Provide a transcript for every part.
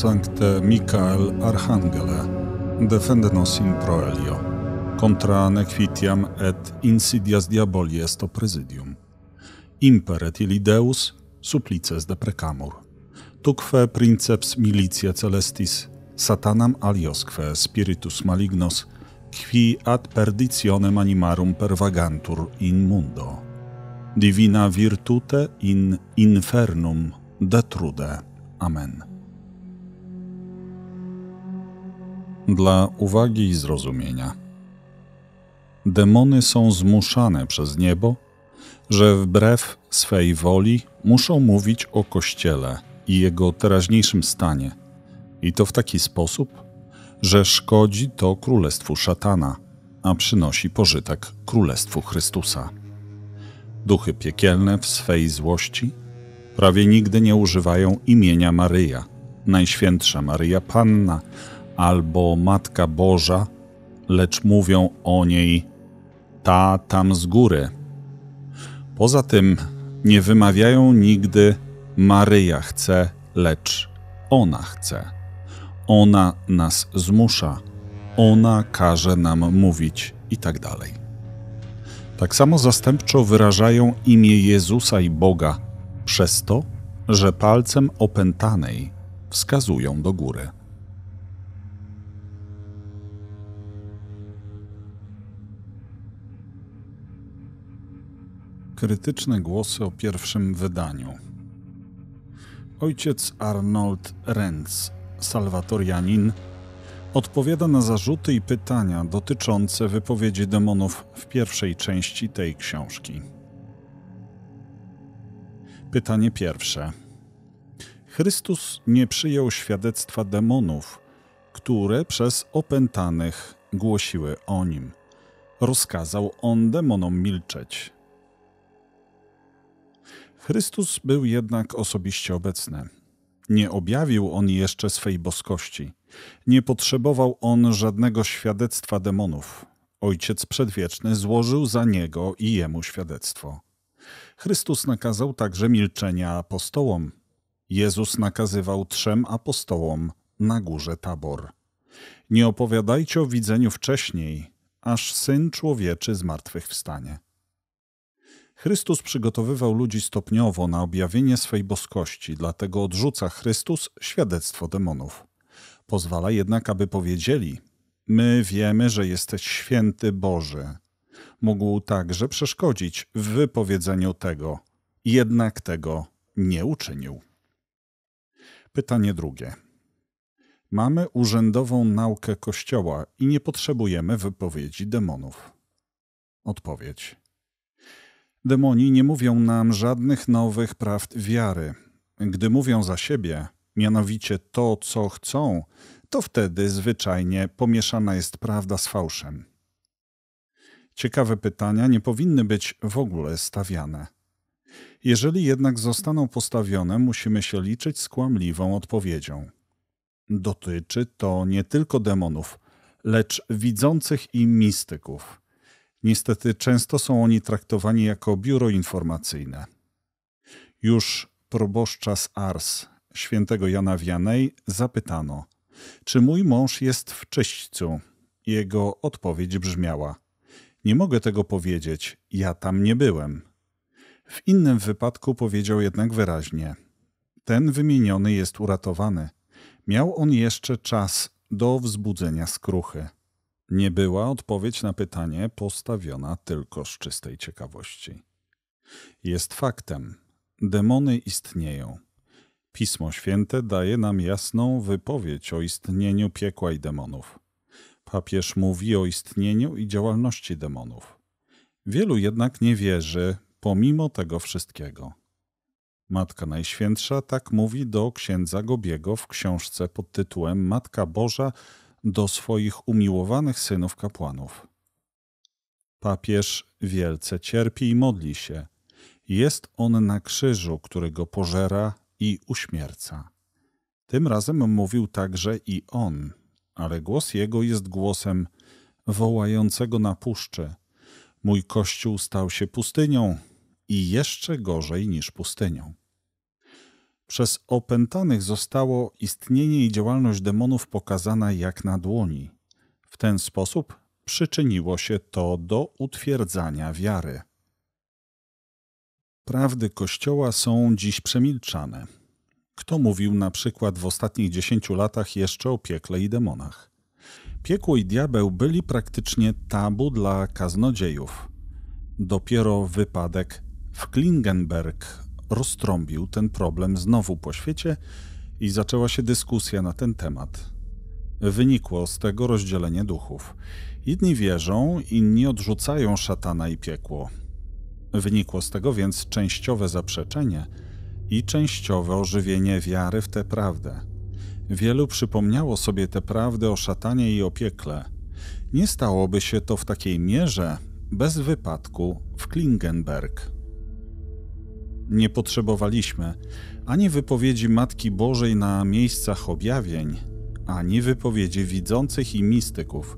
Sancte Michael Archangele, defende nos in proelio, contra nequitiam et insidias diaboli esto presidium. Imperet ili Deus supplices deprecamur. Tuque princeps militia celestis satanam aliosque spiritus malignos qui ad perditionem animarum pervagantur in mundo. Divina virtute in infernum detrude. Amen. Dla uwagi i zrozumienia. Demony są zmuszane przez niebo, że wbrew swej woli muszą mówić o Kościele i jego teraźniejszym stanie, i to w taki sposób, że szkodzi to królestwu szatana, a przynosi pożytek królestwu Chrystusa. Duchy piekielne w swej złości prawie nigdy nie używają imienia Maryja, Najświętsza Maryja Panna albo Matka Boża, lecz mówią o niej ta tam z góry. Poza tym nie wymawiają nigdy Maryja chce, lecz ona chce. Ona nas zmusza, ona każe nam mówić i tak dalej. Tak samo zastępczo wyrażają imię Jezusa i Boga przez to, że palcem opętanej wskazują do góry. Krytyczne głosy o pierwszym wydaniu. Ojciec Arnold Renz, salwatorianin, odpowiada na zarzuty i pytania dotyczące wypowiedzi demonów w pierwszej części tej książki. Pytanie pierwsze. Chrystus nie przyjął świadectwa demonów, które przez opętanych głosiły o nim. Rozkazał on demonom milczeć. Chrystus był jednak osobiście obecny. Nie objawił on jeszcze swej boskości. Nie potrzebował on żadnego świadectwa demonów. Ojciec Przedwieczny złożył za niego i jemu świadectwo. Chrystus nakazał także milczenia apostołom. Jezus nakazywał trzem apostołom na górze Tabor. Nie opowiadajcie o widzeniu wcześniej, aż Syn Człowieczy zmartwychwstanie. Chrystus przygotowywał ludzi stopniowo na objawienie swej boskości, dlatego odrzuca Chrystus świadectwo demonów. Pozwala jednak, aby powiedzieli: My wiemy, że jesteś święty Boży. Mógł także przeszkodzić w wypowiedzeniu tego, jednak tego nie uczynił. Pytanie drugie. Mamy urzędową naukę Kościoła i nie potrzebujemy wypowiedzi demonów. Odpowiedź. Demoni nie mówią nam żadnych nowych prawd wiary. Gdy mówią za siebie, mianowicie to, co chcą, to wtedy zwyczajnie pomieszana jest prawda z fałszem. Ciekawe pytania nie powinny być w ogóle stawiane. Jeżeli jednak zostaną postawione, musimy się liczyć z kłamliwą odpowiedzią. Dotyczy to nie tylko demonów, lecz widzących i mistyków. Niestety często są oni traktowani jako biuro informacyjne. Już proboszcza z Ars, świętego Jana Wianej, zapytano, czy mój mąż jest w czyśćcu? Jego odpowiedź brzmiała, nie mogę tego powiedzieć, ja tam nie byłem. W innym wypadku powiedział jednak wyraźnie, ten wymieniony jest uratowany. Miał on jeszcze czas do wzbudzenia skruchy. Nie była odpowiedź na pytanie postawiona tylko z czystej ciekawości. Jest faktem. Demony istnieją. Pismo Święte daje nam jasną wypowiedź o istnieniu piekła i demonów. Papież mówi o istnieniu i działalności demonów. Wielu jednak nie wierzy, pomimo tego wszystkiego. Matka Najświętsza tak mówi do księdza Gobiego w książce pod tytułem Matka Boża do swoich umiłowanych synów kapłanów. Papież wielce cierpi i modli się. Jest on na krzyżu, który go pożera i uśmierca. Tym razem mówił także i on, ale głos jego jest głosem wołającego na puszczy. Mój kościół stał się pustynią i jeszcze gorzej niż pustynią. Przez opętanych zostało istnienie i działalność demonów pokazana jak na dłoni. W ten sposób przyczyniło się to do utwierdzania wiary. Prawdy Kościoła są dziś przemilczane. Kto mówił na przykład w ostatnich dziesięciu latach jeszcze o piekle i demonach? Piekło i diabeł byli praktycznie tabu dla kaznodziejów. Dopiero wypadek w Klingenberg roztrąbił ten problem znowu po świecie i zaczęła się dyskusja na ten temat. Wynikło z tego rozdzielenie duchów. Jedni wierzą, inni odrzucają szatana i piekło. Wynikło z tego więc częściowe zaprzeczenie i częściowe ożywienie wiary w tę prawdę. Wielu przypomniało sobie te prawdy o szatanie i o piekle. Nie stałoby się to w takiej mierze bez wypadku w Klingenberg. Nie potrzebowaliśmy ani wypowiedzi Matki Bożej na miejscach objawień, ani wypowiedzi widzących i mistyków,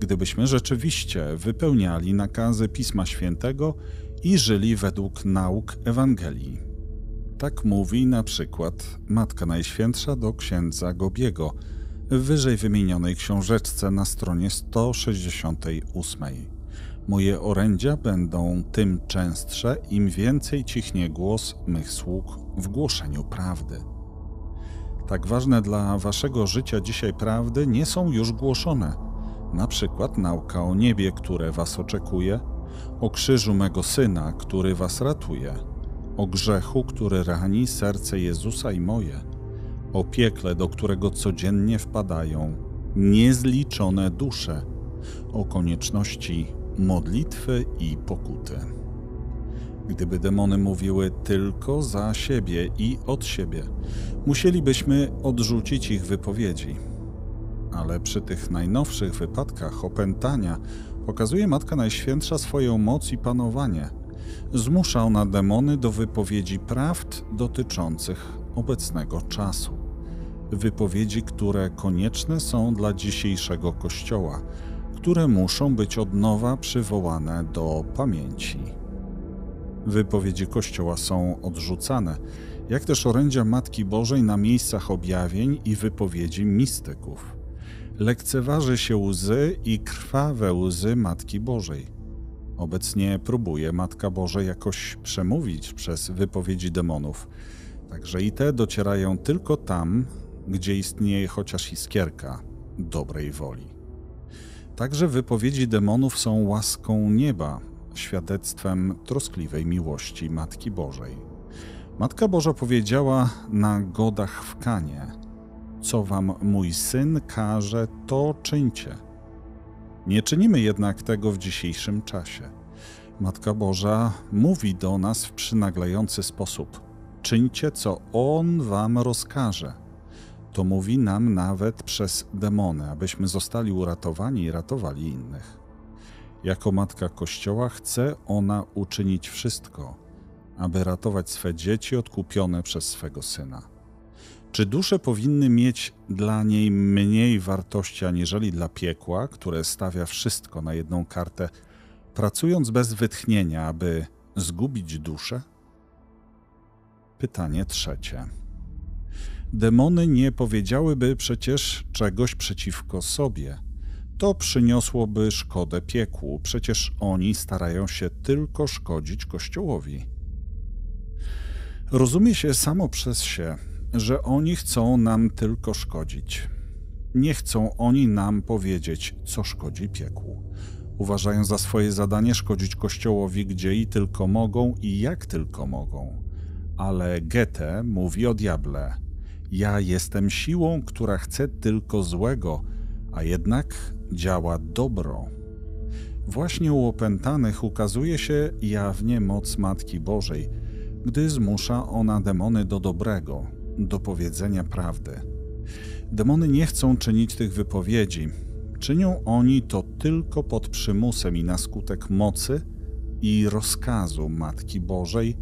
gdybyśmy rzeczywiście wypełniali nakazy Pisma Świętego i żyli według nauk Ewangelii. Tak mówi na przykład Matka Najświętsza do księdza Gobiego w wyżej wymienionej książeczce na stronie 168. Moje orędzia będą tym częstsze, im więcej cichnie głos mych sług w głoszeniu prawdy. Tak ważne dla waszego życia dzisiaj prawdy nie są już głoszone. Na przykład nauka o niebie, które was oczekuje, o krzyżu mego syna, który was ratuje, o grzechu, który rani serce Jezusa i moje, o piekle, do którego codziennie wpadają niezliczone dusze, o konieczności modlitwy i pokuty. Gdyby demony mówiły tylko za siebie i od siebie, musielibyśmy odrzucić ich wypowiedzi. Ale przy tych najnowszych wypadkach opętania pokazuje Matka Najświętsza swoją moc i panowanie. Zmusza ona demony do wypowiedzi prawd dotyczących obecnego czasu. Wypowiedzi, które konieczne są dla dzisiejszego Kościoła – które muszą być od nowa przywołane do pamięci. Wypowiedzi Kościoła są odrzucane, jak też orędzia Matki Bożej na miejscach objawień i wypowiedzi mistyków. Lekceważy się łzy i krwawe łzy Matki Bożej. Obecnie próbuje Matka Boża jakoś przemówić przez wypowiedzi demonów, także i te docierają tylko tam, gdzie istnieje chociaż iskierka dobrej woli. Także wypowiedzi demonów są łaską nieba, świadectwem troskliwej miłości Matki Bożej. Matka Boża powiedziała na godach w Kanie: Co wam mój syn każe, to czyńcie. Nie czynimy jednak tego w dzisiejszym czasie. Matka Boża mówi do nas w przynaglający sposób: Czyńcie, co On wam rozkaże to mówi nam nawet przez demony, abyśmy zostali uratowani i ratowali innych. Jako matka Kościoła chce ona uczynić wszystko, aby ratować swe dzieci odkupione przez swego syna. Czy dusze powinny mieć dla niej mniej wartości aniżeli dla piekła, które stawia wszystko na jedną kartę, pracując bez wytchnienia, aby zgubić duszę? Pytanie trzecie. Demony nie powiedziałyby przecież czegoś przeciwko sobie. To przyniosłoby szkodę piekłu, przecież oni starają się tylko szkodzić Kościołowi. Rozumie się samo przez się, że oni chcą nam tylko szkodzić. Nie chcą oni nam powiedzieć, co szkodzi piekłu. Uważają za swoje zadanie szkodzić Kościołowi, gdzie i tylko mogą i jak tylko mogą. Ale Goethe mówi o diable – ja jestem siłą, która chce tylko złego, a jednak działa dobro. Właśnie u opętanych ukazuje się jawnie moc Matki Bożej, gdy zmusza ona demony do dobrego, do powiedzenia prawdy. Demony nie chcą czynić tych wypowiedzi. Czynią oni to tylko pod przymusem i na skutek mocy i rozkazu Matki Bożej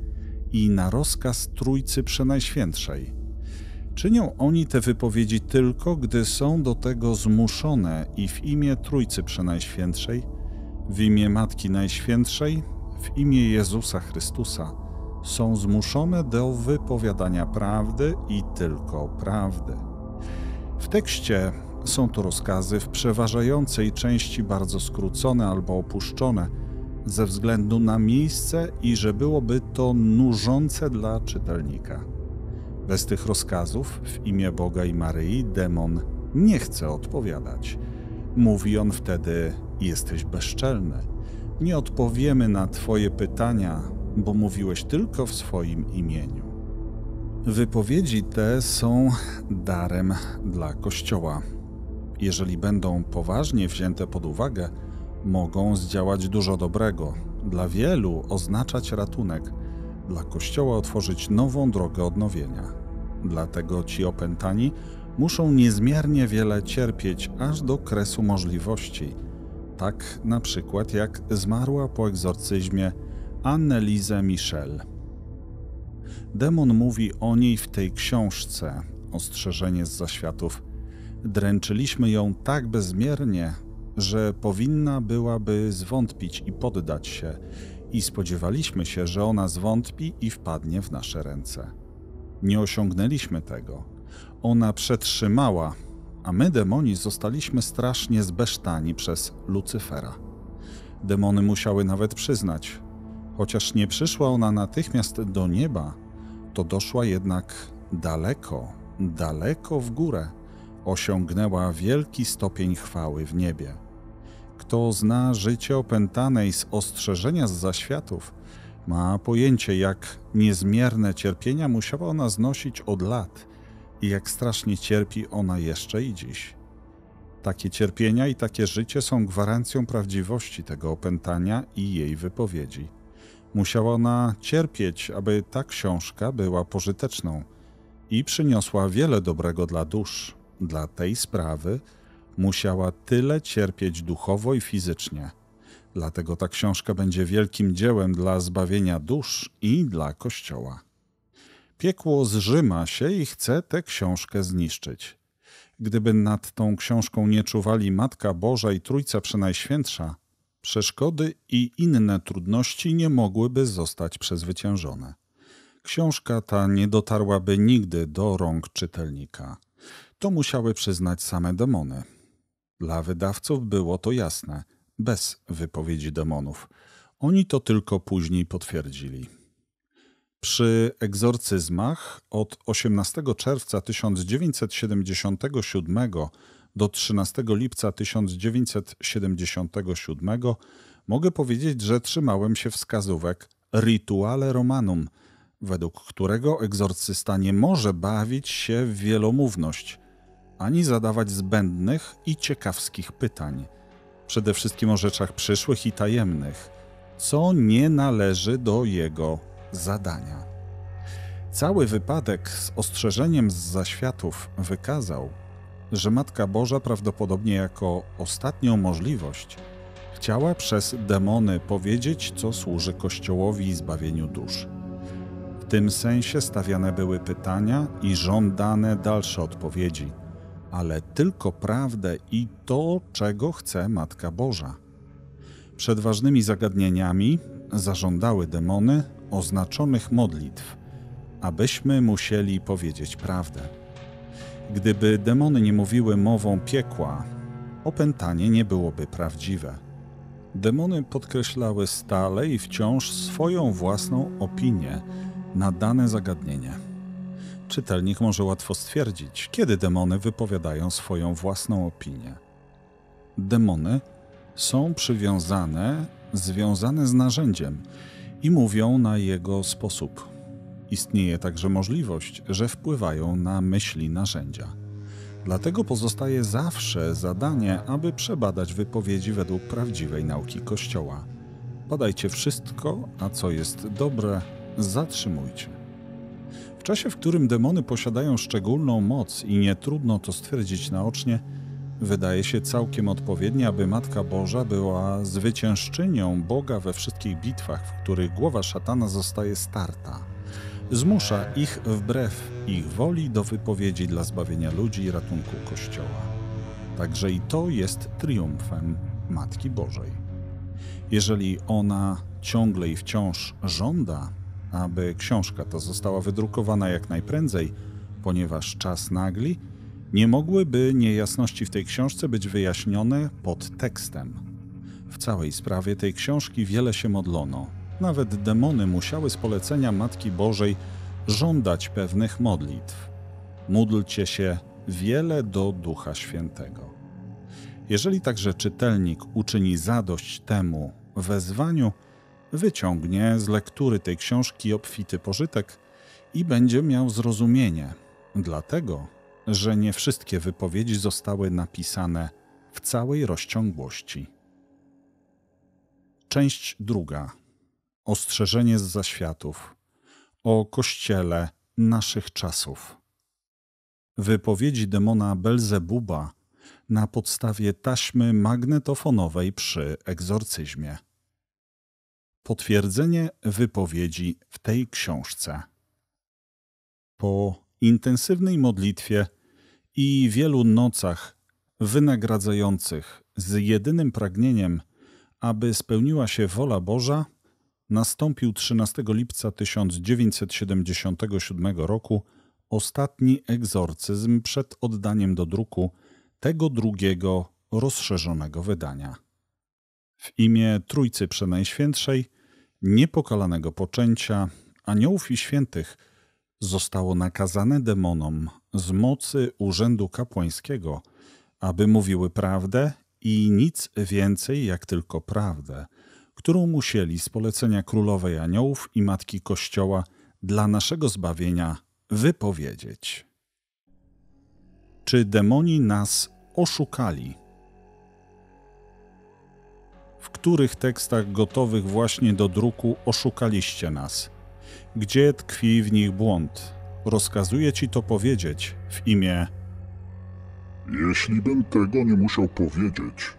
i na rozkaz Trójcy Przenajświętszej. Czynią oni te wypowiedzi tylko, gdy są do tego zmuszone i w imię Trójcy Przenajświętszej, w imię Matki Najświętszej, w imię Jezusa Chrystusa, są zmuszone do wypowiadania prawdy i tylko prawdy. W tekście są to rozkazy w przeważającej części bardzo skrócone albo opuszczone ze względu na miejsce i że byłoby to nużące dla czytelnika. Bez tych rozkazów w imię Boga i Maryi demon nie chce odpowiadać. Mówi on wtedy: Jesteś bezczelny. Nie odpowiemy na Twoje pytania, bo mówiłeś tylko w swoim imieniu. Wypowiedzi te są darem dla Kościoła. Jeżeli będą poważnie wzięte pod uwagę, mogą zdziałać dużo dobrego, dla wielu oznaczać ratunek, dla Kościoła otworzyć nową drogę odnowienia. Dlatego ci opętani muszą niezmiernie wiele cierpieć aż do kresu możliwości. Tak na przykład jak zmarła po egzorcyzmie Annelise Michel. Demon mówi o niej w tej książce Ostrzeżenie z zaświatów. Dręczyliśmy ją tak bezmiernie, że powinna byłaby zwątpić i poddać się, i spodziewaliśmy się, że ona zwątpi i wpadnie w nasze ręce. Nie osiągnęliśmy tego. Ona przetrzymała, a my, demoni, zostaliśmy strasznie zbesztani przez Lucyfera. Demony musiały nawet przyznać, chociaż nie przyszła ona natychmiast do nieba, to doszła jednak daleko, daleko w górę, osiągnęła wielki stopień chwały w niebie. Kto zna życie opętanej z ostrzeżenia z zaświatów, ma pojęcie, jak niezmierne cierpienia musiała ona znosić od lat i jak strasznie cierpi ona jeszcze i dziś. Takie cierpienia i takie życie są gwarancją prawdziwości tego opętania i jej wypowiedzi. Musiała ona cierpieć, aby ta książka była pożyteczną i przyniosła wiele dobrego dla dusz. Dla tej sprawy musiała tyle cierpieć duchowo i fizycznie. Dlatego ta książka będzie wielkim dziełem dla zbawienia dusz i dla Kościoła. Piekło zrzyma się i chce tę książkę zniszczyć. Gdyby nad tą książką nie czuwali Matka Boża i Trójca Przenajświętsza, przeszkody i inne trudności nie mogłyby zostać przezwyciężone. Książka ta nie dotarłaby nigdy do rąk czytelnika. To musiały przyznać same demony. Dla wydawców było to jasne, bez wypowiedzi demonów. Oni to tylko później potwierdzili. Przy egzorcyzmach od 18 czerwca 1977 do 13 lipca 1977 mogę powiedzieć, że trzymałem się wskazówek Rituale Romanum, według którego egzorcysta nie może bawić się w wielomówność, ani zadawać zbędnych i ciekawskich pytań, przede wszystkim o rzeczach przyszłych i tajemnych, co nie należy do jego zadania. Cały wypadek z ostrzeżeniem z zaświatów wykazał, że Matka Boża prawdopodobnie jako ostatnią możliwość chciała przez demony powiedzieć, co służy Kościołowi i zbawieniu dusz. W tym sensie stawiane były pytania i żądane dalsze odpowiedzi, ale tylko prawdę i to, czego chce Matka Boża. Przed ważnymi zagadnieniami zażądały demony oznaczonych modlitw, abyśmy musieli powiedzieć prawdę. Gdyby demony nie mówiły mową piekła, opętanie nie byłoby prawdziwe. Demony podkreślały stale i wciąż swoją własną opinię na dane zagadnienie. Czytelnik może łatwo stwierdzić, kiedy demony wypowiadają swoją własną opinię. Demony są przywiązane, związane z narzędziem i mówią na jego sposób. Istnieje także możliwość, że wpływają na myśli narzędzia. Dlatego pozostaje zawsze zadanie, aby przebadać wypowiedzi według prawdziwej nauki Kościoła. Badajcie wszystko, a co jest dobre, zatrzymujcie. W czasie, w którym demony posiadają szczególną moc i nie trudno to stwierdzić naocznie, wydaje się całkiem odpowiednie, aby Matka Boża była zwyciężczynią Boga we wszystkich bitwach, w których głowa szatana zostaje starta. Zmusza ich wbrew ich woli do wypowiedzi dla zbawienia ludzi i ratunku Kościoła. Także i to jest triumfem Matki Bożej. Jeżeli ona ciągle i wciąż żąda, aby książka ta została wydrukowana jak najprędzej, ponieważ czas nagli, nie mogłyby niejasności w tej książce być wyjaśnione pod tekstem. W całej sprawie tej książki wiele się modlono. Nawet demony musiały z polecenia Matki Bożej żądać pewnych modlitw. Módlcie się wiele do Ducha Świętego. Jeżeli także czytelnik uczyni zadość temu wezwaniu, wyciągnie z lektury tej książki obfity pożytek i będzie miał zrozumienie, dlatego że nie wszystkie wypowiedzi zostały napisane w całej rozciągłości. Część druga. Ostrzeżenie z zaświatów o Kościele naszych czasów. Wypowiedzi demona Belzebuba na podstawie taśmy magnetofonowej przy egzorcyzmie. Potwierdzenie wypowiedzi w tej książce. Po intensywnej modlitwie i wielu nocach wynagradzających z jedynym pragnieniem, aby spełniła się wola Boża, nastąpił 13 lipca 1977 roku ostatni egzorcyzm przed oddaniem do druku tego drugiego rozszerzonego wydania. W imię Trójcy Przenajświętszej, niepokalanego poczęcia, aniołów i świętych zostało nakazane demonom z mocy urzędu kapłańskiego, aby mówiły prawdę i nic więcej jak tylko prawdę, którą musieli z polecenia królowej aniołów i matki Kościoła dla naszego zbawienia wypowiedzieć. Czy demoni nas oszukali? W których tekstach gotowych właśnie do druku oszukaliście nas? Gdzie tkwi w nich błąd? Rozkazuję ci to powiedzieć w imię. Jeśli bym tego nie musiał powiedzieć,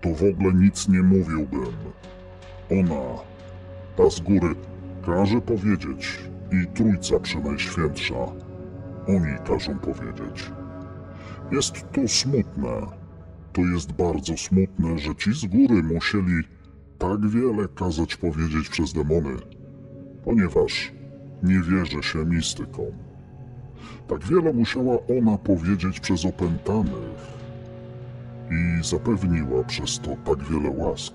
to w ogóle nic nie mówiłbym. Ona, ta z góry, każe powiedzieć i Trójca Przenajświętsza. Oni każą powiedzieć. Jest to smutne. To jest bardzo smutne, że ci z góry musieli tak wiele kazać powiedzieć przez demony, ponieważ nie wierzę się mistykom. Tak wiele musiała ona powiedzieć przez opętanych i zapewniła przez to tak wiele łask.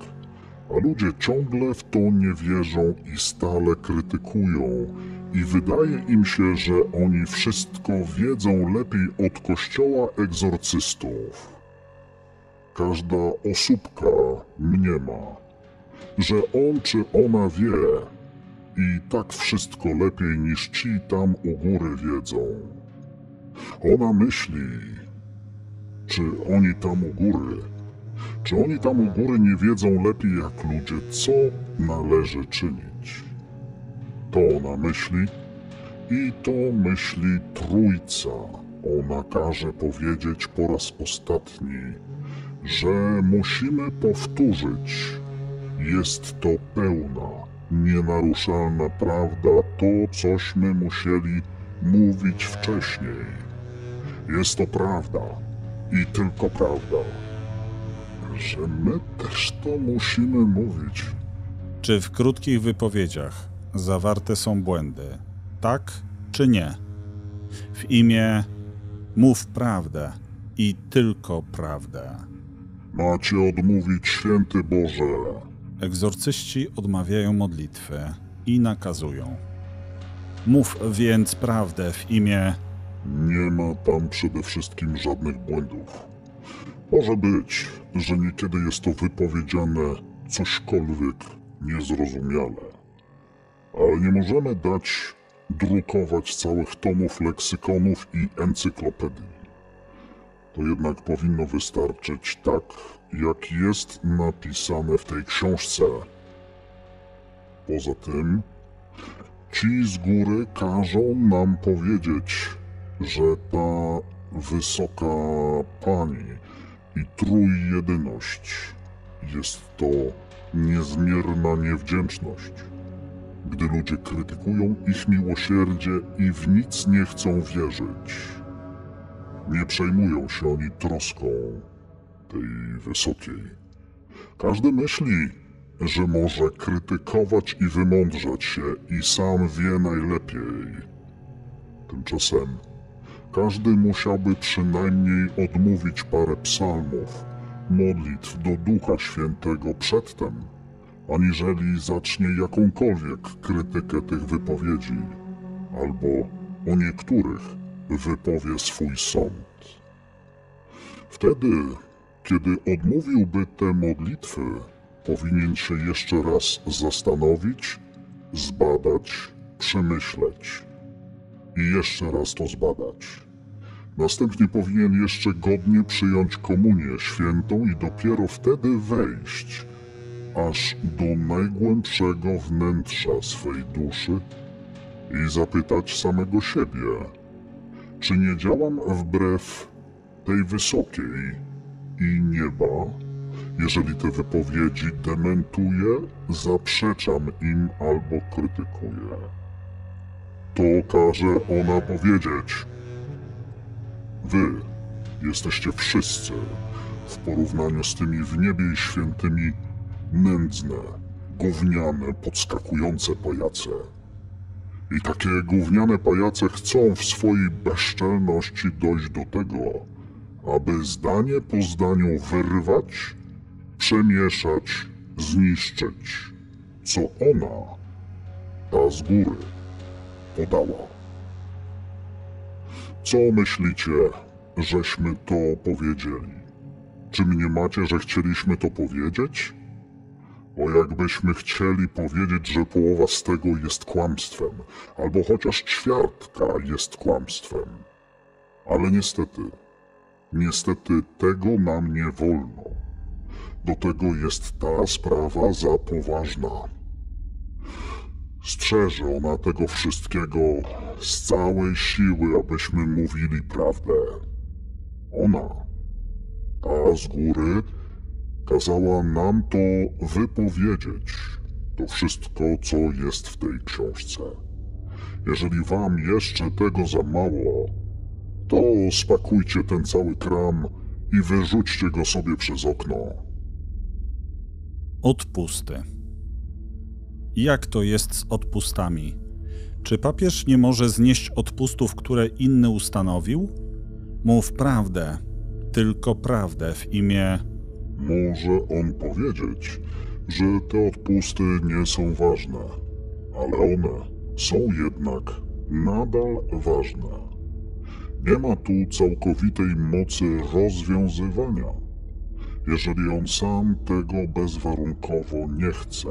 A ludzie ciągle w to nie wierzą i stale krytykują, i wydaje im się, że oni wszystko wiedzą lepiej od kościoła egzorcystów. Każda osóbka mniema, że on czy ona wie i tak wszystko lepiej niż ci tam u góry wiedzą. Ona myśli, czy oni tam u góry, czy oni tam u góry nie wiedzą lepiej jak ludzie, co należy czynić. To ona myśli i to myśli Trójca. Ona każe powiedzieć po raz ostatni, że musimy powtórzyć. Jest to pełna, nienaruszalna prawda, to cośmy musieli mówić wcześniej. Jest to prawda i tylko prawda, że my też to musimy mówić. Czy w krótkich wypowiedziach zawarte są błędy? Tak czy nie? W imię mów prawdę i tylko prawdę. Macie odmówić święty Boże. Egzorcyści odmawiają modlitwy i nakazują. Mów więc prawdę w imię. Nie ma tam przede wszystkim żadnych błędów. Może być, że niekiedy jest to wypowiedziane cośkolwiek niezrozumiale, ale nie możemy dać drukować całych tomów leksykonów i encyklopedii. To jednak powinno wystarczyć tak, jak jest napisane w tej książce. Poza tym, ci z góry każą nam powiedzieć, że ta wysoka pani i trójjedyność jest to niezmierna niewdzięczność. Gdy ludzie krytykują ich miłosierdzie i w nic nie chcą wierzyć, nie przejmują się oni troską tej wysokiej. Każdy myśli, że może krytykować i wymądrzać się i sam wie najlepiej. Tymczasem każdy musiałby przynajmniej odmówić parę psalmów, modlitw do Ducha Świętego przedtem, aniżeli zacznie jakąkolwiek krytykę tych wypowiedzi, albo o niektórych wypowie swój sąd. Wtedy, kiedy odmówiłby te modlitwy, powinien się jeszcze raz zastanowić, zbadać, przemyśleć i jeszcze raz to zbadać. Następnie powinien jeszcze godnie przyjąć komunię świętą i dopiero wtedy wejść aż do najgłębszego wnętrza swej duszy i zapytać samego siebie, czy nie działam wbrew tej wysokiej i nieba, jeżeli te wypowiedzi dementuję, zaprzeczam im albo krytykuję. To każe ona powiedzieć. Wy jesteście wszyscy w porównaniu z tymi w niebie i świętymi nędzne, gówniane, podskakujące pajace. I takie gówniane pajace chcą w swojej bezczelności dojść do tego, aby zdanie po zdaniu wyrwać, przemieszać, zniszczyć, co ona, ta z góry, podała. Co myślicie, żeśmy to powiedzieli? Czy mnie macie, że chcieliśmy to powiedzieć? Bo jakbyśmy chcieli powiedzieć, że połowa z tego jest kłamstwem, albo chociaż ćwiartka jest kłamstwem. Ale niestety, niestety tego nam nie wolno. Do tego jest ta sprawa za poważna. Strzeże ona tego wszystkiego z całej siły, abyśmy mówili prawdę. Ona, ta z góry, kazała nam to wypowiedzieć. To wszystko, co jest w tej książce. Jeżeli wam jeszcze tego za mało, to spakujcie ten cały kram i wyrzućcie go sobie przez okno. Odpusty. Jak to jest z odpustami? Czy papież nie może znieść odpustów, które inny ustanowił? Mów prawdę, tylko prawdę w imię. Może on powiedzieć, że te odpusty nie są ważne, ale one są jednak nadal ważne. Nie ma tu całkowitej mocy rozwiązywania, jeżeli on sam tego bezwarunkowo nie chce.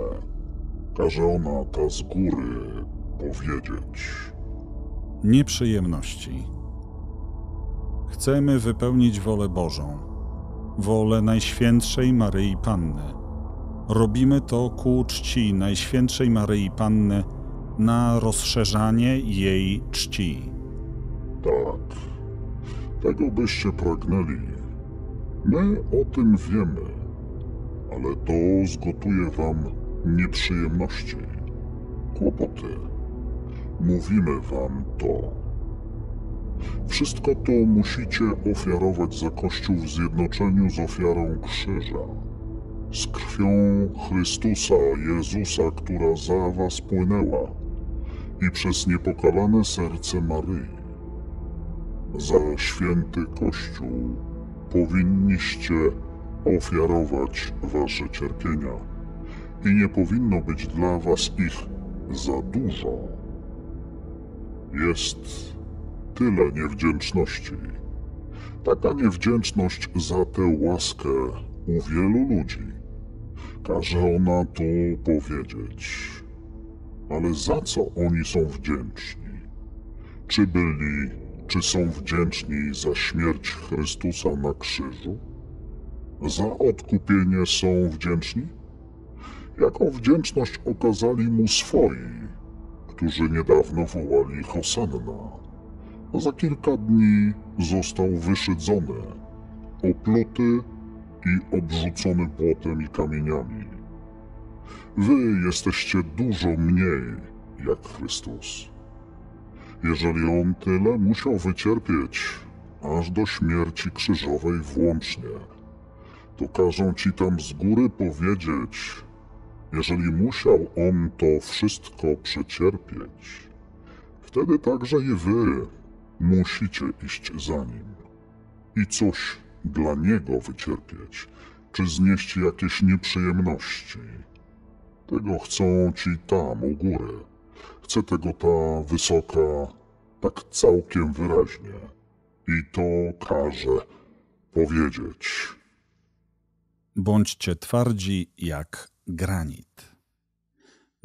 Każe ona ta z góry powiedzieć. Nieprzyjemności. Chcemy wypełnić wolę Bożą, wolę Najświętszej Maryi Panny. Robimy to ku czci Najświętszej Maryi Panny na rozszerzanie jej czci. Tak, tego byście pragnęli. My o tym wiemy, ale to zgotuje wam nieprzyjemności, kłopoty. Mówimy wam to. Wszystko to musicie ofiarować za Kościół w zjednoczeniu z ofiarą krzyża, z krwią Chrystusa Jezusa, która za was płynęła i przez niepokalane serce Maryi. Za święty Kościół powinniście ofiarować wasze cierpienia i nie powinno być dla was ich za dużo. Jest tyle niewdzięczności. Taka niewdzięczność za tę łaskę u wielu ludzi. Każe ona to powiedzieć. Ale za co oni są wdzięczni? Czy byli, czy są wdzięczni za śmierć Chrystusa na krzyżu? Za odkupienie są wdzięczni? Jaką wdzięczność okazali mu swoi, którzy niedawno wołali Hosanna? A za kilka dni został wyszydzony, opluty i obrzucony płotem i kamieniami. Wy jesteście dużo mniej jak Chrystus. Jeżeli On tyle musiał wycierpieć, aż do śmierci krzyżowej włącznie, to każą ci tam z góry powiedzieć, jeżeli musiał on to wszystko przecierpieć, wtedy także i wy musicie iść za nim i coś dla niego wycierpieć, czy znieść jakieś nieprzyjemności. Tego chcą ci tam u góry. Chce tego ta wysoka tak całkiem wyraźnie. I to każe powiedzieć. Bądźcie twardzi jak granit.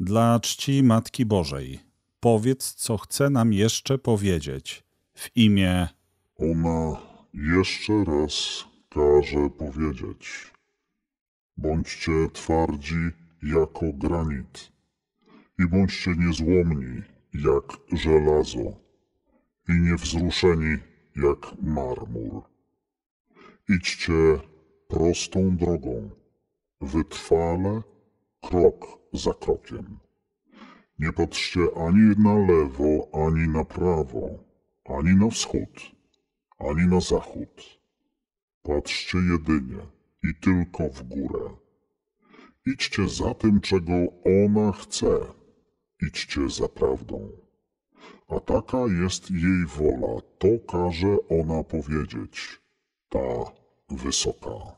Dla czci Matki Bożej, powiedz, co chce nam jeszcze powiedzieć w imię Ona jeszcze raz każe powiedzieć. Bądźcie twardzi jako granit i bądźcie niezłomni jak żelazo i niewzruszeni jak marmur. Idźcie prostą drogą, wytrwale, krok za krokiem. Nie patrzcie ani na lewo, ani na prawo, ani na wschód, ani na zachód. Patrzcie jedynie i tylko w górę. Idźcie za tym, czego ona chce. Idźcie za prawdą. A taka jest jej wola, to każe ona powiedzieć, ta wysoka.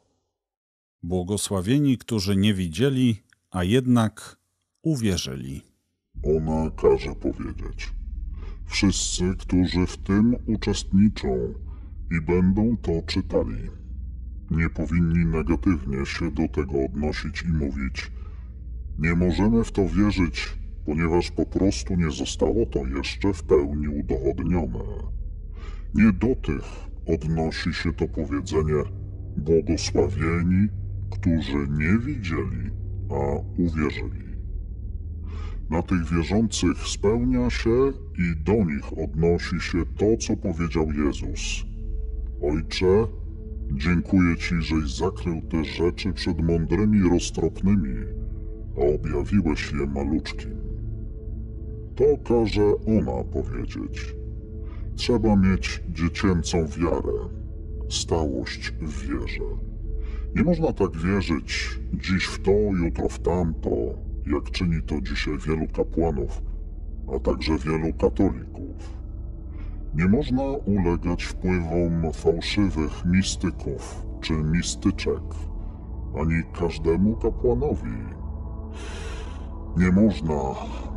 błogosławieni, którzy nie widzieli, a jednak uwierzyli. Ona każe powiedzieć. Wszyscy, którzy w tym uczestniczą i będą to czytali, nie powinni negatywnie się do tego odnosić i mówić: Nie możemy w to wierzyć, ponieważ po prostu nie zostało to jeszcze w pełni udowodnione. Nie do tych odnosi się to powiedzenie: Błogosławieni, którzy nie widzieli, a uwierzyli. Na tych wierzących spełnia się i do nich odnosi się to, co powiedział Jezus. Ojcze, dziękuję Ci, żeś zakrył te rzeczy przed mądrymi roztropnymi, a objawiłeś je maluczkim. To każe ona powiedzieć. Trzeba mieć dziecięcą wiarę, stałość w wierze. Nie można tak wierzyć dziś w to, jutro w tamto, jak czyni to dzisiaj wielu kapłanów, a także wielu katolików. Nie można ulegać wpływom fałszywych mistyków czy mistyczek, ani każdemu kapłanowi. Nie można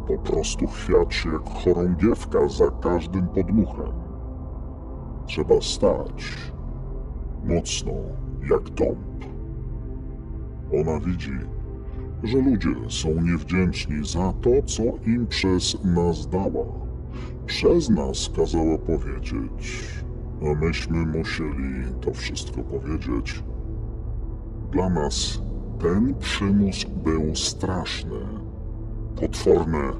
po prostu chwiać się jak chorągiewka za każdym podmuchem. Trzeba stać mocno jak dąb. Ona widzi, że ludzie są niewdzięczni za to, co im przez nas dała. Przez nas kazała powiedzieć, a myśmy musieli to wszystko powiedzieć. Dla nas ten przymus był straszny, potworny.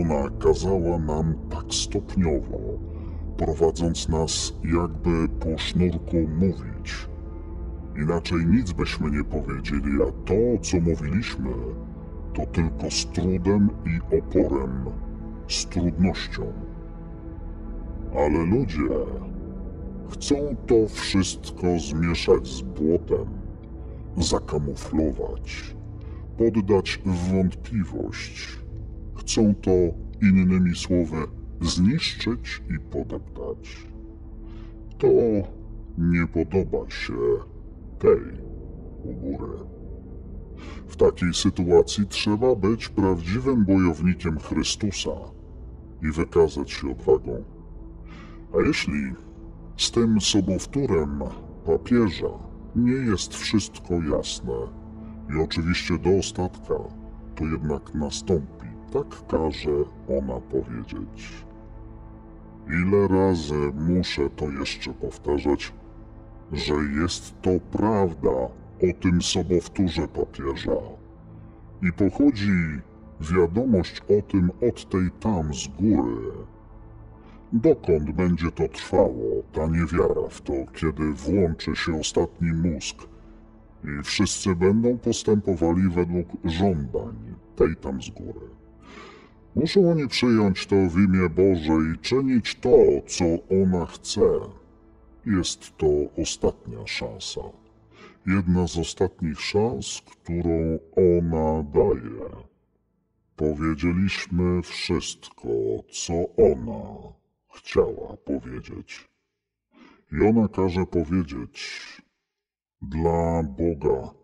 Ona kazała nam tak stopniowo, prowadząc nas jakby po sznurku mówić. Inaczej nic byśmy nie powiedzieli, a to, co mówiliśmy, to tylko z trudem i oporem, z trudnością. Ale ludzie chcą to wszystko zmieszać z błotem, zakamuflować, poddać w wątpliwość. Chcą to, innymi słowy, zniszczyć i podeptać. To nie podoba się tej u góry. W takiej sytuacji trzeba być prawdziwym bojownikiem Chrystusa i wykazać się odwagą. A jeśli z tym sobowtórem papieża nie jest wszystko jasne i oczywiście do ostatka, to jednak nastąpi, tak każe ona powiedzieć. Ile razy muszę to jeszcze powtarzać, że jest to prawda o tym sobowtórze papieża. I pochodzi wiadomość o tym od tej tam z góry. Dokąd będzie to trwało, ta niewiara w to, kiedy włączy się ostatni mózg i wszyscy będą postępowali według żądań tej tam z góry. Muszą oni przyjąć to w imię Boże i czynić to, co ona chce. Jest to ostatnia szansa. jedna z ostatnich szans, którą ona daje. Powiedzieliśmy wszystko, co ona chciała powiedzieć. I ona każe powiedzieć dla Boga,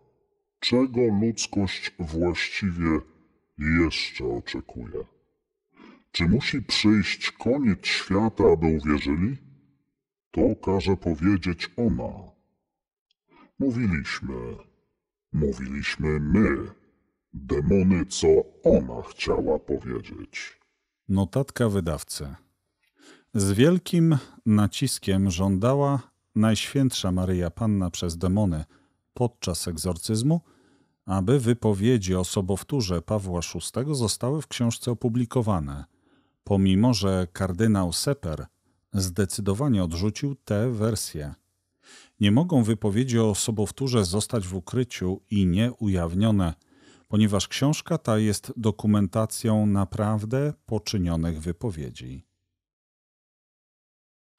czego ludzkość właściwie jeszcze oczekuje. Czy musi przyjść koniec świata, aby uwierzyli? To każe powiedzieć ona. Mówiliśmy, mówiliśmy my, demony, co ona chciała powiedzieć. Notatka wydawcy. Z wielkim naciskiem żądała Najświętsza Maryja Panna przez demony podczas egzorcyzmu, aby wypowiedzi o sobowtórze Pawła VI zostały w książce opublikowane, pomimo że kardynał Seper zdecydowanie odrzucił tę wersję. Nie mogą wypowiedzi o sobowtórze zostać w ukryciu i nie ujawnione, ponieważ książka ta jest dokumentacją naprawdę poczynionych wypowiedzi.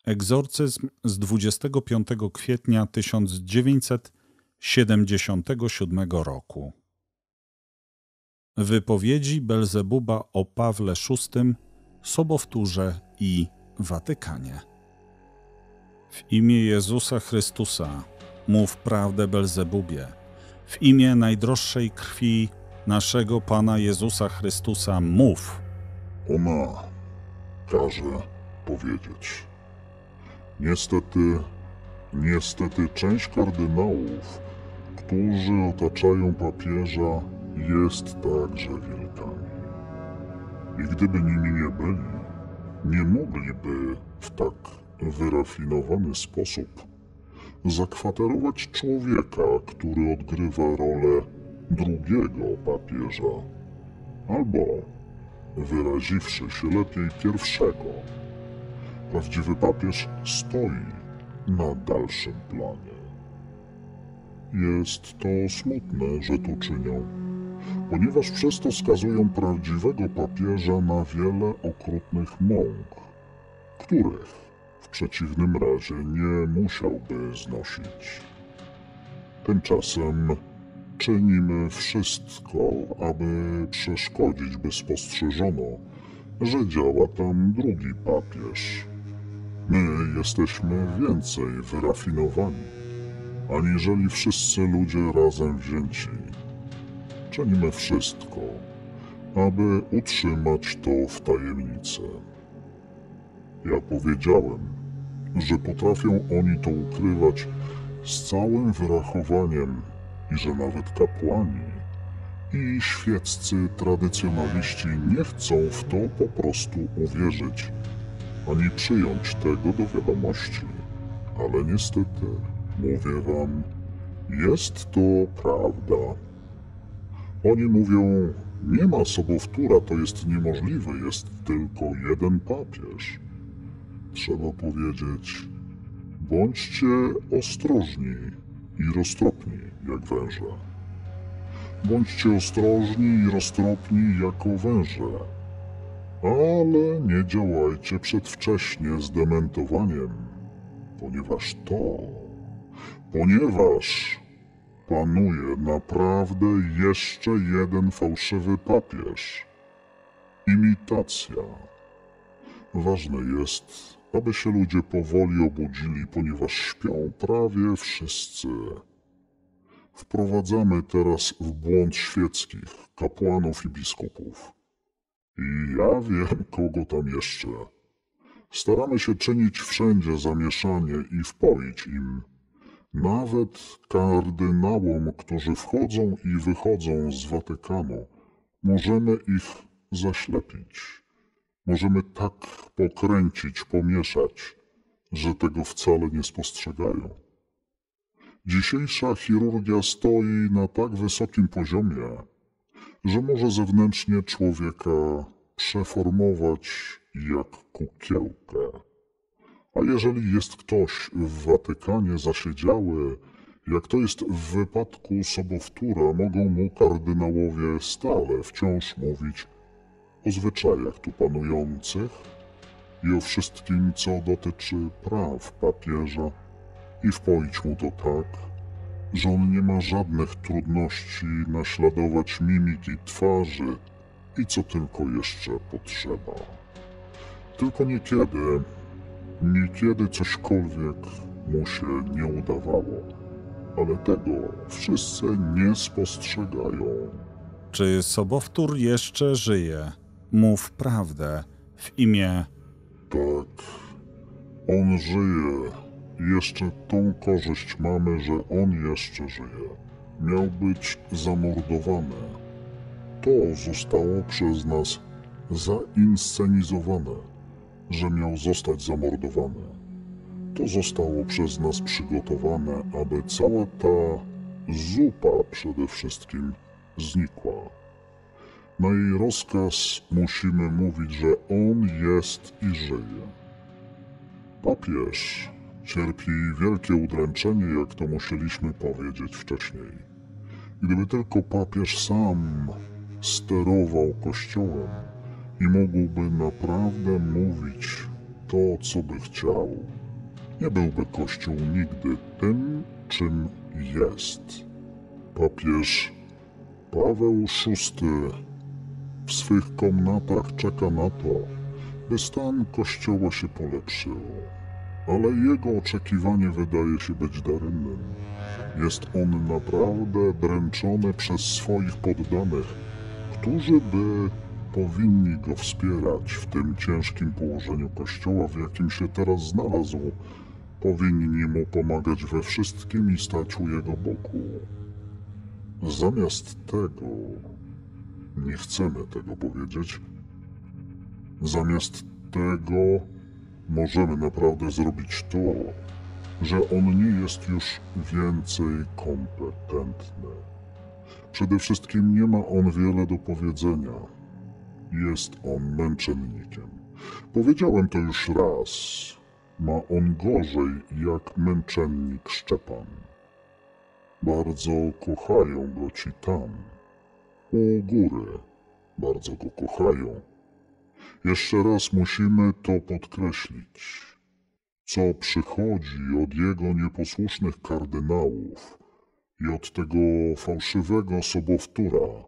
Egzorcyzm z 25 kwietnia 1977 roku. Wypowiedzi Belzebuba o Pawle VI, sobowtórze i Watykanie. W imię Jezusa Chrystusa mów prawdę Belzebubie. W imię najdroższej krwi naszego Pana Jezusa Chrystusa mów. Ona każe powiedzieć. Niestety, niestety część kardynałów, którzy otaczają papieża, jest także wilkami. I gdyby nimi nie byli, nie mogliby w tak wyrafinowany sposób zakwaterować człowieka, który odgrywa rolę drugiego papieża, albo, wyraziwszy się lepiej, pierwszego Prawdziwy papież stoi na dalszym planie. Jest to smutne, że to czynią, ponieważ przez to skazują prawdziwego papieża na wiele okrutnych mąk, których w przeciwnym razie nie musiałby znosić. Tymczasem czynimy wszystko, aby przeszkodzić, by spostrzeżono, że działa tam drugi papież My jesteśmy więcej wyrafinowani, aniżeli wszyscy ludzie razem wzięci. Czynimy wszystko, aby utrzymać to w tajemnicy. Ja powiedziałem, że potrafią oni to ukrywać z całym wyrachowaniem i że nawet kapłani i świeccy tradycjonaliści nie chcą w to po prostu uwierzyć ani przyjąć tego do wiadomości. Ale niestety, mówię wam, jest to prawda. Oni mówią, nie ma sobowtóra, to jest niemożliwe, jest tylko jeden papież. Trzeba powiedzieć, bądźcie ostrożni i roztropni jak węże. Bądźcie ostrożni i roztropni jako węże ale nie działajcie przedwcześnie z dementowaniem, ponieważ to, ponieważ panuje naprawdę jeszcze jeden fałszywy papież. Imitacja. Ważne jest, aby się ludzie powoli obudzili, ponieważ śpią prawie wszyscy. Wprowadzamy teraz w błąd świeckich, kapłanów i biskupów. I ja wiem, kogo tam jeszcze. Staramy się czynić wszędzie zamieszanie i wpoić im. Nawet kardynałom, którzy wchodzą i wychodzą z Watykanu, możemy ich zaślepić. Możemy tak pokręcić, pomieszać, że tego wcale nie spostrzegają. Dzisiejsza chirurgia stoi na tak wysokim poziomie, że może zewnętrznie człowieka przeformować jak kukiełkę. A jeżeli jest ktoś w Watykanie zasiedziały, jak to jest w wypadku sobowtóra, mogą mu kardynałowie stale wciąż mówić o zwyczajach tu panujących i o wszystkim, co dotyczy praw papieża i wpoić mu to tak, że on nie ma żadnych trudności naśladować mimiki twarzy i co tylko jeszcze potrzeba. Tylko niekiedy, niekiedy cośkolwiek mu się nie udawało, ale tego wszyscy nie spostrzegają. Czy sobowtór jeszcze żyje? Mów prawdę. W imię Tak, on żyje. Jeszcze tą korzyść mamy, że on jeszcze żyje. Miał być zamordowany. To zostało przez nas zainscenizowane, że miał zostać zamordowany. To zostało przez nas przygotowane, aby cała ta zupa przede wszystkim znikła. Na jej rozkaz musimy mówić, że on jest i żyje. Papież cierpi wielkie udręczenie, jak to musieliśmy powiedzieć wcześniej. Gdyby tylko papież sam sterował kościołem i mógłby naprawdę mówić to, co by chciał, nie byłby kościół nigdy tym, czym jest. Papież Paweł VI w swych komnatach czeka na to, by stan kościoła się polepszył. Ale jego oczekiwanie wydaje się być daremnym. Jest on naprawdę dręczony przez swoich poddanych, którzy by powinni go wspierać w tym ciężkim położeniu kościoła, w jakim się teraz znalazł. Powinni mu pomagać we wszystkim i stać u jego boku. Zamiast tego, nie chcemy tego powiedzieć, zamiast tego możemy naprawdę zrobić to, że on nie jest już więcej kompetentny. Przede wszystkim nie ma on wiele do powiedzenia. Jest on męczennikiem. Powiedziałem to już raz. Ma on gorzej jak męczennik Szczepan. Bardzo kochają go ci tam. U góry bardzo go kochają. Jeszcze raz musimy to podkreślić. Co przychodzi od jego nieposłusznych kardynałów i od tego fałszywego sobowtóra,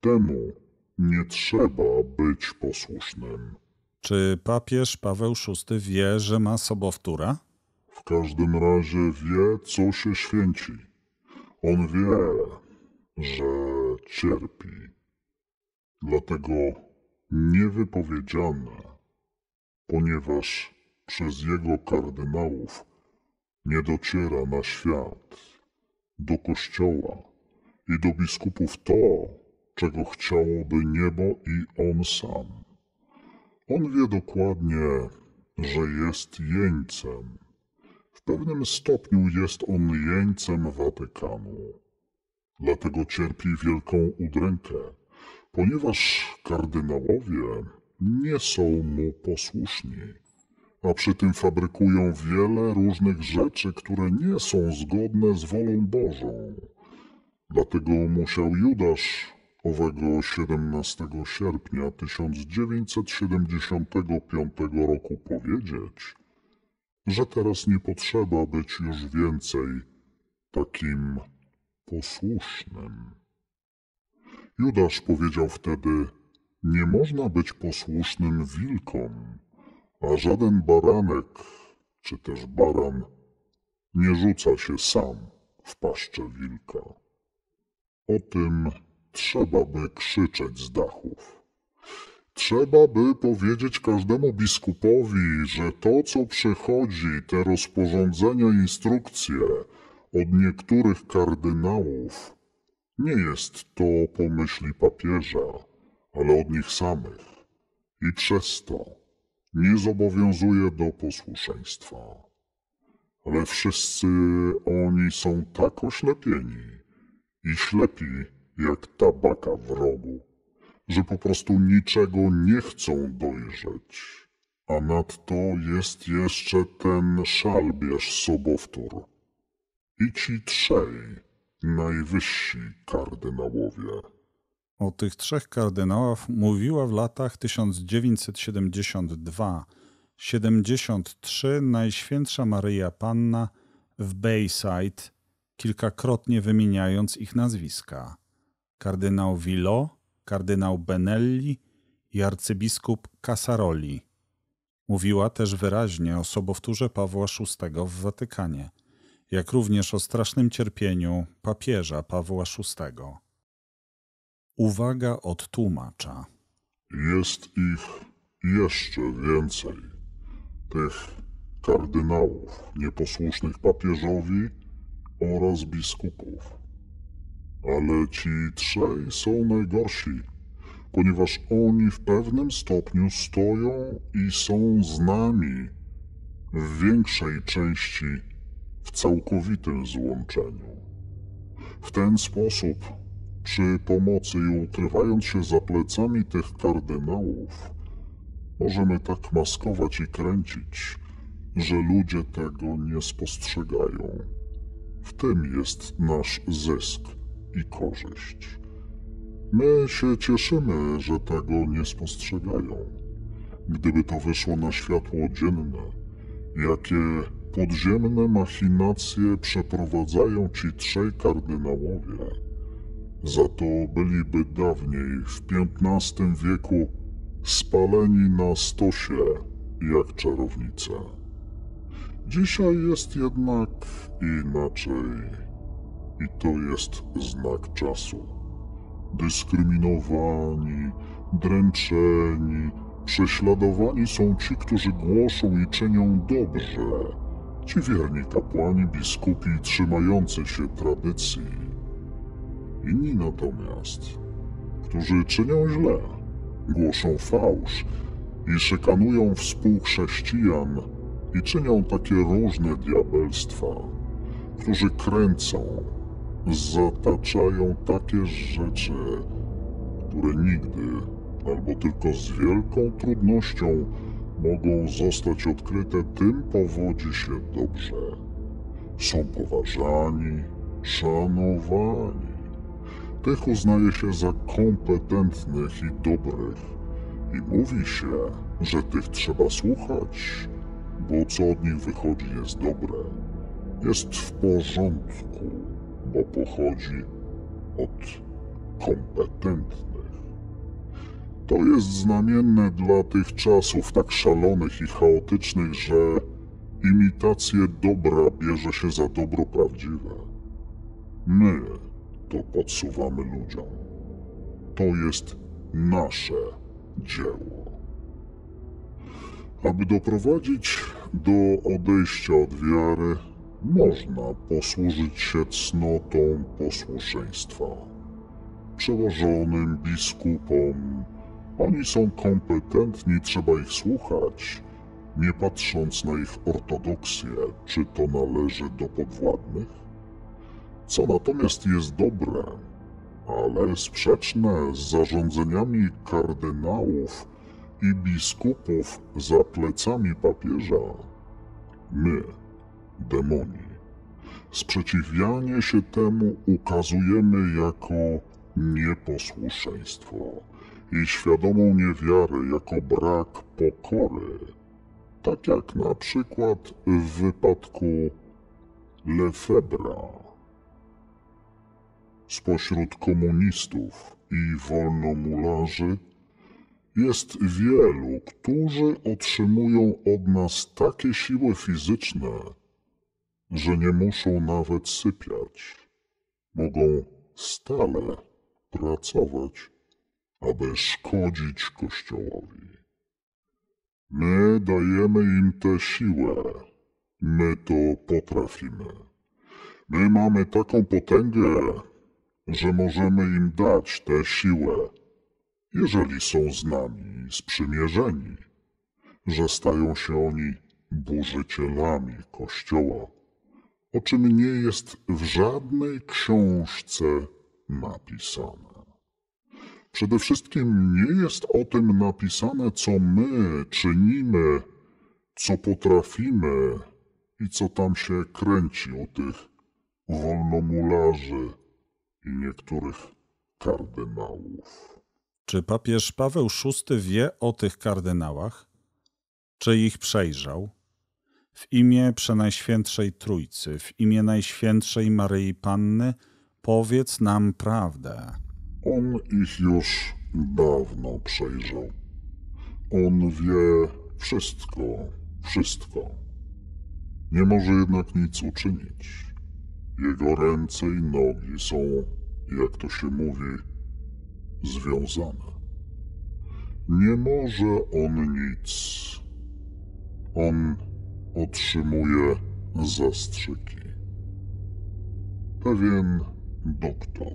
temu nie trzeba być posłusznym. Czy papież Paweł VI wie, że ma sobowtóra? W każdym razie wie, co się święci. On wie, że cierpi. Dlatego niewypowiedziane, ponieważ przez jego kardynałów nie dociera na świat, do kościoła i do biskupów to, czego chciałoby niebo i on sam. On wie dokładnie, że jest jeńcem. W pewnym stopniu jest on jeńcem Watykanu. Dlatego cierpi wielką udrękę, ponieważ kardynałowie nie są mu posłuszni, a przy tym fabrykują wiele różnych rzeczy, które nie są zgodne z wolą Bożą. Dlatego musiał Judasz owego 17 sierpnia 1975 roku powiedzieć, że teraz nie potrzeba być już więcej takim posłusznym. Judasz powiedział wtedy: Nie można być posłusznym wilkom, a żaden baranek czy też baran nie rzuca się sam w paszczę wilka. O tym trzeba by krzyczeć z dachów. Trzeba by powiedzieć każdemu biskupowi, że to, co przychodzi, te rozporządzenia, instrukcje od niektórych kardynałów, nie jest to pomyśli papieża, ale od nich samych. I przez to nie zobowiązuje do posłuszeństwa. Ale wszyscy oni są tak oślepieni i ślepi jak tabaka w rogu, że po prostu niczego nie chcą dojrzeć. A nadto jest jeszcze ten szalbierz sobowtór i ci trzej najwyżsi kardynałowie. O tych trzech kardynałach mówiła w latach 1972-73 Najświętsza Maryja Panna w Bayside kilkakrotnie wymieniając ich nazwiska. Kardynał Villot, kardynał Benelli i arcybiskup Casaroli. Mówiła też wyraźnie o sobowtórze Pawła VI w Watykanie, jak również o strasznym cierpieniu papieża Pawła VI. Uwaga od tłumacza. Jest ich jeszcze więcej. Tych kardynałów nieposłusznych papieżowi oraz biskupów. Ale ci trzej są najgorsi, ponieważ oni w pewnym stopniu stoją i są z nami w większej części w całkowitym złączeniu. W ten sposób, przy pomocy i ukrywając się za plecami tych kardynałów, możemy tak maskować i kręcić, że ludzie tego nie spostrzegają. W tym jest nasz zysk i korzyść. My się cieszymy, że tego nie spostrzegają. Gdyby to wyszło na światło dzienne, jakie podziemne machinacje przeprowadzają ci trzej kardynałowie, za to byliby dawniej w XV wieku spaleni na stosie jak czarownice. Dzisiaj jest jednak inaczej. I to jest znak czasu. Dyskryminowani, dręczeni, prześladowani są ci, którzy głoszą i czynią dobrze. Ci wierni kapłani, biskupi trzymający się tradycji. Inni natomiast, którzy czynią źle, głoszą fałsz i szykanują współchrześcijan i czynią takie różne diabelstwa, którzy kręcą, zataczają takie rzeczy, które nigdy albo tylko z wielką trudnością mogą zostać odkryte, tym powodzi się dobrze. Są poważani, szanowani. Tych uznaje się za kompetentnych i dobrych. I mówi się, że tych trzeba słuchać, bo co od nich wychodzi jest dobre. Jest w porządku, pochodzi od kompetentnych. To jest znamienne dla tych czasów tak szalonych i chaotycznych, że imitację dobra bierze się za dobro prawdziwe. My to podsuwamy ludziom. To jest nasze dzieło. Aby doprowadzić do odejścia od wiary, można posłużyć się cnotą posłuszeństwa. Przełożonym biskupom, oni są kompetentni, trzeba ich słuchać, nie patrząc na ich ortodoksję, czy to należy do podwładnych. Co natomiast jest dobre, ale sprzeczne z zarządzeniami kardynałów i biskupów za plecami papieża, my, demoni, sprzeciwianie się temu ukazujemy jako nieposłuszeństwo i świadomą niewiarę jako brak pokory, tak jak na przykład w wypadku Lefebra. Spośród komunistów i wolnomularzy jest wielu, którzy otrzymują od nas takie siły fizyczne, że nie muszą nawet sypiać. Mogą stale pracować, aby szkodzić Kościołowi. My dajemy im tę siłę. My to potrafimy. My mamy taką potęgę, że możemy im dać tę siłę, jeżeli są z nami sprzymierzeni, że stają się oni burzycielami Kościoła, o czym nie jest w żadnej książce napisane. Przede wszystkim nie jest o tym napisane, co my czynimy, co potrafimy i co tam się kręci u tych wolnomularzy i niektórych kardynałów. Czy papież Paweł VI wie o tych kardynałach? Czy ich przejrzał? W imię Przenajświętszej Trójcy, w imię Najświętszej Maryi Panny, powiedz nam prawdę. On ich już dawno przejrzał. On wie wszystko, wszystko. Nie może jednak nic uczynić. Jego ręce i nogi są, jak to się mówi, związane. Nie może on nic. On otrzymuje zastrzyki. Pewien doktor,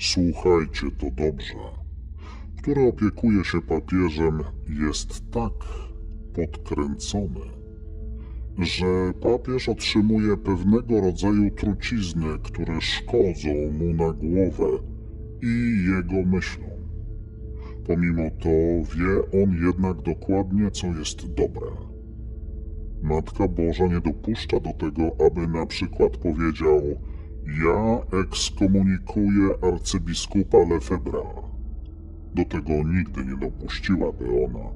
słuchajcie to dobrze, który opiekuje się papieżem, jest tak podkręcony, że papież otrzymuje pewnego rodzaju trucizny, które szkodzą mu na głowę i jego myślom. Pomimo to wie on jednak dokładnie, co jest dobre. Matka Boża nie dopuszcza do tego, aby na przykład powiedział: Ja ekskomunikuję arcybiskupa Lefebra. Do tego nigdy nie dopuściłaby ona.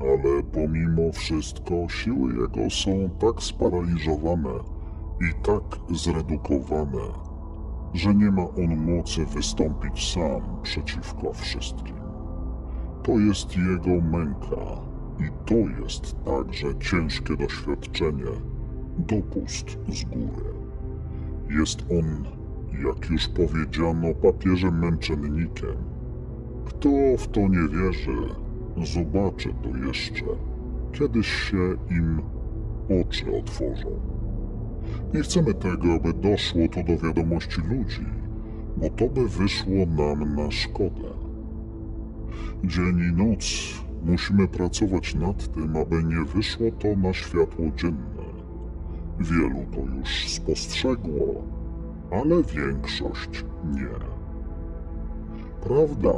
Ale pomimo wszystko siły jego są tak sparaliżowane i tak zredukowane, że nie ma on mocy wystąpić sam przeciwko wszystkim. To jest jego męka i to jest także ciężkie doświadczenie, dopust z góry. Jest on, jak już powiedziano, papieżem męczennikiem. Kto w to nie wierzy, zobaczy to jeszcze, kiedyś się im oczy otworzą. Nie chcemy tego, aby doszło to do wiadomości ludzi, bo to by wyszło nam na szkodę. Dzień i noc musimy pracować nad tym, aby nie wyszło to na światło dzienne. Wielu to już spostrzegło, ale większość nie. Prawda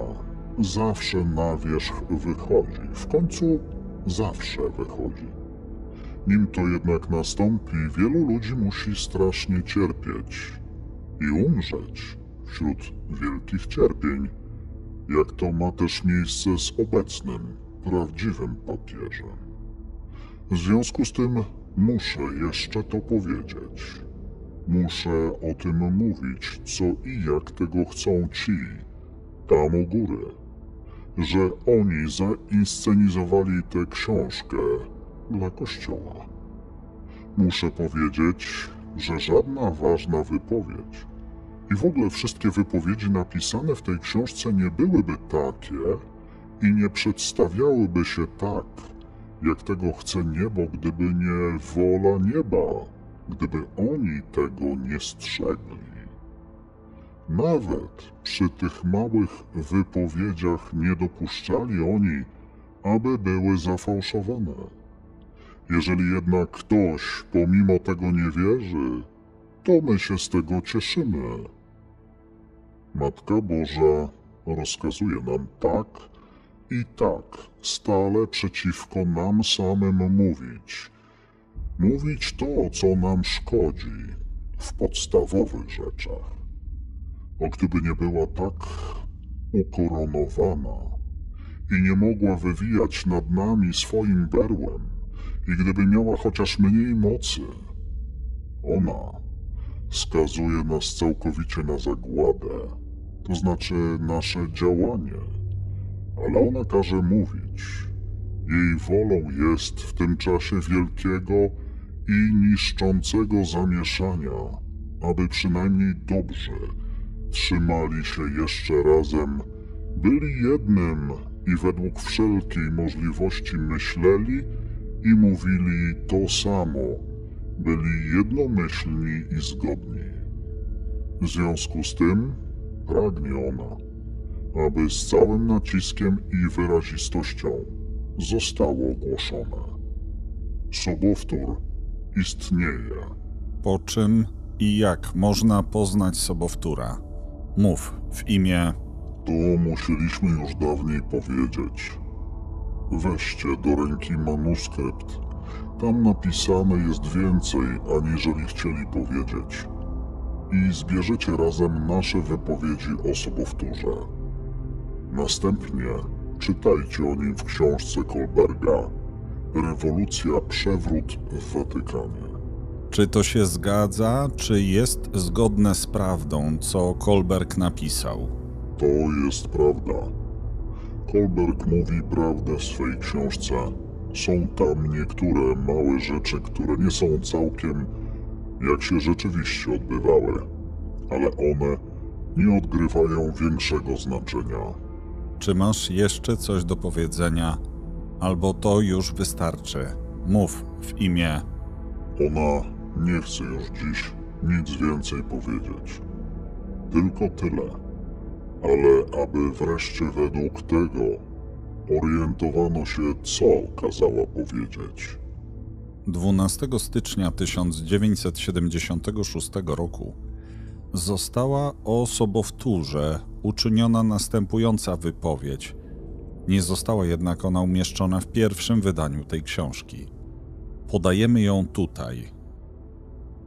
zawsze na wierzch wychodzi, w końcu zawsze wychodzi. Nim to jednak nastąpi, wielu ludzi musi strasznie cierpieć i umrzeć wśród wielkich cierpień, jak to ma też miejsce z obecnym, prawdziwym papieżem. W związku z tym muszę jeszcze to powiedzieć. Muszę o tym mówić, co i jak tego chcą ci, tam u góry, że oni zainscenizowali tę książkę dla Kościoła. Muszę powiedzieć, że żadna ważna wypowiedź i w ogóle wszystkie wypowiedzi napisane w tej książce nie byłyby takie i nie przedstawiałyby się tak, jak tego chce niebo, gdyby nie wola nieba, gdyby oni tego nie strzegli. Nawet przy tych małych wypowiedziach nie dopuszczali oni, aby były zafałszowane. Jeżeli jednak ktoś pomimo tego nie wierzy, to my się z tego cieszymy. Matka Boża rozkazuje nam tak i tak stale przeciwko nam samym mówić. Mówić to, co nam szkodzi w podstawowych rzeczach. O gdyby nie była tak ukoronowana i nie mogła wywijać nad nami swoim berłem, i gdyby miała chociaż mniej mocy, ona skazuje nas całkowicie na zagładę, to znaczy nasze działanie, ale ona każe mówić. Jej wolą jest w tym czasie wielkiego i niszczącego zamieszania, aby przynajmniej dobrze trzymali się jeszcze razem, byli jednym i według wszelkiej możliwości myśleli i mówili to samo, byli jednomyślni i zgodni. W związku z tym pragnie ona, aby z całym naciskiem i wyrazistością zostało ogłoszone. Sobowtór istnieje. Po czym i jak można poznać sobowtóra? Mów w imię. To musieliśmy już dawniej powiedzieć. Weźcie do ręki manuskrypt. Tam napisane jest więcej, aniżeli chcieli powiedzieć. I zbierzecie razem nasze wypowiedzi o sobowtórze. Następnie czytajcie o nim w książce Kolberga, Rewolucja, przewrót w Watykanie. Czy to się zgadza, czy jest zgodne z prawdą, co Kolberg napisał? To jest prawda. Kolberg mówi prawdę w swej książce. Są tam niektóre małe rzeczy, które nie są całkiem jak się rzeczywiście odbywały, ale one nie odgrywają większego znaczenia. Czy masz jeszcze coś do powiedzenia, albo to już wystarczy? Mów w imię. Ona nie chce już dziś nic więcej powiedzieć. Tylko tyle. Ale aby wreszcie według tego orientowano się, co kazała powiedzieć. 12 stycznia 1976 roku została o sobowtórze uczyniona następująca wypowiedź. Nie została jednak ona umieszczona w pierwszym wydaniu tej książki. Podajemy ją tutaj.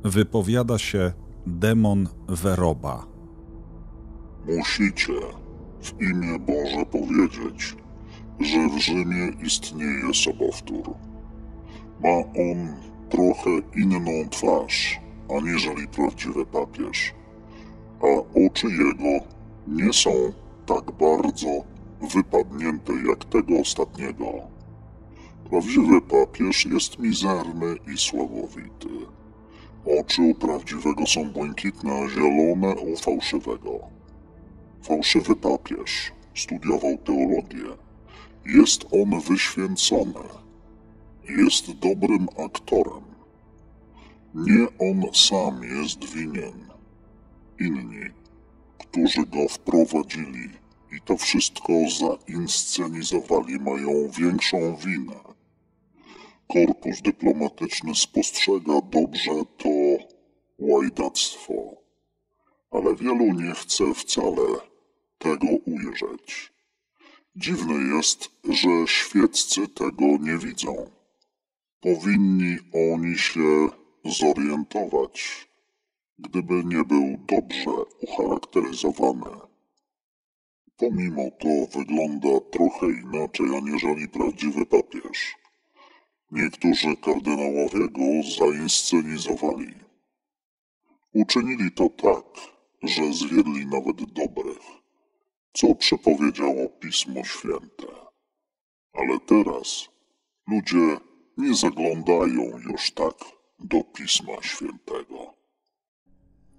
Wypowiada się demon Weroba. Musicie w imię Boże powiedzieć, że w Rzymie istnieje sobowtór. Ma on trochę inną twarz, aniżeli prawdziwy papież, a oczy jego nie są tak bardzo wypadnięte jak tego ostatniego. Prawdziwy papież jest mizerny i słabowity. Oczy u prawdziwego są błękitne, a zielone u fałszywego. Fałszywy papież studiował teologię. Jest on wyświęcony. Jest dobrym aktorem. Nie on sam jest winien. Inni, którzy go wprowadzili i to wszystko zainscenizowali, mają większą winę. Korpus dyplomatyczny spostrzega dobrze to łajdactwo, ale wielu nie chce wcale tego ujrzeć. Dziwne jest, że świeccy tego nie widzą. Powinni oni się zorientować, gdyby nie był dobrze ucharakteryzowany. Pomimo to wygląda trochę inaczej aniżeli prawdziwy papież. Niektórzy kardynałowie go zainscenizowali. Uczynili to tak, że zwiedli nawet dobrych, co przepowiedziało Pismo Święte. Ale teraz ludzie nie zaglądają już tak do Pisma Świętego.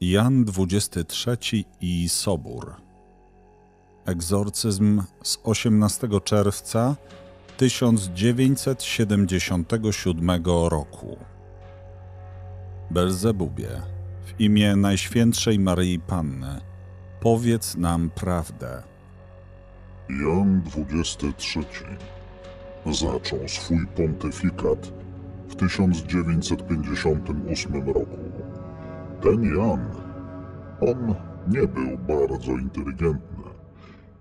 Jan XXIII i Sobór. Egzorcyzm z 18 czerwca 1977 roku. Belzebubie, w imię Najświętszej Maryi Panny, powiedz nam prawdę. Jan XXIII zaczął swój pontyfikat w 1958 roku. Ten Jan, on nie był bardzo inteligentny,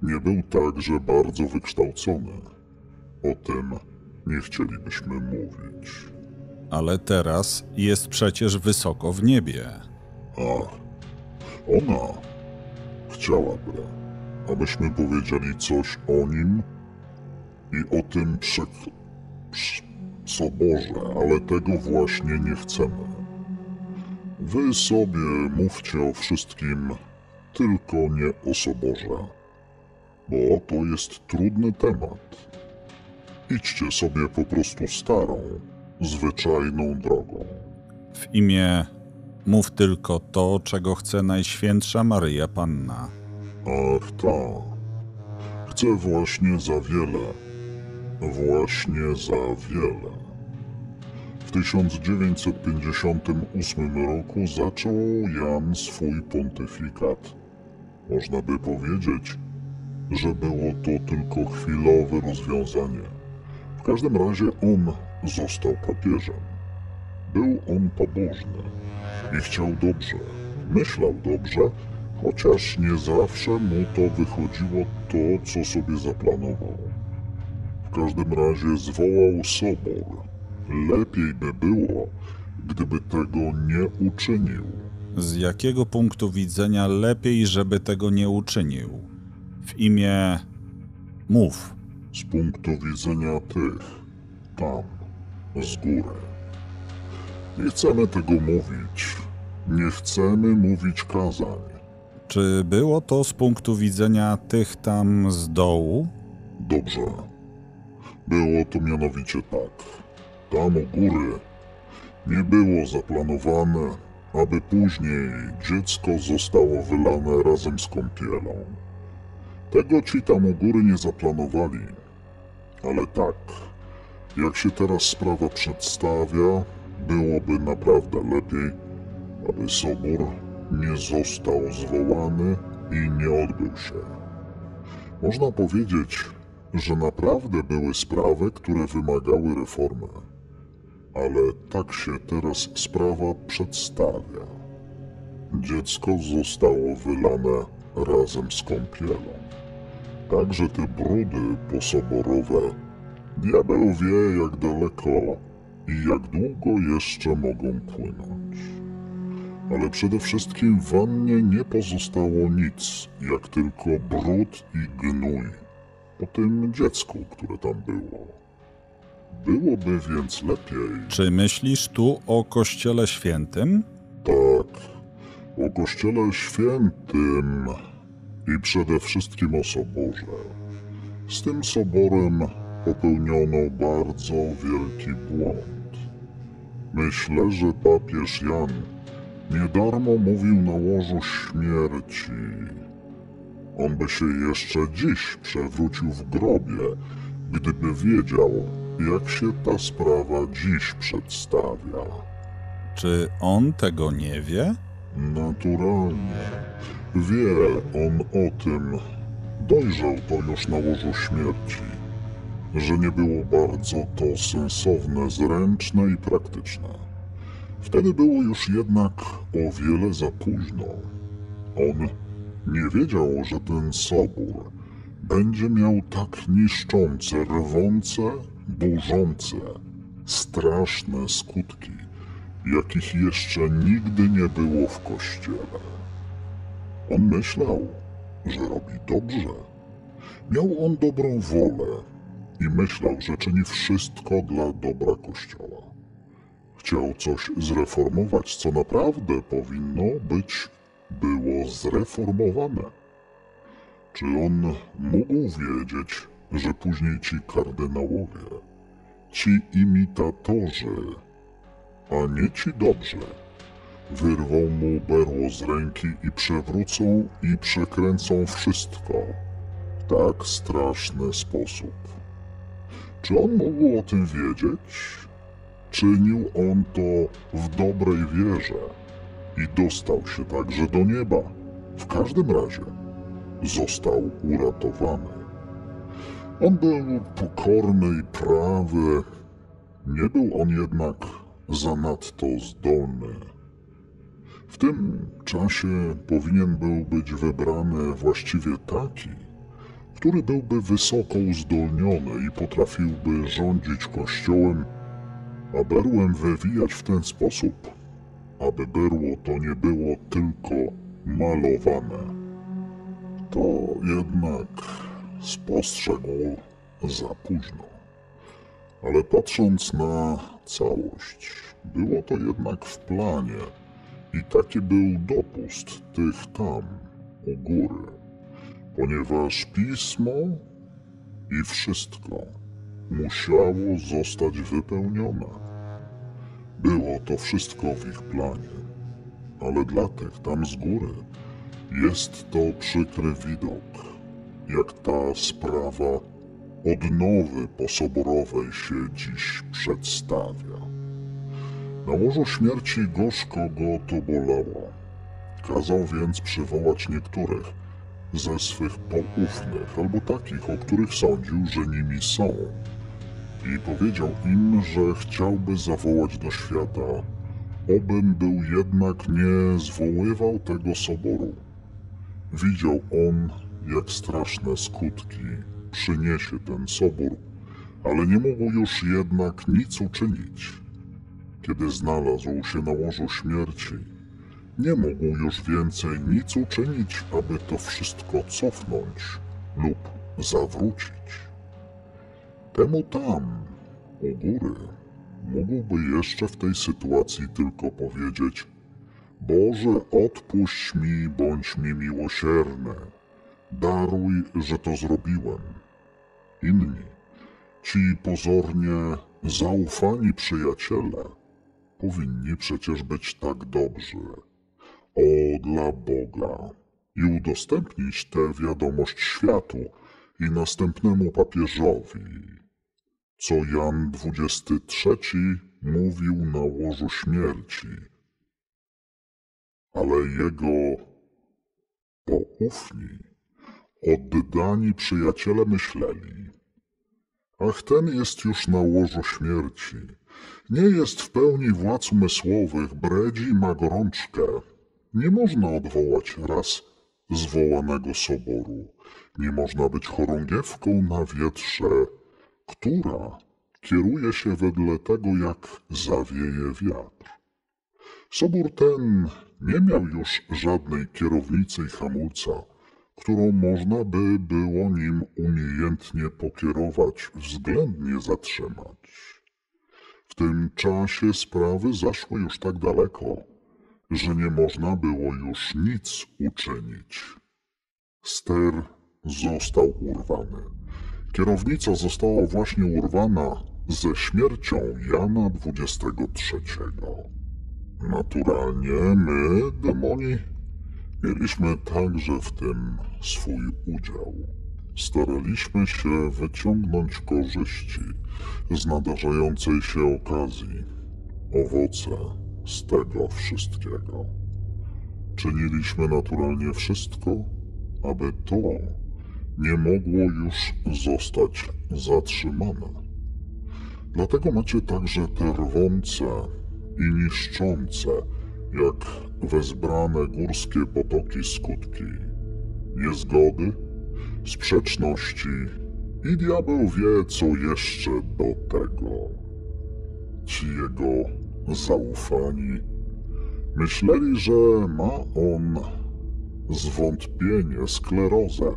nie był także bardzo wykształcony. O tym nie chcielibyśmy mówić. Ale teraz jest przecież wysoko w niebie. Ach, ona chciałaby, abyśmy powiedzieli coś o nim i o tym przek... przy- soborze, ale tego właśnie nie chcemy. Wy sobie mówcie o wszystkim, tylko nie o soborze, bo to jest trudny temat. Idźcie sobie po prostu starą, zwyczajną drogą. W imię mów tylko to, czego chce Najświętsza Maryja Panna. Ach ta. Chcę właśnie za wiele. Właśnie za wiele. W 1958 roku zaczął Jan swój pontyfikat. Można by powiedzieć, że było to tylko chwilowe rozwiązanie. W każdym razie on został papieżem. Był on pobożny i chciał dobrze, myślał dobrze, chociaż nie zawsze mu to wychodziło to, co sobie zaplanował. W każdym razie zwołał sobor. Lepiej by było, gdyby tego nie uczynił. Z jakiego punktu widzenia lepiej, żeby tego nie uczynił? W imię mów. Z punktu widzenia tych, tam, z góry. Nie chcemy tego mówić. Nie chcemy mówić kazań. Czy było to z punktu widzenia tych tam z dołu? Dobrze. Było to mianowicie tak. Tam u góry nie było zaplanowane, aby później dziecko zostało wylane razem z kąpielą. Tego ci tam u góry nie zaplanowali. Ale tak, jak się teraz sprawa przedstawia, byłoby naprawdę lepiej, aby sobór nie został zwołany i nie odbył się. Można powiedzieć, że naprawdę były sprawy, które wymagały reformy. Ale tak się teraz sprawa przedstawia. Dziecko zostało wylane razem z kąpielą. Także te brudy posoborowe, diabeł wie jak daleko i jak długo jeszcze mogą płynąć. Ale przede wszystkim w wannie nie pozostało nic, jak tylko brud i gnój po tym dziecku, które tam było. Byłoby więc lepiej, Czy myślisz tu o Kościele Świętym? tak, o Kościele Świętym i przede wszystkim o Soborze. Z tym Soborem popełniono bardzo wielki błąd. Myślę, że papież Jan nie darmo mówił na łożu śmierci. On by się jeszcze dziś przewrócił w grobie, gdyby wiedział, jak się ta sprawa dziś przedstawia. Czy on tego nie wie? Naturalnie. Wie on o tym. Dojrzał to już na łożu śmierci, że nie było bardzo to sensowne, zręczne i praktyczne. Wtedy było już jednak o wiele za późno. On nie wiedział, że ten sobór będzie miał tak niszczące, rwące, burzące, straszne skutki, jakich jeszcze nigdy nie było w kościele. On myślał, że robi dobrze. Miał on dobrą wolę i myślał, że czyni wszystko dla dobra kościoła. Chciał coś zreformować, co naprawdę powinno być było zreformowane. Czy on mógł wiedzieć, że później ci kardynałowie, ci imitatorzy, a nie ci dobrzy, wyrwą mu berło z ręki i przewrócą i przekręcą wszystko w tak straszny sposób? Czy on mógł o tym wiedzieć? Czynił on to w dobrej wierze i dostał się także do nieba. W każdym razie został uratowany. On był pokorny i prawy, nie był on jednak zanadto zdolny. W tym czasie powinien był być wybrany właściwie taki, który byłby wysoko uzdolniony i potrafiłby rządzić kościołem, a berłem wywijać w ten sposób, aby berło to nie było tylko malowane. To jednak spostrzegł za późno. Ale patrząc na całość, było to jednak w planie i taki był dopust tych tam u góry, ponieważ pismo i wszystko musiało zostać wypełnione. Było to wszystko w ich planie, ale dla tych tam z góry jest to przykry widok, jak ta sprawa odnowy posoborowej się dziś przedstawia. Na łożu śmierci gorzko go to bolało. Kazał więc przywołać niektórych ze swych poufnych, albo takich, o których sądził, że nimi są. I powiedział im, że chciałby zawołać do świata, obym był jednak nie zwoływał tego soboru. Widział on, jak straszne skutki przyniesie ten sobór, ale nie mógł już jednak nic uczynić. Kiedy znalazł się na łożu śmierci, nie mógł już więcej nic uczynić, aby to wszystko cofnąć lub zawrócić. Temu tam, u góry, mógłby jeszcze w tej sytuacji tylko powiedzieć: Boże, odpuść mi, bądź mi miłosierny. Daruj, że to zrobiłem. Inni, ci pozornie zaufani przyjaciele, powinni przecież być tak dobrzy. O, dla Boga! I udostępnić tę wiadomość światu i następnemu papieżowi, co Jan XXIII mówił na łożu śmierci. Ale jego poufni, oddani przyjaciele myśleli, ach ten jest już na łożu śmierci, nie jest w pełni władz umysłowych, bredzi ma gorączkę. Nie można odwołać raz zwołanego soboru. Nie można być chorągiewką na wietrze, która kieruje się wedle tego, jak zawieje wiatr. Sobór ten nie miał już żadnej kierownicy i hamulca, którą można by było nim umiejętnie pokierować, względnie zatrzymać. W tym czasie sprawy zaszły już tak daleko, że nie można było już nic uczynić. Ster został urwany. Kierownica została właśnie urwana ze śmiercią Jana XXIII. Naturalnie my, demoni, mieliśmy także w tym swój udział. Staraliśmy się wyciągnąć korzyści z nadarzającej się okazji, owoce z tego wszystkiego. Czyniliśmy naturalnie wszystko, aby to nie mogło już zostać zatrzymane. Dlatego macie także te rwące i niszczące, jak wezbrane górskie potoki skutki, niezgody, sprzeczności i diabeł wie, co jeszcze do tego. Ci jego zaufani myśleli, że ma on zwątpienie, sklerozę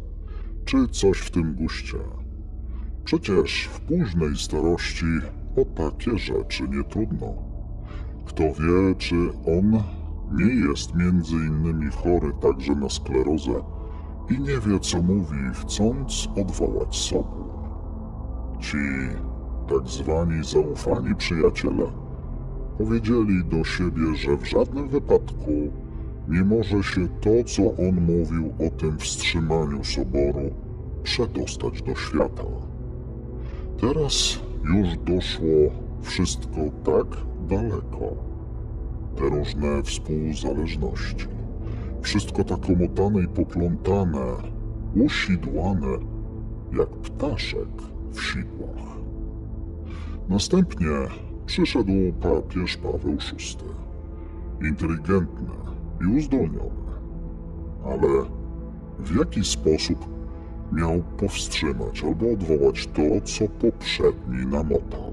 czy coś w tym guście. Przecież w późnej starości o takie rzeczy nie trudno. Kto wie, czy on nie jest między innymi chory także na sklerozę i nie wie, co mówi, chcąc odwołać sobą. Ci tak zwani zaufani przyjaciele powiedzieli do siebie, że w żadnym wypadku nie może się to, co on mówił o tym wstrzymaniu soboru, przedostać do świata. Teraz już doszło wszystko tak daleko. Te różne współzależności. Wszystko tak omotane i poplątane, usidłane, jak ptaszek w sidłach. Następnie przyszedł papież Paweł VI. Inteligentny i uzdolniony. Ale w jaki sposób miał powstrzymać albo odwołać to, co poprzedni namotał?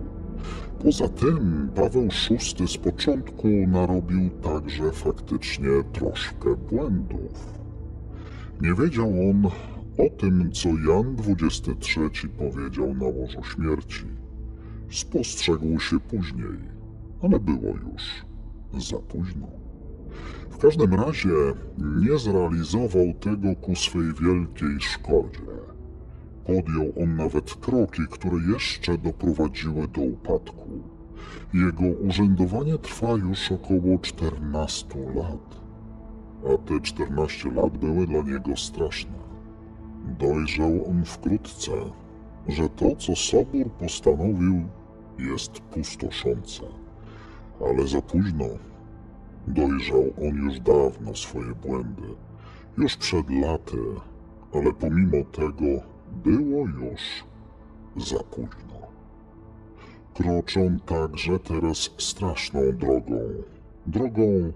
Poza tym Paweł VI z początku narobił także faktycznie troszkę błędów. Nie wiedział on o tym, co Jan XXIII powiedział na łożu śmierci. Spostrzegł się później, ale było już za późno. W każdym razie nie zrealizował tego ku swej wielkiej szkodzie. Podjął on nawet kroki, które jeszcze doprowadziły do upadku. Jego urzędowanie trwa już około 14 lat, a te 14 lat były dla niego straszne. Dojrzał on wkrótce, że to, co Sobór postanowił, jest pustoszące. Ale za późno. Dojrzał on już dawno swoje błędy, już przed laty, ale pomimo tego było już za późno. Kroczą także teraz straszną drogą, drogą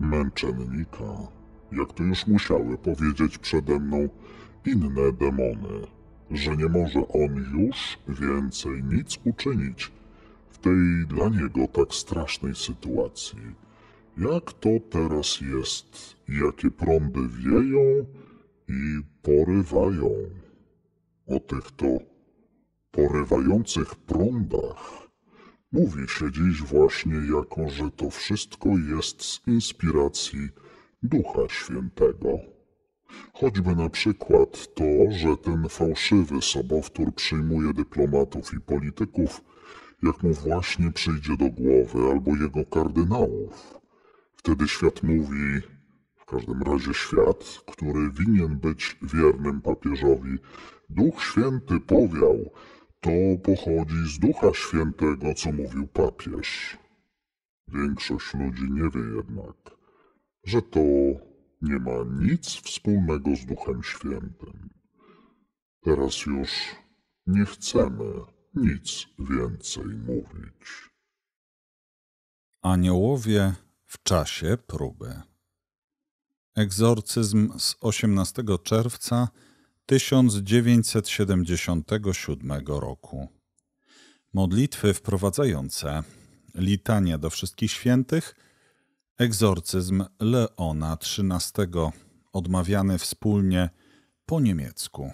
męczennika, jak to już musiały powiedzieć przede mną inne demony, że nie może on już więcej nic uczynić w tej dla niego tak strasznej sytuacji. Jak to teraz jest, jakie prądy wieją i porywają. O tych to porywających prądach Mówi się dziś właśnie jako, że to wszystko jest z inspiracji Ducha Świętego. Choćby na przykład to, że ten fałszywy sobowtór przyjmuje dyplomatów i polityków, jak mu właśnie przyjdzie do głowy, albo jego kardynałów. Wtedy świat mówi, w każdym razie świat, który winien być wiernym papieżowi, Duch Święty powiał, to pochodzi z Ducha Świętego, co mówił papież. Większość ludzi nie wie jednak, że to nie ma nic wspólnego z Duchem Świętym. Teraz już nie chcemy nic więcej mówić. Aniołowie w czasie próby. Egzorcyzm z 18 czerwca 1977 roku. Modlitwy wprowadzające, litania do wszystkich świętych, egzorcyzm Leona XIII, odmawiany wspólnie po niemiecku.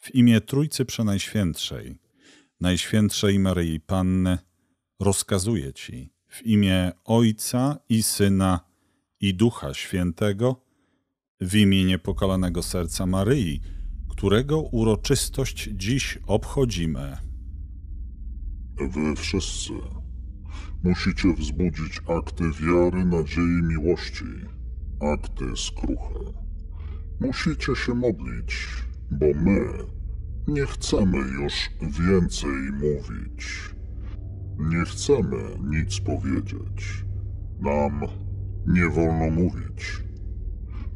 W imię Trójcy Przenajświętszej, Najświętszej Maryi Panny, rozkazuję Ci w imię Ojca i Syna i Ducha Świętego, w imię niepokalanego serca Maryi, którego uroczystość dziś obchodzimy. Wy wszyscy musicie wzbudzić akty wiary, nadziei, miłości, akty skruche. Musicie się modlić, bo my nie chcemy już więcej mówić. Nie chcemy nic powiedzieć. Nam nie wolno mówić.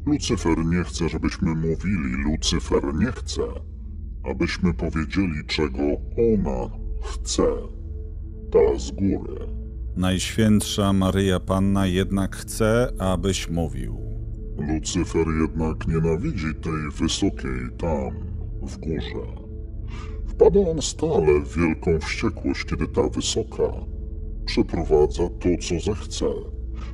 Lucyfer nie chce, żebyśmy mówili. Lucyfer nie chce, abyśmy powiedzieli, czego ona chce. Ta z góry. Najświętsza Maryja Panna jednak chce, abyś mówił. Lucyfer jednak nienawidzi tej wysokiej tam, w górze. Wpada on stale w wielką wściekłość, kiedy ta wysoka przeprowadza to, co zechce,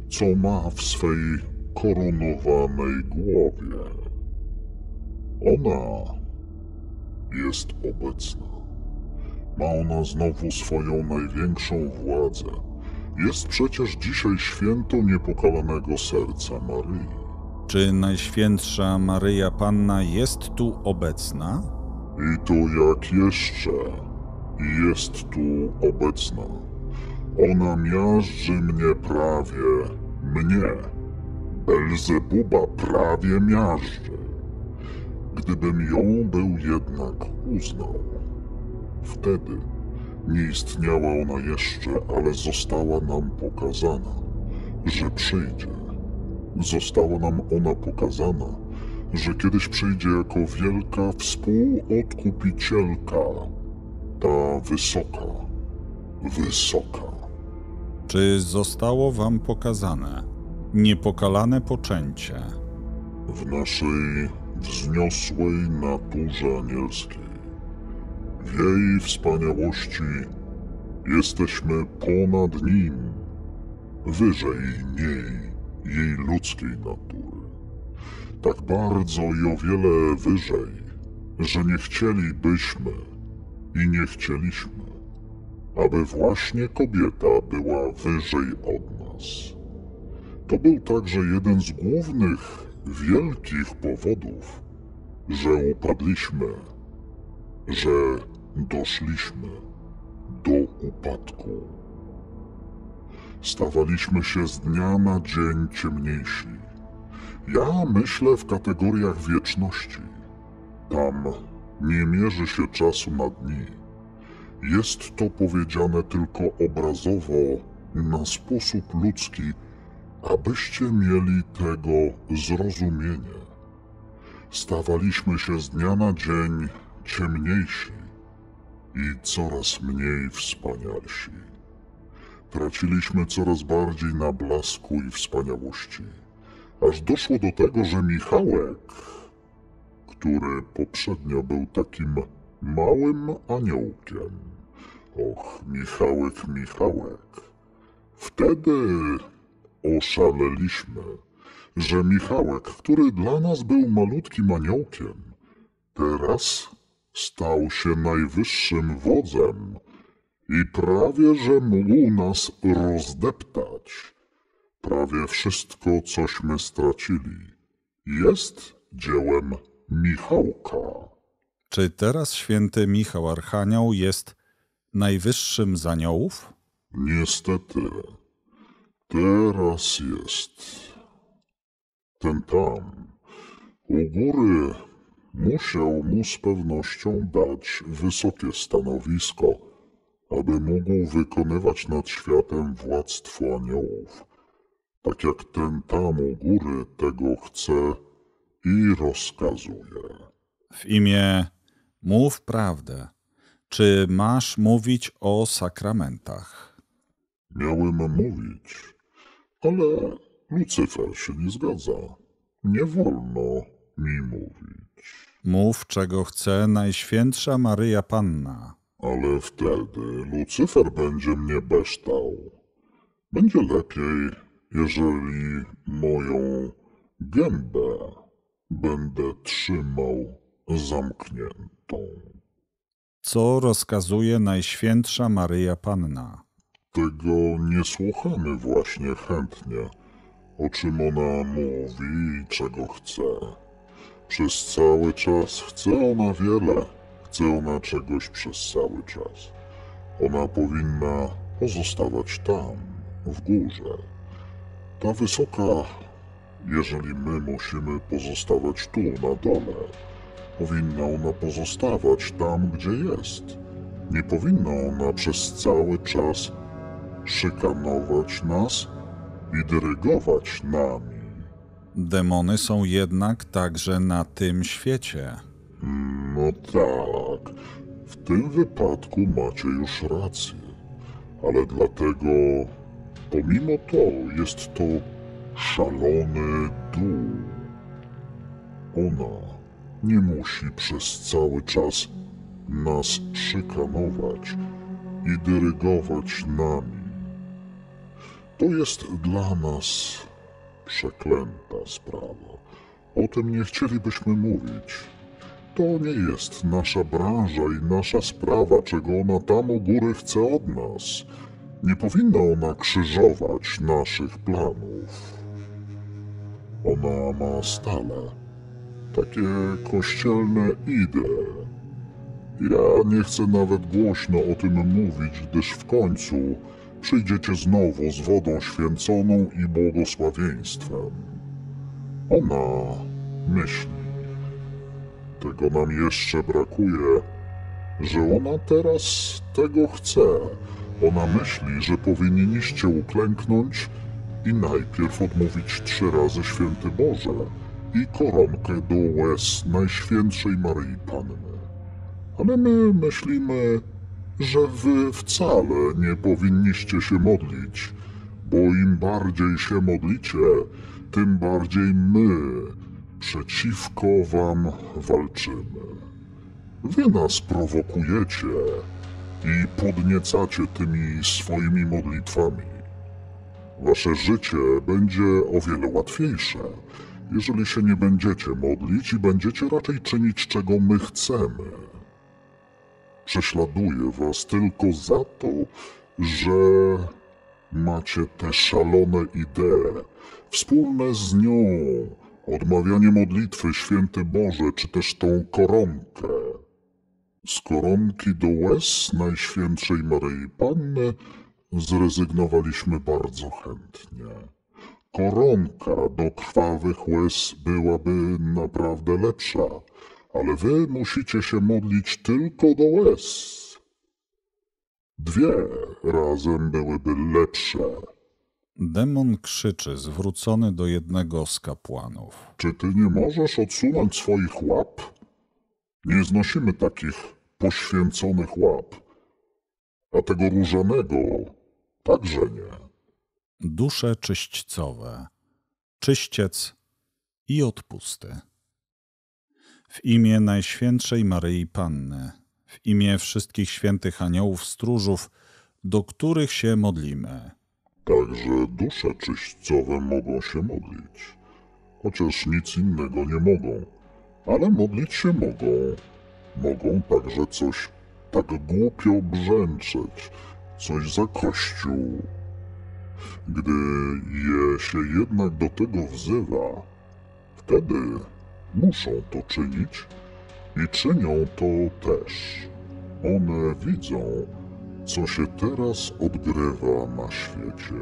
co ma w swej koronowanej głowie. Ona jest obecna. Ma ona znowu swoją największą władzę. Jest przecież dzisiaj święto niepokalanego serca Maryi. Czy Najświętsza Maryja Panna jest tu obecna? I to jak jeszcze jest tu obecna. Ona miażdży mnie prawie, mnie. Belzebuba prawie miażdży. Gdybym ją był jednak uznał, wtedy nie istniała ona jeszcze, ale została nam pokazana, że przyjdzie. Została nam ona pokazana, że kiedyś przyjdzie jako wielka współodkupicielka, ta wysoka, wysoka. Czy zostało wam pokazane niepokalane poczęcie? w naszej wzniosłej naturze anielskiej. W jej wspaniałości jesteśmy ponad nim, wyżej niej, jej ludzkiej natury. Tak bardzo i o wiele wyżej, że nie chcielibyśmy i nie chcieliśmy, aby właśnie kobieta była wyżej od nas. To był także jeden z głównych, wielkich powodów, że upadliśmy, że doszliśmy do upadku. Stawaliśmy się z dnia na dzień ciemniejsi. Ja myślę w kategoriach wieczności. Tam nie mierzy się czasu na dni. Jest to powiedziane tylko obrazowo, na sposób ludzki, abyście mieli tego zrozumienie. Stawaliśmy się z dnia na dzień ciemniejsi i coraz mniej wspanialsi. Traciliśmy coraz bardziej na blasku i wspaniałości, aż doszło do tego, że Michałek, który poprzednio był takim małym aniołkiem, och, Michałek, Michałek, wtedy oszaleliśmy, że Michałek, który dla nas był malutkim aniołkiem, teraz stał się najwyższym wodzem i prawie że mógł nas rozdeptać. Prawie wszystko, cośmy stracili, jest dziełem Michałka. Czy teraz święty Michał Archanioł jest najwyższym z aniołów? Niestety, teraz jest. Ten tam, u góry, musiał mu z pewnością dać wysokie stanowisko, aby mógł wykonywać nad światem władztwo aniołów. Tak jak ten tam u góry tego chce i rozkazuje. W imię mów prawdę. Czy masz mówić o sakramentach? Miałem mówić, ale Lucyfer się nie zgadza. Nie wolno mi mówić. Mów, czego chce Najświętsza Maryja Panna. Ale wtedy Lucyfer będzie mnie beształ. Będzie lepiej, jeżeli moją gębę będę trzymał zamkniętą. Co rozkazuje Najświętsza Maryja Panna? Tego nie słuchamy właśnie chętnie, o czym ona mówi i czego chce. Przez cały czas chce ona wiele, chce ona czegoś przez cały czas. Ona powinna pozostawać tam, w górze. Ta wysoka, jeżeli my musimy pozostawać tu, na dole, powinna ona pozostawać tam, gdzie jest. Nie powinna ona przez cały czas szykanować nas i dyrygować nami. Demony są jednak także na tym świecie. No tak, w tym wypadku macie już rację, ale dlatego, pomimo to, jest to szalony dół. Ona nie musi przez cały czas nas szykanować i dyrygować nami. To jest dla nas przeklęta sprawa. O tym nie chcielibyśmy mówić. To nie jest nasza branża i nasza sprawa, czego ona tam u góry chce od nas. Nie powinna ona krzyżować naszych planów. Ona ma stale takie kościelne idee. Ja nie chcę nawet głośno o tym mówić, gdyż w końcu przyjdziecie znowu z wodą święconą i błogosławieństwem. Ona myśli. Tego nam jeszcze brakuje, że ona teraz tego chce. Ona myśli, że powinniście uklęknąć i najpierw odmówić trzy razy święty Boże i koronkę do łez Najświętszej Maryi Panny. Ale my myślimy, że wy wcale nie powinniście się modlić, bo im bardziej się modlicie, tym bardziej my przeciwko wam walczymy. Wy nas prowokujecie i podniecacie tymi swoimi modlitwami. Wasze życie będzie o wiele łatwiejsze, jeżeli się nie będziecie modlić i będziecie raczej czynić, czego my chcemy. Prześladuję was tylko za to, że macie te szalone idee, wspólne z nią, odmawianie modlitwy święty Boże, czy też tą koronkę. Z koronki do łez Najświętszej Maryi Panny zrezygnowaliśmy bardzo chętnie. Koronka do krwawych łez byłaby naprawdę lepsza, ale wy musicie się modlić tylko do łez. Dwie razem byłyby lepsze. Demon krzyczy, zwrócony do jednego z kapłanów. Czy ty nie możesz odsunąć swoich łap? Nie znosimy takich poświęconych łap. A tego różanego także nie. Dusze czyśćcowe, czyściec i odpusty. W imię Najświętszej Maryi Panny, w imię wszystkich świętych aniołów stróżów, do których się modlimy. Także dusze czyśćcowe mogą się modlić, chociaż nic innego nie mogą, ale modlić się mogą. Mogą także coś tak głupio brzęczeć coś za kościół. Gdy je się jednak do tego wzywa, wtedy muszą to czynić i czynią to też. One widzą, co się teraz odgrywa na świecie.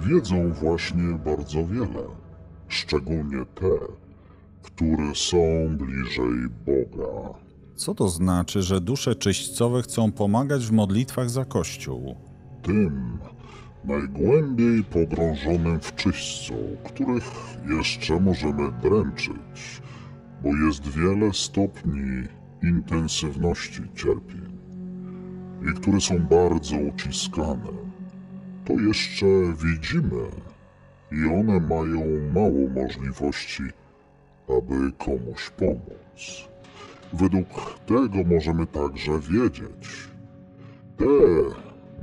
Wiedzą właśnie bardzo wiele, szczególnie te, które są bliżej Boga. Co to znaczy, że dusze czyśćcowe chcą pomagać w modlitwach za Kościół? Tym najgłębiej pogrążonym w czyśćcu, których jeszcze możemy dręczyć, bo jest wiele stopni intensywności cierpień i które są bardzo uciskane. To jeszcze widzimy i one mają mało możliwości, aby komuś pomóc. Według tego możemy także wiedzieć. Te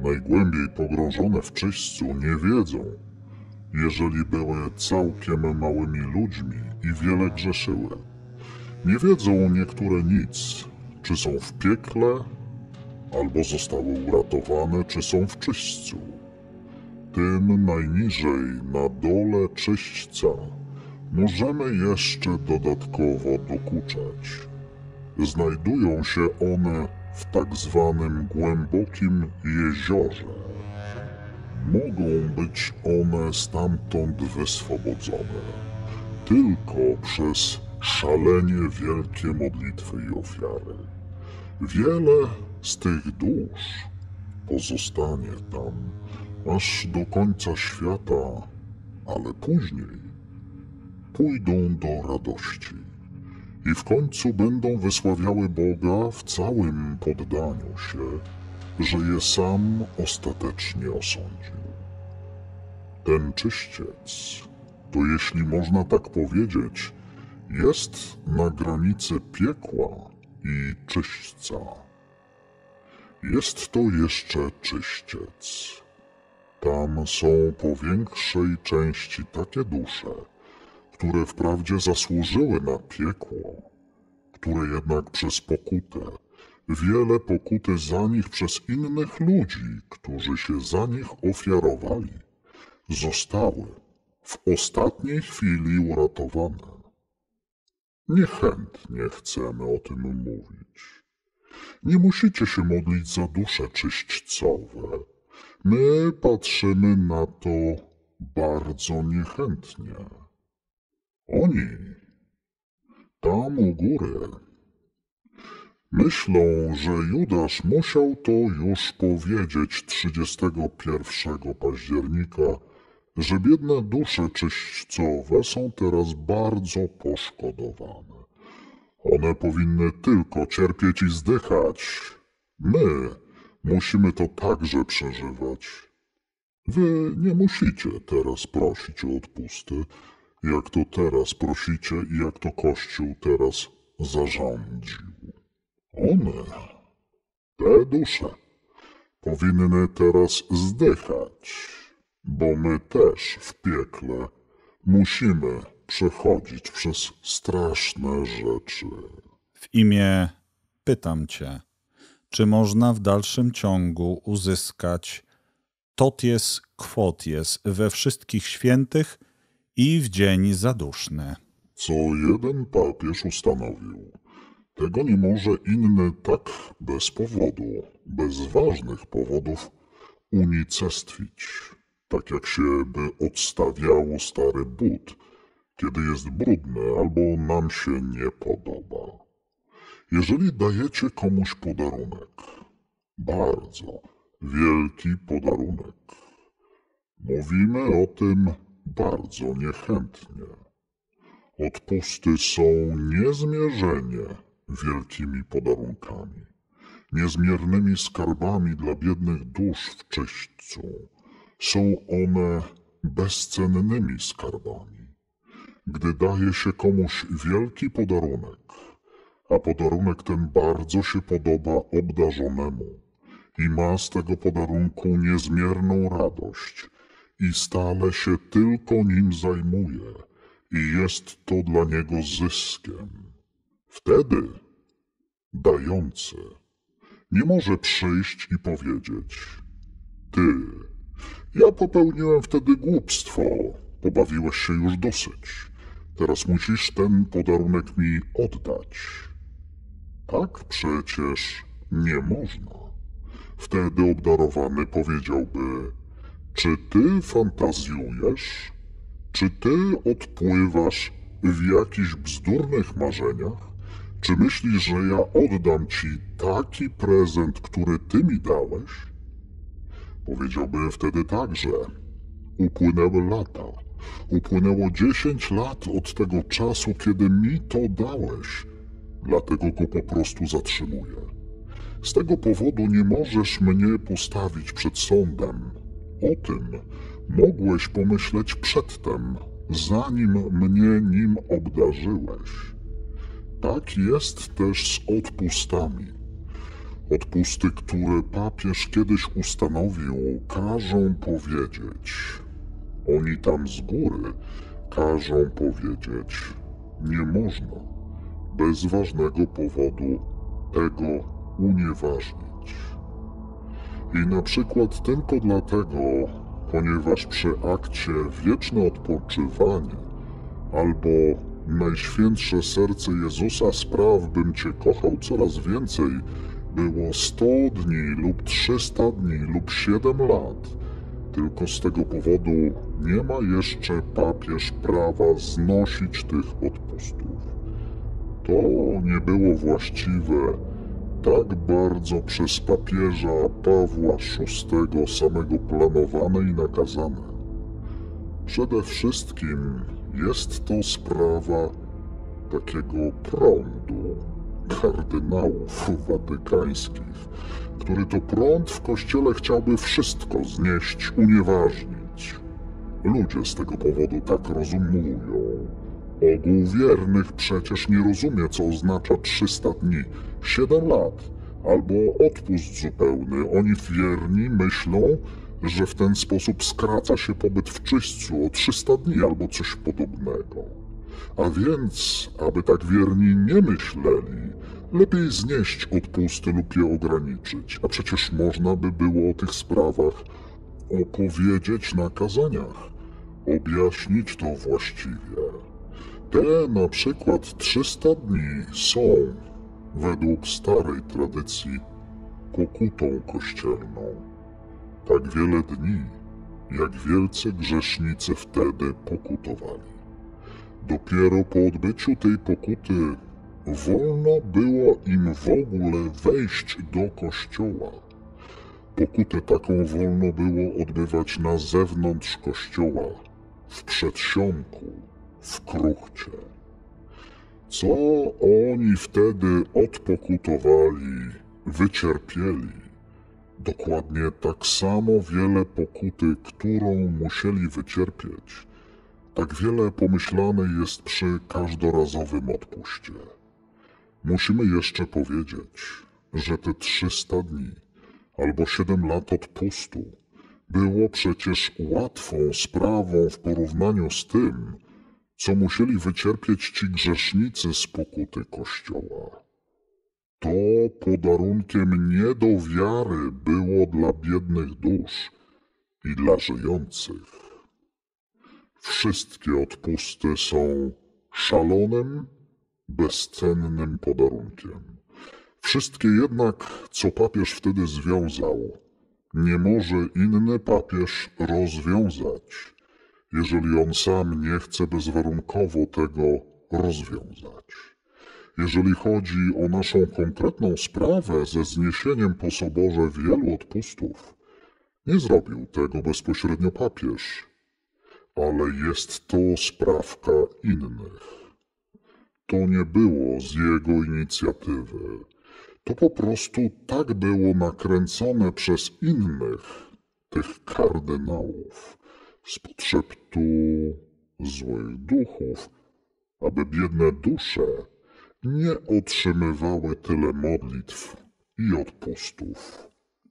najgłębiej pogrążone w czyśćcu nie wiedzą, jeżeli były całkiem małymi ludźmi i wiele grzeszyły. Nie wiedzą niektóre nic, czy są w piekle, albo zostały uratowane, czy są w czyśćcu. Tym najniżej na dole czyśćca możemy jeszcze dodatkowo dokuczać. Znajdują się one w tak zwanym głębokim jeziorze. Mogą być one stamtąd wyswobodzone tylko przez szalenie wielkie modlitwy i ofiary. Wiele z tych dusz pozostanie tam aż do końca świata, ale później pójdą do radości i w końcu będą wysławiały Boga w całym poddaniu się, że je sam ostatecznie osądził. Ten czyściec, to jeśli można tak powiedzieć, jest na granicy piekła i czyśćca. Jest to jeszcze czyściec. Tam są po większej części takie dusze, które wprawdzie zasłużyły na piekło, które jednak przez pokutę, wiele pokuty za nich przez innych ludzi, którzy się za nich ofiarowali, zostały w ostatniej chwili uratowane. Niechętnie chcemy o tym mówić. Nie musicie się modlić za dusze czyśćcowe. My patrzymy na to bardzo niechętnie. Oni, tam u góry, myślą, że Judasz musiał to już powiedzieć 31 października, że biedne dusze czyśćcowe są teraz bardzo poszkodowane. One powinny tylko cierpieć i zdychać. My musimy to także przeżywać. Wy nie musicie teraz prosić o odpusty, jak to teraz prosicie i jak to Kościół teraz zarządził. One, te dusze, powinny teraz zdychać, bo my też w piekle musimy przechodzić przez straszne rzeczy. W imię pytam cię, czy można w dalszym ciągu uzyskać toties quoties we wszystkich świętych i w dzień zaduszny? Co jeden papież ustanowił, tego nie może inny tak bez powodu, bez ważnych powodów unicestwić, tak jak się by odstawiało stary but, kiedy jest brudny albo nam się nie podoba. Jeżeli dajecie komuś podarunek, bardzo wielki podarunek, mówimy o tym bardzo niechętnie. Odpusty są niezmierzenie wielkimi podarunkami, niezmiernymi skarbami dla biednych dusz w czyśćcu. Są one bezcennymi skarbami. Gdy daje się komuś wielki podarunek, a podarunek ten bardzo się podoba obdarzonemu i ma z tego podarunku niezmierną radość i stale się tylko nim zajmuje i jest to dla niego zyskiem. Wtedy dający nie może przyjść i powiedzieć: Ty, ja popełniłem wtedy głupstwo, pobawiłeś się już dosyć. Teraz musisz ten podarunek mi oddać. Tak przecież nie można. Wtedy obdarowany powiedziałby: Czy ty fantazjujesz? Czy ty odpływasz w jakichś bzdurnych marzeniach? Czy myślisz, że ja oddam ci taki prezent, który ty mi dałeś? Powiedziałby wtedy także: Upłynęły lata. Upłynęło dziesięć lat od tego czasu, kiedy mi to dałeś. Dlatego go po prostu zatrzymuję. Z tego powodu nie możesz mnie postawić przed sądem. O tym mogłeś pomyśleć przedtem, zanim mnie nim obdarzyłeś. Tak jest też z odpustami. Odpusty, które papież kiedyś ustanowił, każą powiedzieć. Oni tam z góry każą powiedzieć: Nie można bez ważnego powodu tego unieważnić. I na przykład tylko dlatego, ponieważ przy akcie wieczne odpoczywanie albo Najświętsze serce Jezusa spraw, bym Cię kochał coraz więcej, było 100 dni lub 300 dni lub 7 lat. Tylko z tego powodu nie ma jeszcze papież prawa znosić tych odpustów. To nie było właściwe tak bardzo przez papieża Pawła VI samego planowane i nakazane. Przede wszystkim jest to sprawa takiego prądu kardynałów watykańskich, który to prąd w kościele chciałby wszystko znieść, unieważnić. Ludzie z tego powodu tak rozumują. Ogół wiernych przecież nie rozumie, co oznacza 300 dni, 7 lat albo odpust zupełny. Oni wierni myślą, że w ten sposób skraca się pobyt w czyśćcu o 300 dni albo coś podobnego. A więc, aby tak wierni nie myśleli, lepiej znieść odpusty lub je ograniczyć, a przecież można by było o tych sprawach opowiedzieć na kazaniach, objaśnić to właściwie. Te na przykład 300 dni są, według starej tradycji, pokutą kościelną tak wiele dni, jak wielcy grzesznicy wtedy pokutowali. Dopiero po odbyciu tej pokuty wolno było im w ogóle wejść do kościoła. Pokutę taką wolno było odbywać na zewnątrz kościoła, w przedsionku, w kruchcie. Co oni wtedy odpokutowali, wycierpieli, Dokładnie tak samo wiele pokuty, którą musieli wycierpieć, tak wiele pomyślane jest przy każdorazowym odpuście. Musimy jeszcze powiedzieć, że te 300 dni albo 7 lat odpustu było przecież łatwą sprawą w porównaniu z tym, co musieli wycierpieć ci grzesznicy z pokuty Kościoła. To podarunkiem nie do wiary było dla biednych dusz i dla żyjących. Wszystkie odpusty są szalonym, bezcennym podarunkiem. Wszystkie jednak, co papież wtedy związał, nie może inny papież rozwiązać, jeżeli on sam nie chce bezwarunkowo tego rozwiązać. Jeżeli chodzi o naszą konkretną sprawę ze zniesieniem po soborze wielu odpustów, nie zrobił tego bezpośrednio papież, ale jest to sprawka innych. To nie było z jego inicjatywy. To po prostu tak było nakręcone przez innych, tych kardynałów, z potrzeptu złych duchów, aby biedne dusze nie otrzymywały tyle modlitw i odpustów.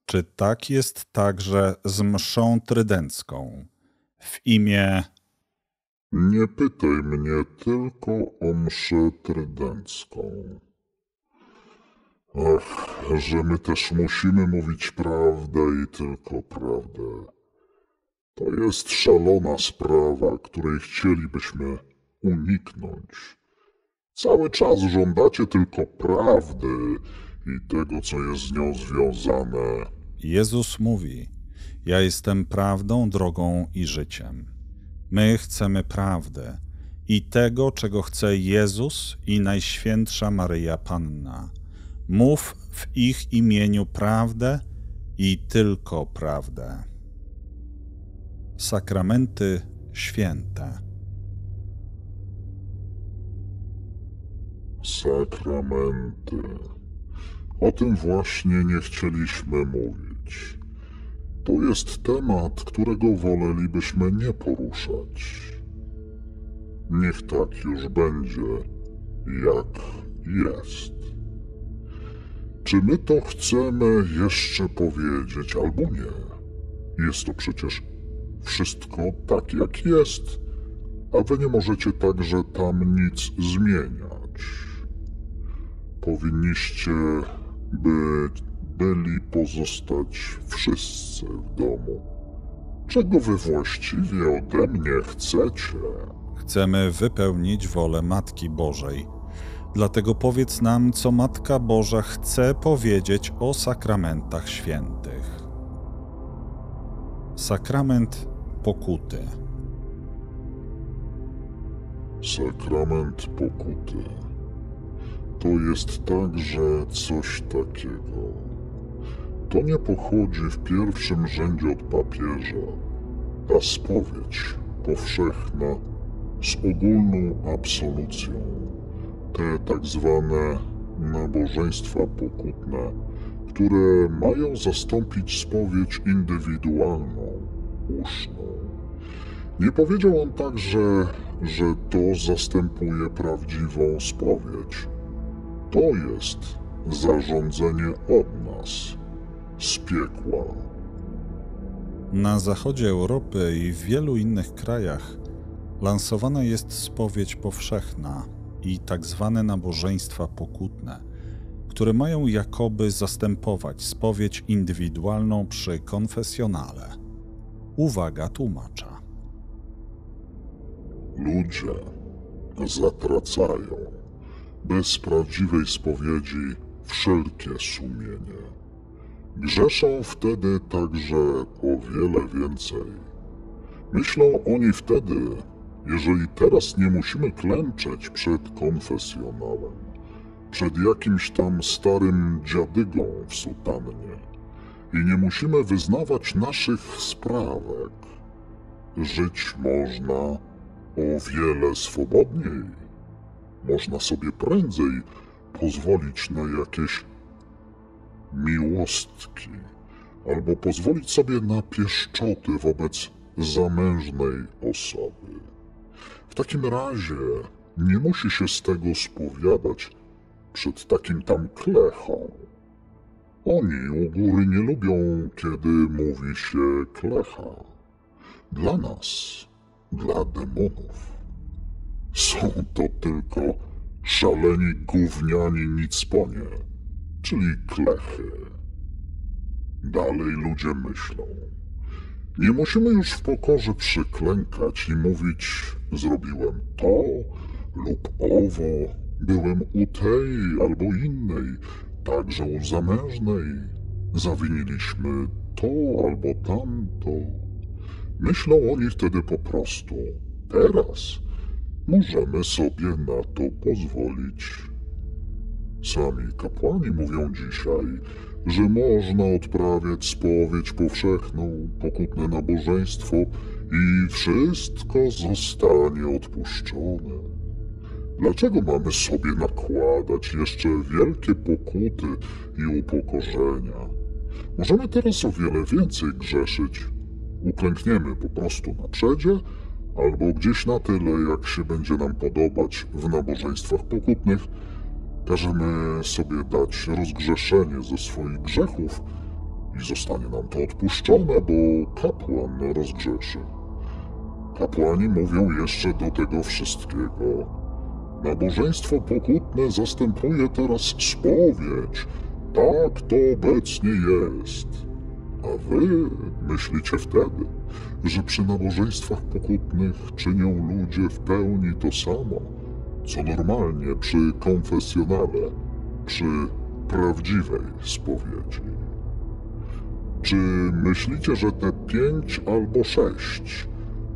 Czy tak jest także z mszą trydencką? W imię. Nie pytaj mnie tylko o mszę trydencką. Ach, że my też musimy mówić prawdę i tylko prawdę. To jest szalona sprawa, której chcielibyśmy uniknąć. Cały czas żądacie tylko prawdy i tego, co jest z nią związane. Jezus mówi: Ja jestem prawdą, drogą i życiem. My chcemy prawdy i tego, czego chce Jezus i Najświętsza Maryja Panna. Mów w ich imieniu prawdę i tylko prawdę. Sakramenty święte. Sakramenty. O tym właśnie nie chcieliśmy mówić. To jest temat, którego wolelibyśmy nie poruszać. Niech tak już będzie, jak jest. Czy my to chcemy jeszcze powiedzieć, albo nie? Jest to przecież wszystko tak, jak jest, a wy nie możecie także tam nic zmieniać. Powinniście być, byli pozostać wszyscy w domu. Czego wy właściwie ode mnie chcecie? Chcemy wypełnić wolę Matki Bożej. Dlatego powiedz nam, co Matka Boża chce powiedzieć o sakramentach świętych. Sakrament pokuty. Sakrament pokuty. To jest także coś takiego. To nie pochodzi w pierwszym rzędzie od papieża, a spowiedź powszechna z ogólną absolucją. Te tak zwane nabożeństwa pokutne, które mają zastąpić spowiedź indywidualną, uszną. Nie powiedział on także, że to zastępuje prawdziwą spowiedź. To jest zarządzenie od nas, z piekła. Na zachodzie Europy i w wielu innych krajach lansowana jest spowiedź powszechna i tak zwane nabożeństwa pokutne, które mają jakoby zastępować spowiedź indywidualną przy konfesjonale. Uwaga tłumacza. Ludzie zatracają bez prawdziwej spowiedzi wszelkie sumienie. Grzeszą wtedy także o wiele więcej. Myślą oni wtedy, jeżeli teraz nie musimy klęczeć przed konfesjonałem, przed jakimś tam starym dziadygą w sutannie i nie musimy wyznawać naszych sprawek, żyć można o wiele swobodniej. Można sobie prędzej pozwolić na jakieś miłostki, albo pozwolić sobie na pieszczoty wobec zamężnej osoby. W takim razie nie musi się z tego spowiadać przed takim tam klechą. Oni u góry nie lubią, kiedy mówi się klecha. Dla nas, dla demonów, są to tylko szaleni gówniani nicponie, czyli klechy. Dalej ludzie myślą. Nie musimy już w pokorze przyklękać i mówić: Zrobiłem to lub owo, byłem u tej albo innej, także u zamężnej. Zawiniliśmy to albo tamto. Myślą oni wtedy po prostu: Teraz możemy sobie na to pozwolić. Sami kapłani mówią dzisiaj, że można odprawiać spowiedź powszechną, pokutne nabożeństwo i wszystko zostanie odpuszczone. Dlaczego mamy sobie nakładać jeszcze wielkie pokuty i upokorzenia? Możemy teraz o wiele więcej grzeszyć. Uklękniemy po prostu na przedzie, albo gdzieś na tyle, jak się będzie nam podobać w nabożeństwach pokutnych, Każemy sobie dać rozgrzeszenie ze swoich grzechów i zostanie nam to odpuszczone, bo kapłan rozgrzeszy. Kapłani mówią jeszcze do tego wszystkiego. Nabożeństwo pokutne zastępuje teraz spowiedź. Tak to obecnie jest. A wy myślicie wtedy, że przy nabożeństwach pokutnych czynią ludzie w pełni to samo, co normalnie przy konfesjonale, przy prawdziwej spowiedzi. Czy myślicie, że te pięć albo sześć,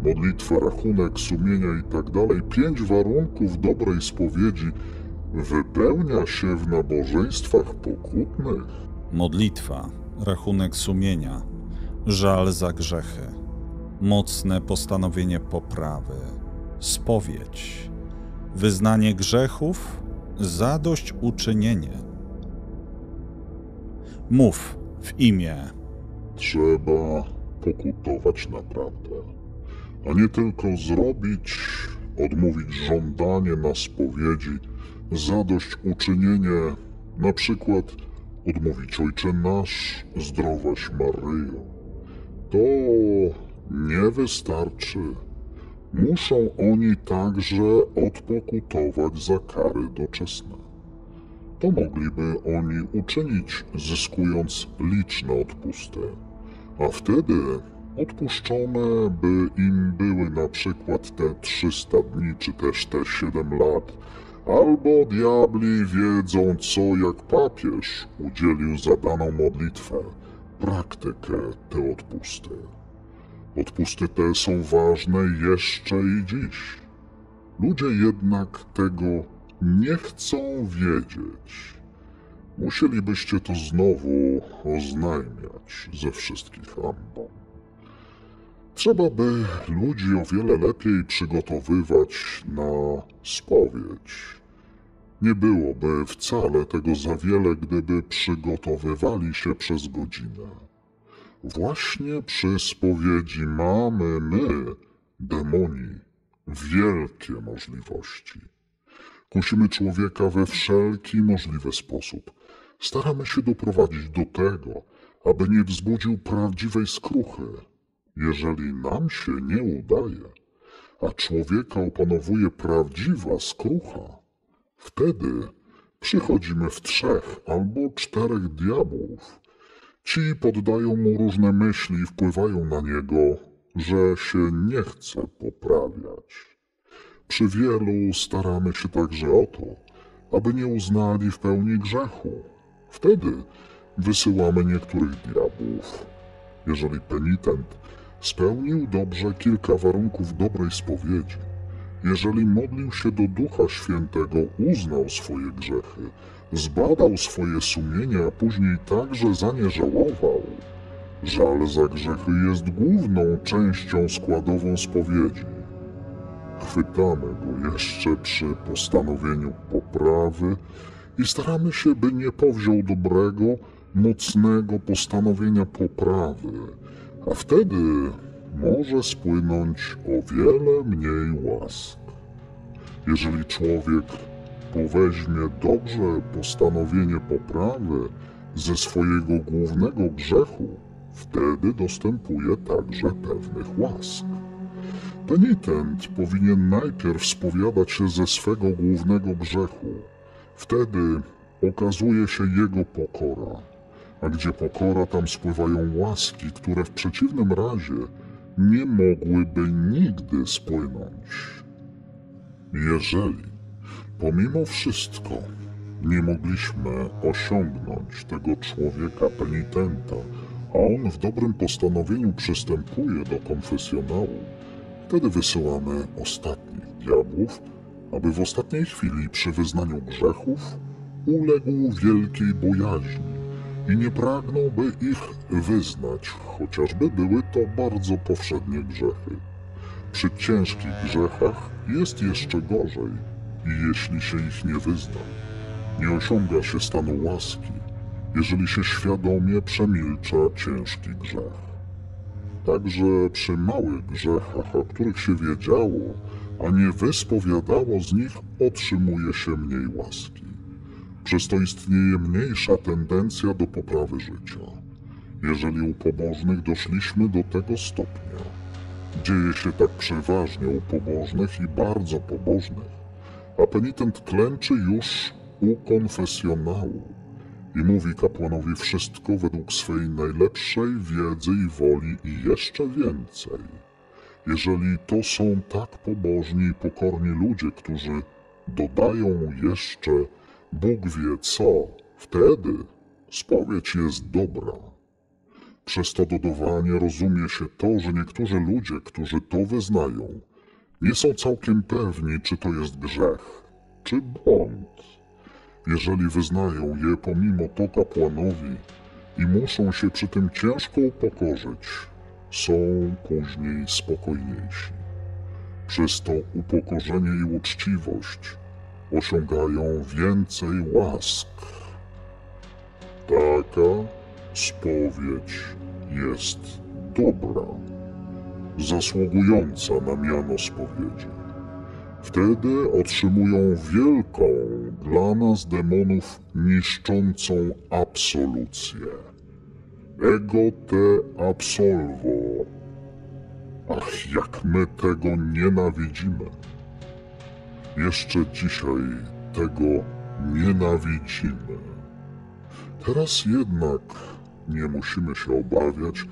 modlitwa, rachunek, sumienia i tak dalej, pięć warunków dobrej spowiedzi wypełnia się w nabożeństwach pokutnych? Modlitwa, rachunek sumienia, żal za grzechy, mocne postanowienie poprawy, spowiedź, wyznanie grzechów, zadośćuczynienie. Mów w imię. Trzeba pokutować naprawdę, a nie tylko zrobić, odmówić żądanie na spowiedzi, zadośćuczynienie, na przykład odmówić Ojcze Nasz, zdrowaś Maryjo. To nie wystarczy. Muszą oni także odpokutować za kary doczesne. To mogliby oni uczynić, zyskując liczne odpusty, a wtedy odpuszczone by im były na przykład te 300 dni, czy też te 7 lat, albo diabli wiedzą, co jak papież udzielił za daną modlitwę, praktykę te odpusty. Odpusty te są ważne jeszcze i dziś. Ludzie jednak tego nie chcą wiedzieć. Musielibyście to znowu oznajmiać ze wszystkich ambon. Trzeba by ludzi o wiele lepiej przygotowywać na spowiedź. Nie byłoby wcale tego za wiele, gdyby przygotowywali się przez godzinę. Właśnie przy spowiedzi mamy my, demoni, wielkie możliwości. Kusimy człowieka we wszelki możliwy sposób. Staramy się doprowadzić do tego, aby nie wzbudził prawdziwej skruchy. Jeżeli nam się nie udaje, a człowieka opanowuje prawdziwa skrucha, wtedy przychodzimy w trzech albo czterech diabłów. Ci poddają mu różne myśli i wpływają na niego, że się nie chce poprawiać. Przy wielu staramy się także o to, aby nie uznali w pełni grzechu. Wtedy wysyłamy niektórych diabłów. Jeżeli penitent spełnił dobrze kilka warunków dobrej spowiedzi, jeżeli modlił się do Ducha Świętego, uznał swoje grzechy, zbadał swoje sumienie, a później także za nie żałował, żal za grzechy jest główną częścią składową spowiedzi. Chwytamy go jeszcze przy postanowieniu poprawy i staramy się, by nie powziął dobrego, mocnego postanowienia poprawy, a wtedy może spłynąć o wiele mniej łask. Jeżeli człowiek poweźmie dobrze postanowienie poprawy ze swojego głównego grzechu, wtedy dostępuje także pewnych łask. Penitent powinien najpierw spowiadać się ze swego głównego grzechu. Wtedy okazuje się jego pokora. A gdzie pokora, tam spływają łaski, które w przeciwnym razie nie mogłyby nigdy spłynąć. Jeżeli pomimo wszystko nie mogliśmy osiągnąć tego człowieka penitenta, a on w dobrym postanowieniu przystępuje do konfesjonału, wtedy wysyłamy ostatnich diabłów, aby w ostatniej chwili przy wyznaniu grzechów uległ wielkiej bojaźni i nie pragnął, by ich wyznać, chociażby były to bardzo powszednie grzechy. Przy ciężkich grzechach jest jeszcze gorzej jeśli się ich nie wyzna, nie osiąga się stanu łaski, jeżeli się świadomie przemilcza ciężki grzech. Także przy małych grzechach, o których się wiedziało, a nie wyspowiadało z nich, otrzymuje się mniej łaski. Przez to istnieje mniejsza tendencja do poprawy życia. Jeżeli u pobożnych doszliśmy do tego stopnia, dzieje się tak przeważnie u pobożnych i bardzo pobożnych, a penitent klęczy już u konfesjonału i mówi kapłanowi wszystko według swej najlepszej wiedzy i woli i jeszcze więcej. Jeżeli to są tak pobożni i pokorni ludzie, którzy dodają jeszcze Bóg wie co, wtedy spowiedź jest dobra. Przez to dodawanie rozumie się to, że niektórzy ludzie, którzy to wyznają, nie są całkiem pewni, czy to jest grzech, czy błąd. Jeżeli wyznają je pomimo to kapłanowi i muszą się przy tym ciężko upokorzyć, są później spokojniejsi. Przez to upokorzenie i uczciwość osiągają więcej łask. Taka spowiedź jest dobra, zasługująca na miano spowiedzi. Wtedy otrzymują wielką dla nas demonów niszczącą absolucję. Ego te absolvo. Ach, jak my tego nienawidzimy. Jeszcze dzisiaj tego nienawidzimy. Teraz jednak nie musimy się obawiać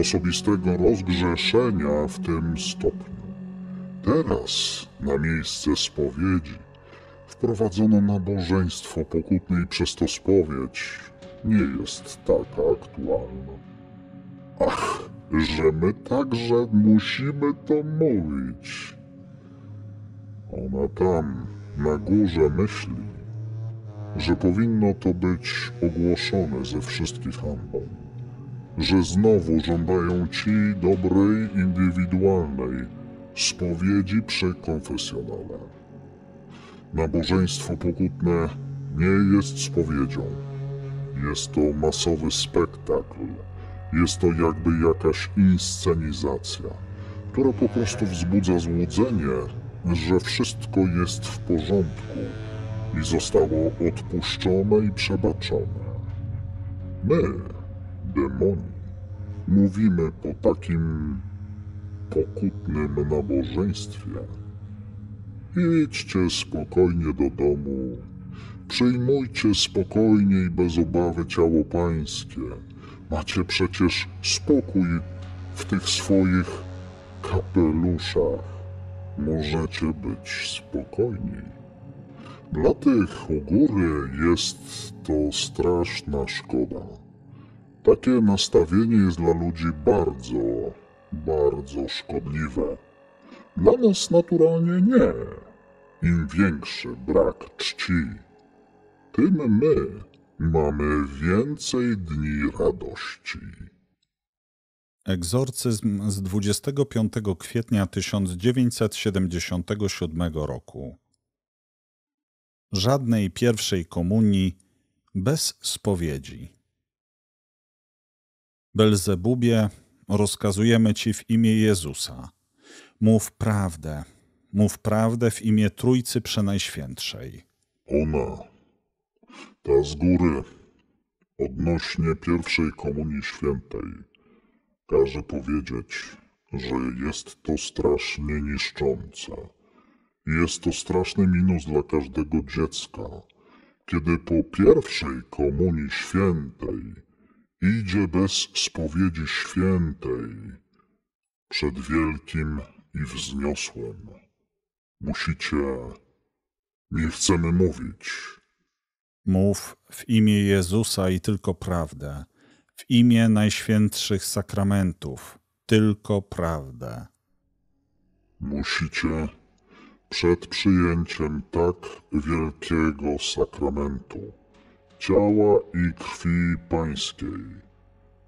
osobistego rozgrzeszenia w tym stopniu. Teraz na miejsce spowiedzi wprowadzono nabożeństwo pokutne i przez to spowiedź nie jest taka aktualna. Ach, że my także musimy to mówić. Ona tam, na górze myśli, że powinno to być ogłoszone ze wszystkich ambon, że znowu żądają ci dobrej, indywidualnej spowiedzi przy konfesjonale. Nabożeństwo pokutne nie jest spowiedzią. Jest to masowy spektakl. Jest to jakby jakaś inscenizacja, która po prostu wzbudza złudzenie, że wszystko jest w porządku i zostało odpuszczone i przebaczone. My, demoni, mówimy po takim pokutnym nabożeństwie. Idźcie spokojnie do domu, przyjmujcie spokojnie i bez obawy ciało pańskie. Macie przecież spokój w tych swoich kapeluszach. Możecie być spokojni. Dla tych u góry jest to straszna szkoda. Takie nastawienie jest dla ludzi bardzo, bardzo szkodliwe. Dla nas naturalnie nie. Im większy brak czci, tym my mamy więcej dni radości. Egzorcyzm z 25 kwietnia 1977 roku. Żadnej pierwszej komunii bez spowiedzi. Belzebubie, rozkazujemy Ci w imię Jezusa. Mów prawdę, mów prawdę w imię Trójcy Przenajświętszej. Ona, ta z góry, odnośnie pierwszej komunii świętej, każe powiedzieć, że jest to strasznie niszczące. Jest to straszny minus dla każdego dziecka, kiedy po pierwszej komunii świętej idzie bez spowiedzi świętej przed wielkim i wzniosłym. Musicie, nie chcemy mówić. Mów w imię Jezusa i tylko prawdę, w imię najświętszych sakramentów, tylko prawdę. Musicie przed przyjęciem tak wielkiego sakramentu, ciała i krwi pańskiej,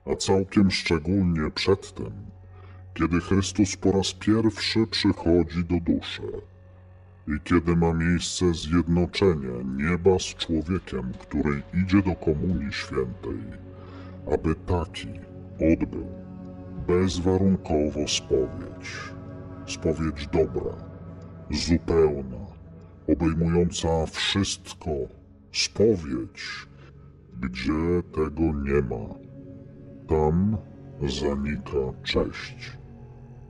a całkiem szczególnie przed tym, kiedy Chrystus po raz pierwszy przychodzi do duszy i kiedy ma miejsce zjednoczenie nieba z człowiekiem, który idzie do Komunii Świętej, aby taki odbył bezwarunkowo spowiedź, spowiedź dobra, zupełna, obejmująca wszystko, spowiedź, gdzie tego nie ma. Tam zanika cześć,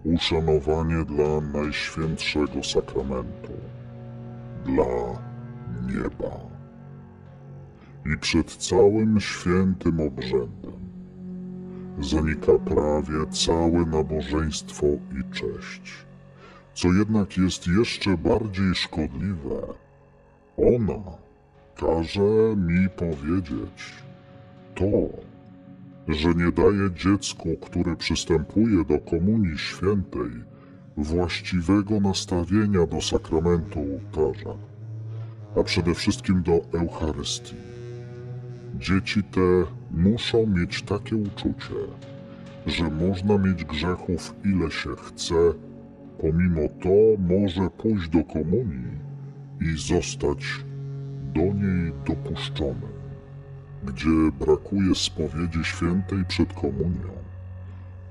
uszanowanie dla Najświętszego Sakramentu. dla nieba. I przed całym świętym obrzędem zanika prawie całe nabożeństwo i cześć. Co jednak jest jeszcze bardziej szkodliwe, ona każe mi powiedzieć to, że nie daje dziecku, które przystępuje do Komunii Świętej, właściwego nastawienia do sakramentu ołtarza, a przede wszystkim do Eucharystii. Dzieci te muszą mieć takie uczucie, że można mieć grzechów ile się chce, pomimo to może pójść do komunii i zostać do niej dopuszczony, gdzie brakuje spowiedzi świętej przed komunią.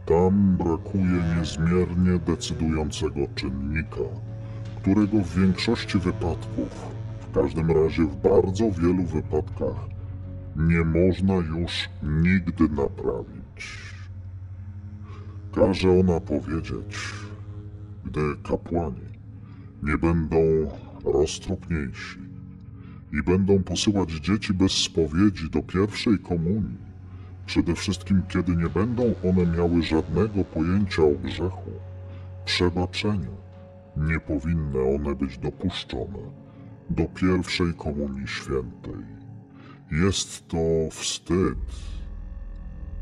Tam brakuje niezmiernie decydującego czynnika, którego w większości wypadków, w każdym razie w bardzo wielu wypadkach, nie można już nigdy naprawić. Każe ona powiedzieć, gdy kapłani nie będą roztropniejsi i będą posyłać dzieci bez spowiedzi do pierwszej komunii, przede wszystkim kiedy nie będą one miały żadnego pojęcia o grzechu, przebaczeniu, nie powinny one być dopuszczone do pierwszej komunii świętej. Jest to wstyd.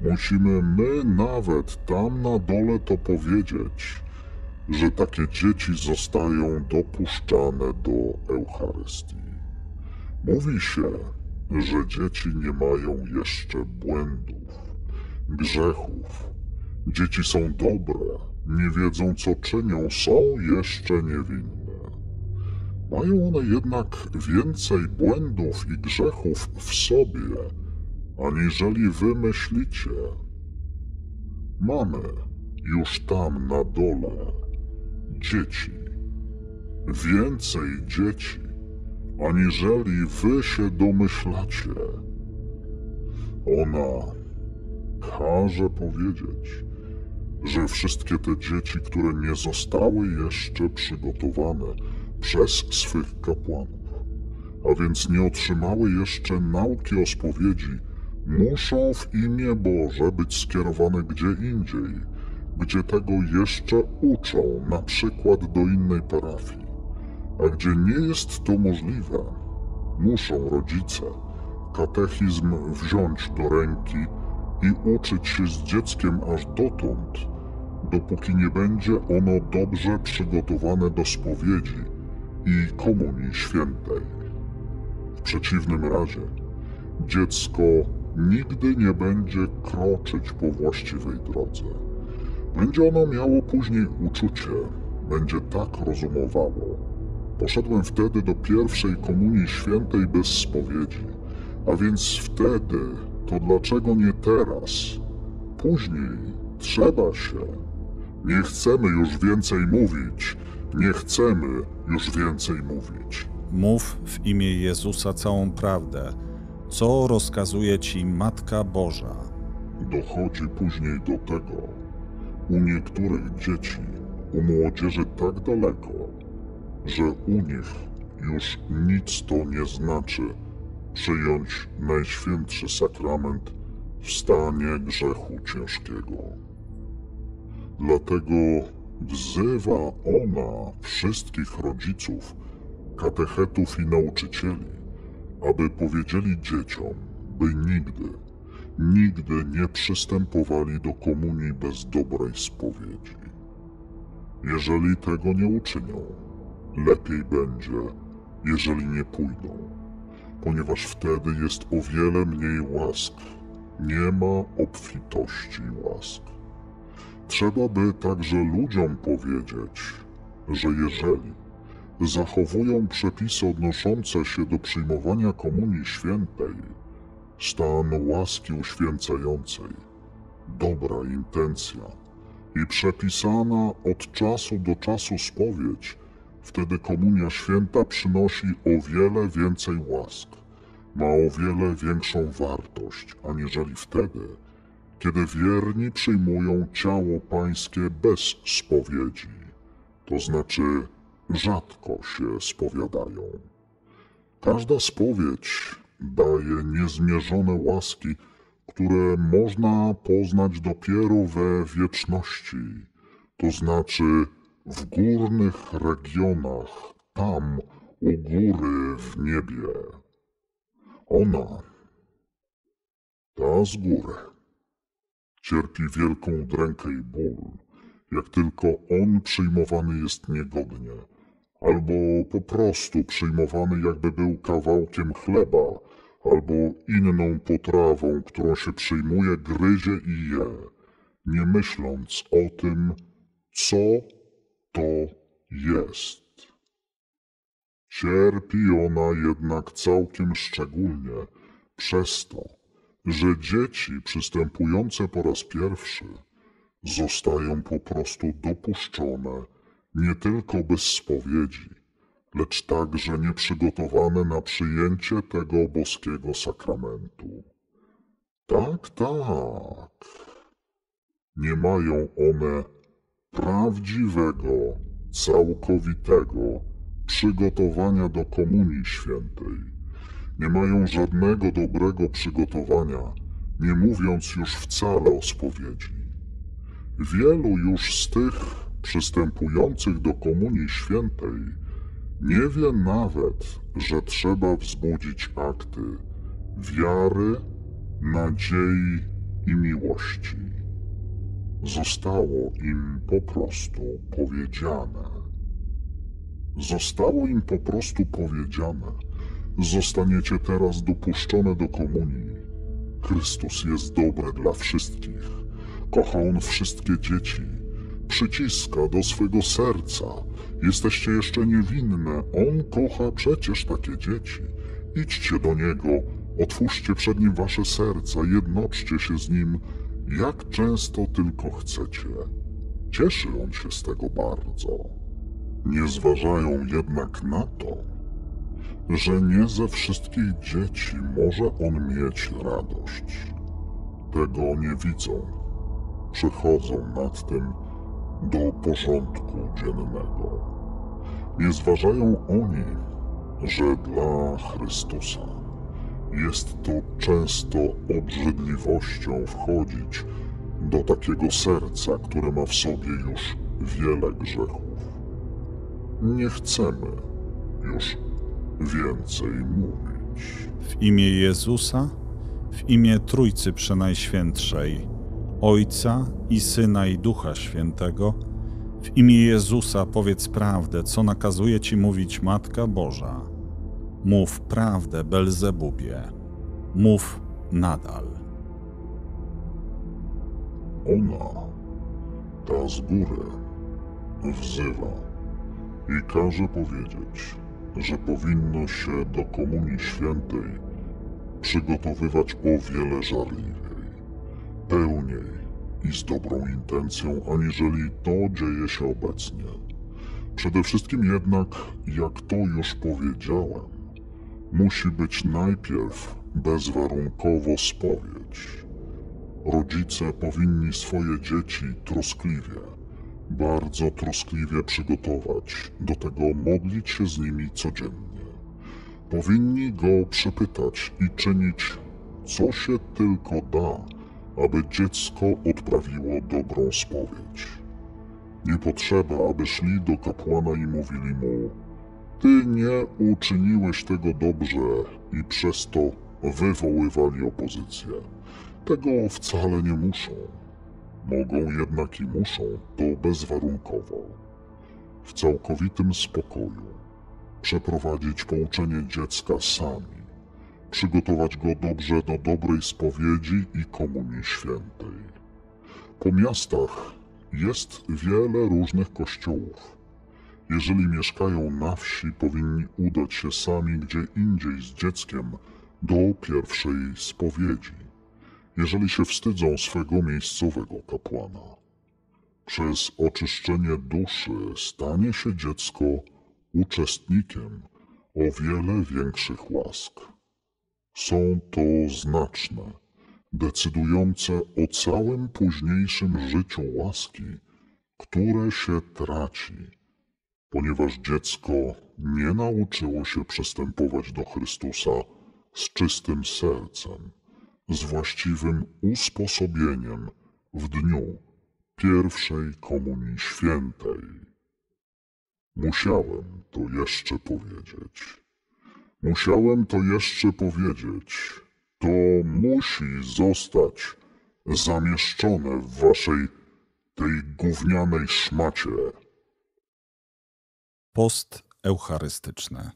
Musimy my nawet tam na dole to powiedzieć, że takie dzieci zostają dopuszczane do Eucharystii. Mówi się, że dzieci nie mają jeszcze błędów, grzechów. Dzieci są dobre, nie wiedzą co czynią, są jeszcze niewinne. Mają one jednak więcej błędów i grzechów w sobie, aniżeli wy myślicie. Mamy już tam na dole dzieci. Więcej dzieci, aniżeli wy się domyślacie. Ona każe powiedzieć, że wszystkie te dzieci, które nie zostały jeszcze przygotowane przez swych kapłanów, a więc nie otrzymały jeszcze nauki o spowiedzi, muszą w imię Boże być skierowane gdzie indziej, gdzie tego jeszcze uczą, na przykład do innej parafii. A gdzie nie jest to możliwe, muszą rodzice katechizm wziąć do ręki i uczyć się z dzieckiem aż dotąd, dopóki nie będzie ono dobrze przygotowane do spowiedzi i komunii świętej. W przeciwnym razie dziecko nigdy nie będzie kroczyć po właściwej drodze. Będzie ono miało później uczucie, będzie tak rozumowało. Poszedłem wtedy do pierwszej komunii świętej bez spowiedzi, a więc wtedy, to dlaczego nie teraz? Później trzeba się. Nie chcemy już więcej mówić, nie chcemy już więcej mówić. Mów w imię Jezusa całą prawdę, co rozkazuje ci Matka Boża. Dochodzi później do tego, u niektórych dzieci, u młodzieży tak daleko, że u nich już nic to nie znaczy przyjąć Najświętszy Sakrament w stanie grzechu ciężkiego. Dlatego wzywa ona wszystkich rodziców, katechetów i nauczycieli, aby powiedzieli dzieciom, by nigdy, nigdy nie przystępowali do komunii bez dobrej spowiedzi. Jeżeli tego nie uczynią, lepiej będzie, jeżeli nie pójdą, ponieważ wtedy jest o wiele mniej łask, nie ma obfitości łask. Trzeba by także ludziom powiedzieć, że jeżeli zachowują przepisy odnoszące się do przyjmowania Komunii Świętej, stan łaski uświęcającej, dobra intencja i przepisana od czasu do czasu spowiedź, wtedy Komunia Święta przynosi o wiele więcej łask, ma o wiele większą wartość, aniżeli wtedy, kiedy wierni przyjmują ciało pańskie bez spowiedzi, to znaczy rzadko się spowiadają. Każda spowiedź daje niezmierzone łaski, które można poznać dopiero we wieczności, to znaczy w górnych regionach, tam u góry w niebie. Ona, ta z góry, cierpi wielką drękę i ból, jak tylko on przyjmowany jest niegodnie, albo po prostu przyjmowany jakby był kawałkiem chleba, albo inną potrawą, którą się przyjmuje, gryzie i je, nie myśląc o tym, co to jest. Cierpi ona jednak całkiem szczególnie przez to, że dzieci przystępujące po raz pierwszy zostają po prostu dopuszczone nie tylko bez spowiedzi, lecz także nieprzygotowane na przyjęcie tego boskiego sakramentu. Tak, tak. Nie mają one prawdziwego, całkowitego przygotowania do Komunii Świętej. Nie mają żadnego dobrego przygotowania, nie mówiąc już wcale o spowiedzi. Wielu już z tych przystępujących do Komunii Świętej nie wie nawet, że trzeba wzbudzić akty wiary, nadziei i miłości. Zostało im po prostu powiedziane. Zostało im po prostu powiedziane: Zostaniecie teraz dopuszczone do komunii. Chrystus jest dobry dla wszystkich. Kocha On wszystkie dzieci. Przyciska do swego serca. Jesteście jeszcze niewinne. On kocha przecież takie dzieci. Idźcie do Niego, otwórzcie przed Nim wasze serca, jednoczcie się z Nim, jak często tylko chcecie. Cieszy On się z tego bardzo. Nie zważają jednak na to, że nie ze wszystkich dzieci może on mieć radość. Tego nie widzą. Przechodzą nad tym do porządku dziennego. Nie zważają oni, że dla Chrystusa jest to często obrzydliwością wchodzić do takiego serca, które ma w sobie już wiele grzechów nie chcemy już więcej mówić. W imię Jezusa, w imię Trójcy Przenajświętszej, Ojca i Syna i Ducha Świętego, w imię Jezusa powiedz prawdę, co nakazuje ci mówić Matka Boża. Mów prawdę, Belzebubie. Mów nadal. Ona, ta z góry, wzywa i każe powiedzieć, że powinno się do Komunii Świętej przygotowywać o wiele żarliwiej, pełniej i z dobrą intencją, aniżeli to dzieje się obecnie. Przede wszystkim jednak, jak to już powiedziałem, musi być najpierw bezwarunkowo spowiedź. Rodzice powinni swoje dzieci troskliwie, bardzo troskliwie przygotować, do tego modlić się z nimi codziennie. Powinni go przepytać i czynić, co się tylko da, aby dziecko odprawiło dobrą spowiedź. Nie potrzeba, aby szli do kapłana i mówili mu: Ty nie uczyniłeś tego dobrze, i przez to wywoływali opozycję. Tego wcale nie muszą. Mogą jednak i muszą to bezwarunkowo, w całkowitym spokoju, przeprowadzić pouczenie dziecka sami, przygotować go dobrze do dobrej spowiedzi i komunii świętej. Po miastach jest wiele różnych kościołów. Jeżeli mieszkają na wsi, powinni udać się sami gdzie indziej z dzieckiem do pierwszej spowiedzi jeżeli się wstydzą swego miejscowego kapłana. Przez oczyszczenie duszy stanie się dziecko uczestnikiem o wiele większych łask. Są to znaczne, decydujące o całym późniejszym życiu łaski, które się traci, ponieważ dziecko nie nauczyło się przystępować do Chrystusa z czystym sercem, z właściwym usposobieniem w dniu pierwszej Komunii Świętej. Musiałem to jeszcze powiedzieć. Musiałem to jeszcze powiedzieć. To musi zostać zamieszczone w waszej tej gównianej szmacie. Post eucharystyczny.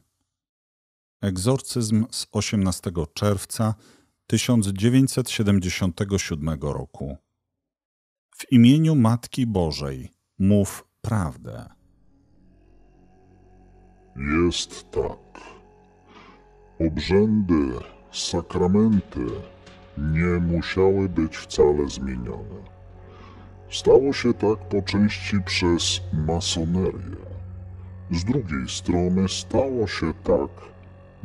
Egzorcyzm z 18 czerwca 1977 roku. W imieniu Matki Bożej mów prawdę. Jest tak. Obrzędy, sakramenty nie musiały być wcale zmienione. Stało się tak po części przez masonerię. Z drugiej strony stało się tak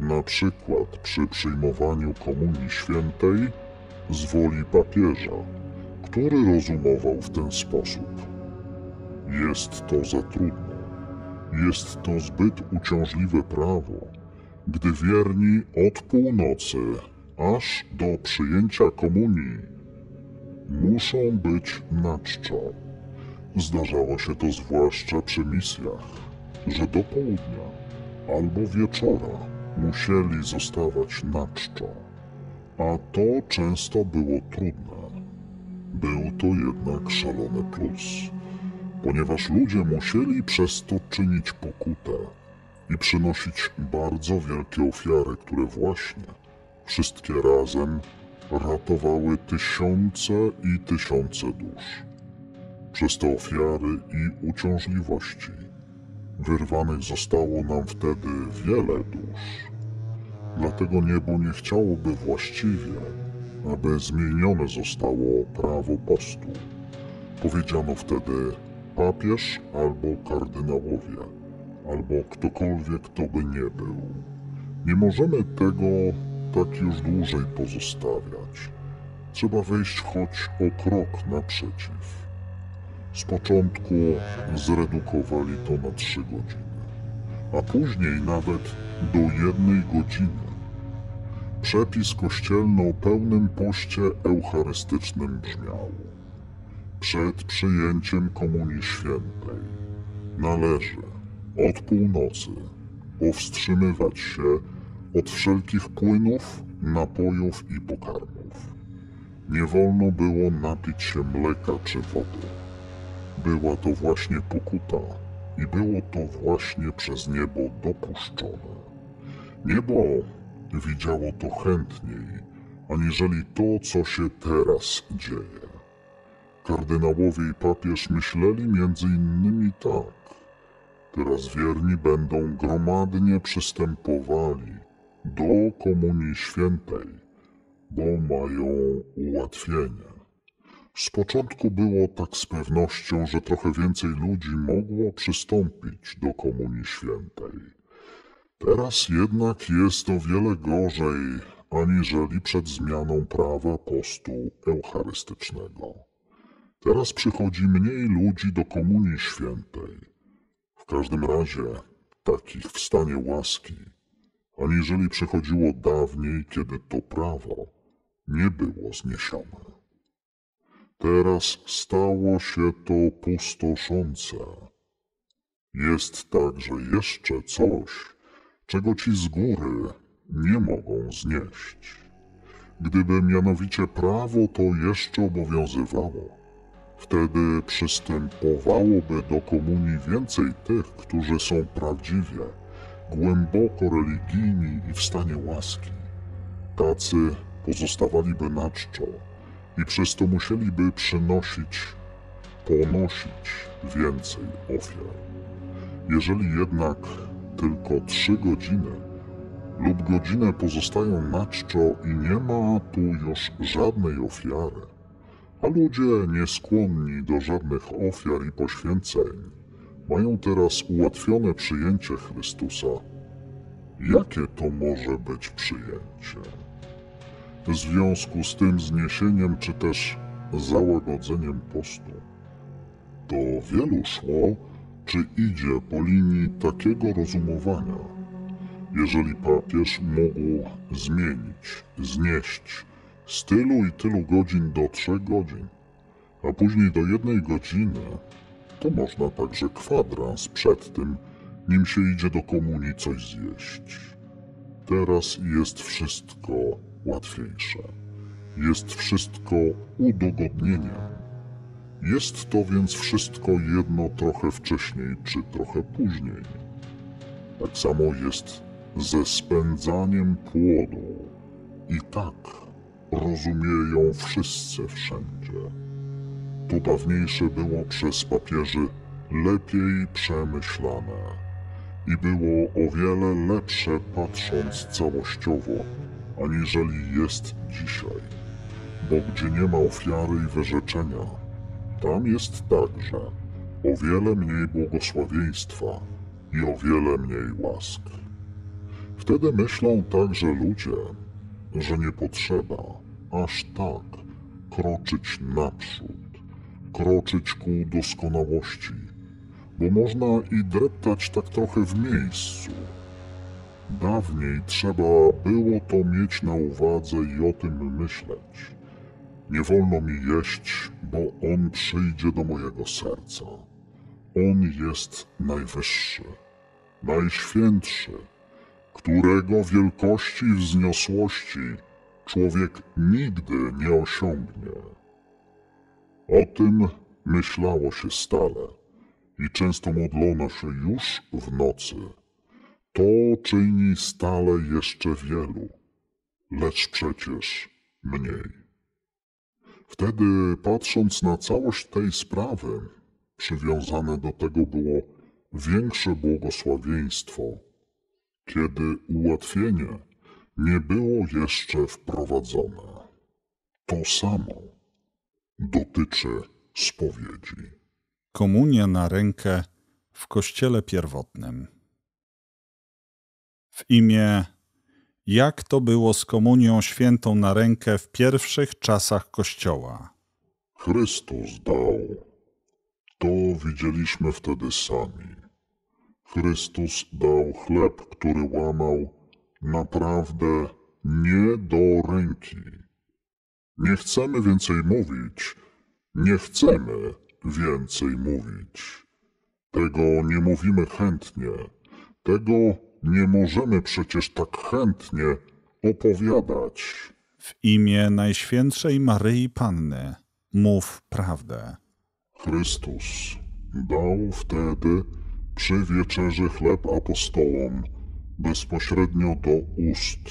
na przykład przy przyjmowaniu Komunii Świętej z woli papieża, który rozumował w ten sposób. Jest to za trudne. Jest to zbyt uciążliwe prawo, gdy wierni od północy aż do przyjęcia komunii muszą być na czczo. Zdarzało się to zwłaszcza przy misjach, że do południa albo wieczora musieli zostawać na czczo, a to często było trudne. Był to jednak szalony plus, ponieważ ludzie musieli przez to czynić pokutę i przynosić bardzo wielkie ofiary, które właśnie wszystkie razem ratowały tysiące i tysiące dusz. Przez te ofiary i uciążliwości wyrwanych zostało nam wtedy wiele dusz. Dlatego niebo nie chciałoby właściwie, aby zmienione zostało prawo postu. Powiedziano wtedy papież albo kardynałowie, albo ktokolwiek to by nie był. Nie możemy tego tak już dłużej pozostawiać. Trzeba wejść choć o krok naprzeciw. Z początku zredukowali to na trzy godziny, a później nawet do jednej godziny. Przepis kościelny o pełnym poście eucharystycznym brzmiał: Przed przyjęciem Komunii Świętej należy od północy powstrzymywać się od wszelkich płynów, napojów i pokarmów. Nie wolno było napić się mleka czy wody. Była to właśnie pokuta i było to właśnie przez niebo dopuszczone. Niebo widziało to chętniej, aniżeli to, co się teraz dzieje. Kardynałowie i papież myśleli między innymi tak. Teraz wierni będą gromadnie przystępowali do Komunii Świętej, bo mają ułatwienie. Z początku było tak z pewnością, że trochę więcej ludzi mogło przystąpić do Komunii Świętej. Teraz jednak jest o wiele gorzej, aniżeli przed zmianą prawa postu eucharystycznego. Teraz przychodzi mniej ludzi do Komunii Świętej. W każdym razie takich w stanie łaski, aniżeli przychodziło dawniej, kiedy to prawo nie było zniesione. Teraz stało się to pustoszące. Jest także jeszcze coś, czego ci z góry nie mogą znieść. Gdyby mianowicie prawo to jeszcze obowiązywało, wtedy przystępowałoby do komunii więcej tych, którzy są prawdziwie, głęboko religijni i w stanie łaski. Tacy pozostawaliby na czczo i przez to musieliby przynosić, ponosić więcej ofiar. Jeżeli jednak tylko trzy godziny lub godzinę pozostają na czczo i nie ma tu już żadnej ofiary, a ludzie nieskłonni do żadnych ofiar i poświęceń mają teraz ułatwione przyjęcie Chrystusa, jakie to może być przyjęcie? W związku z tym zniesieniem czy też załagodzeniem postu, do wielu szło, czy idzie po linii takiego rozumowania, jeżeli papież mógł zmienić, znieść z tylu i tylu godzin do trzech godzin, a później do jednej godziny, to można także kwadrans przed tym, nim się idzie do komunii coś zjeść. Teraz jest wszystko łatwiejsze. Jest wszystko udogodnieniem. Jest to więc wszystko jedno trochę wcześniej czy trochę później. Tak samo jest ze spędzaniem płodu. I tak rozumieją wszyscy wszędzie. To dawniejsze było przez papieży lepiej przemyślane i było o wiele lepsze patrząc całościowo, aniżeli jest dzisiaj. Bo gdzie nie ma ofiary i wyrzeczenia, tam jest także o wiele mniej błogosławieństwa i o wiele mniej łask. Wtedy myślą także ludzie, że nie potrzeba aż tak kroczyć naprzód, kroczyć ku doskonałości, bo można i dreptać tak trochę w miejscu. Dawniej trzeba było to mieć na uwadze i o tym myśleć. Nie wolno mi jeść, bo on przyjdzie do mojego serca. On jest najwyższy, najświętszy, którego wielkości i wzniosłości człowiek nigdy nie osiągnie. O tym myślało się stale i często modlono się już w nocy. To czyni stale jeszcze wielu, lecz przecież mniej. Wtedy, patrząc na całość tej sprawy, przywiązane do tego było większe błogosławieństwo, kiedy ułatwienie nie było jeszcze wprowadzone. To samo dotyczy spowiedzi. Komunia na rękę w kościele pierwotnym. W imię jak to było z komunią świętą na rękę w pierwszych czasach Kościoła. Chrystus dał. To widzieliśmy wtedy sami. Chrystus dał chleb, który łamał naprawdę nie do ręki. Nie chcemy więcej mówić, nie chcemy więcej mówić. Tego nie mówimy chętnie, tego nie możemy przecież tak chętnie opowiadać. W imię Najświętszej Maryi Panny mów prawdę. Chrystus dał wtedy przy wieczerzy chleb apostołom bezpośrednio do ust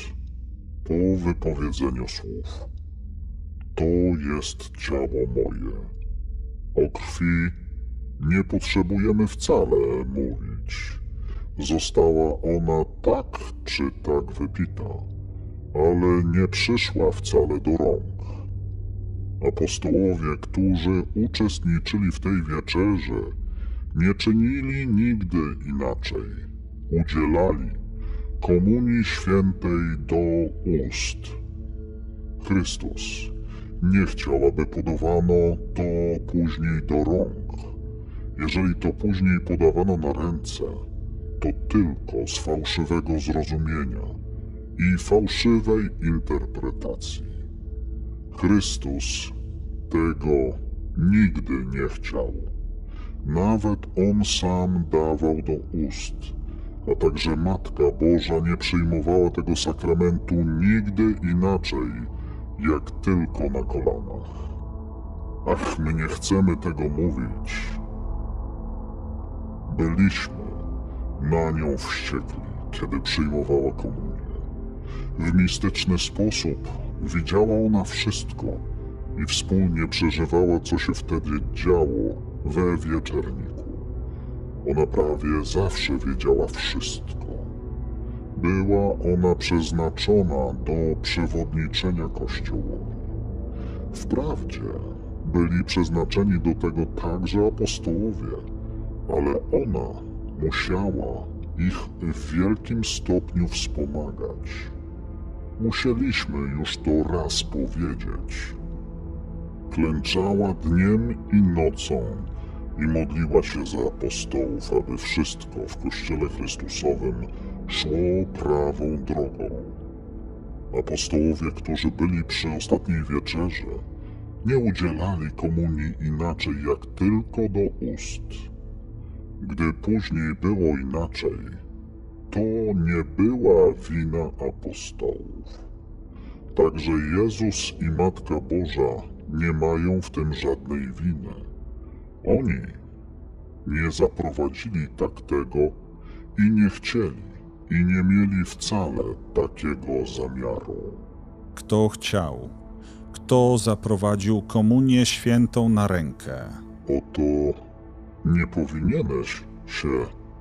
po wypowiedzeniu słów. To jest ciało moje. O krwi nie potrzebujemy wcale mówić. Została ona tak czy tak wypita, ale nie przyszła wcale do rąk. Apostołowie, którzy uczestniczyli w tej wieczerze, nie czynili nigdy inaczej. Udzielali komunii świętej do ust. Chrystus nie chciał, aby podawano to później do rąk. Jeżeli to później podawano na ręce, to tylko z fałszywego zrozumienia i fałszywej interpretacji. Chrystus tego nigdy nie chciał. Nawet On sam dawał do ust, a także Matka Boża nie przyjmowała tego sakramentu nigdy inaczej, jak tylko na kolanach. Ach, my nie chcemy tego mówić. Byliśmy na nią wściekli, kiedy przyjmowała komunię. W mistyczny sposób widziała ona wszystko i wspólnie przeżywała, co się wtedy działo we wieczerniku. Ona prawie zawsze wiedziała wszystko. Była ona przeznaczona do przewodniczenia Kościołowi. Wprawdzie byli przeznaczeni do tego także apostołowie, ale ona musiała ich w wielkim stopniu wspomagać. Musieliśmy już to raz powiedzieć. Klęczała dniem i nocą i modliła się za apostołów, aby wszystko w Kościele Chrystusowym szło prawą drogą. Apostołowie, którzy byli przy ostatniej wieczerze, nie udzielali komunii inaczej jak tylko do ust. Gdy później było inaczej, to nie była wina apostołów. Także Jezus i Matka Boża nie mają w tym żadnej winy. Oni nie zaprowadzili tak tego i nie chcieli i nie mieli wcale takiego zamiaru. Kto chciał, kto zaprowadził komunię świętą na rękę. Oto nie powinieneś się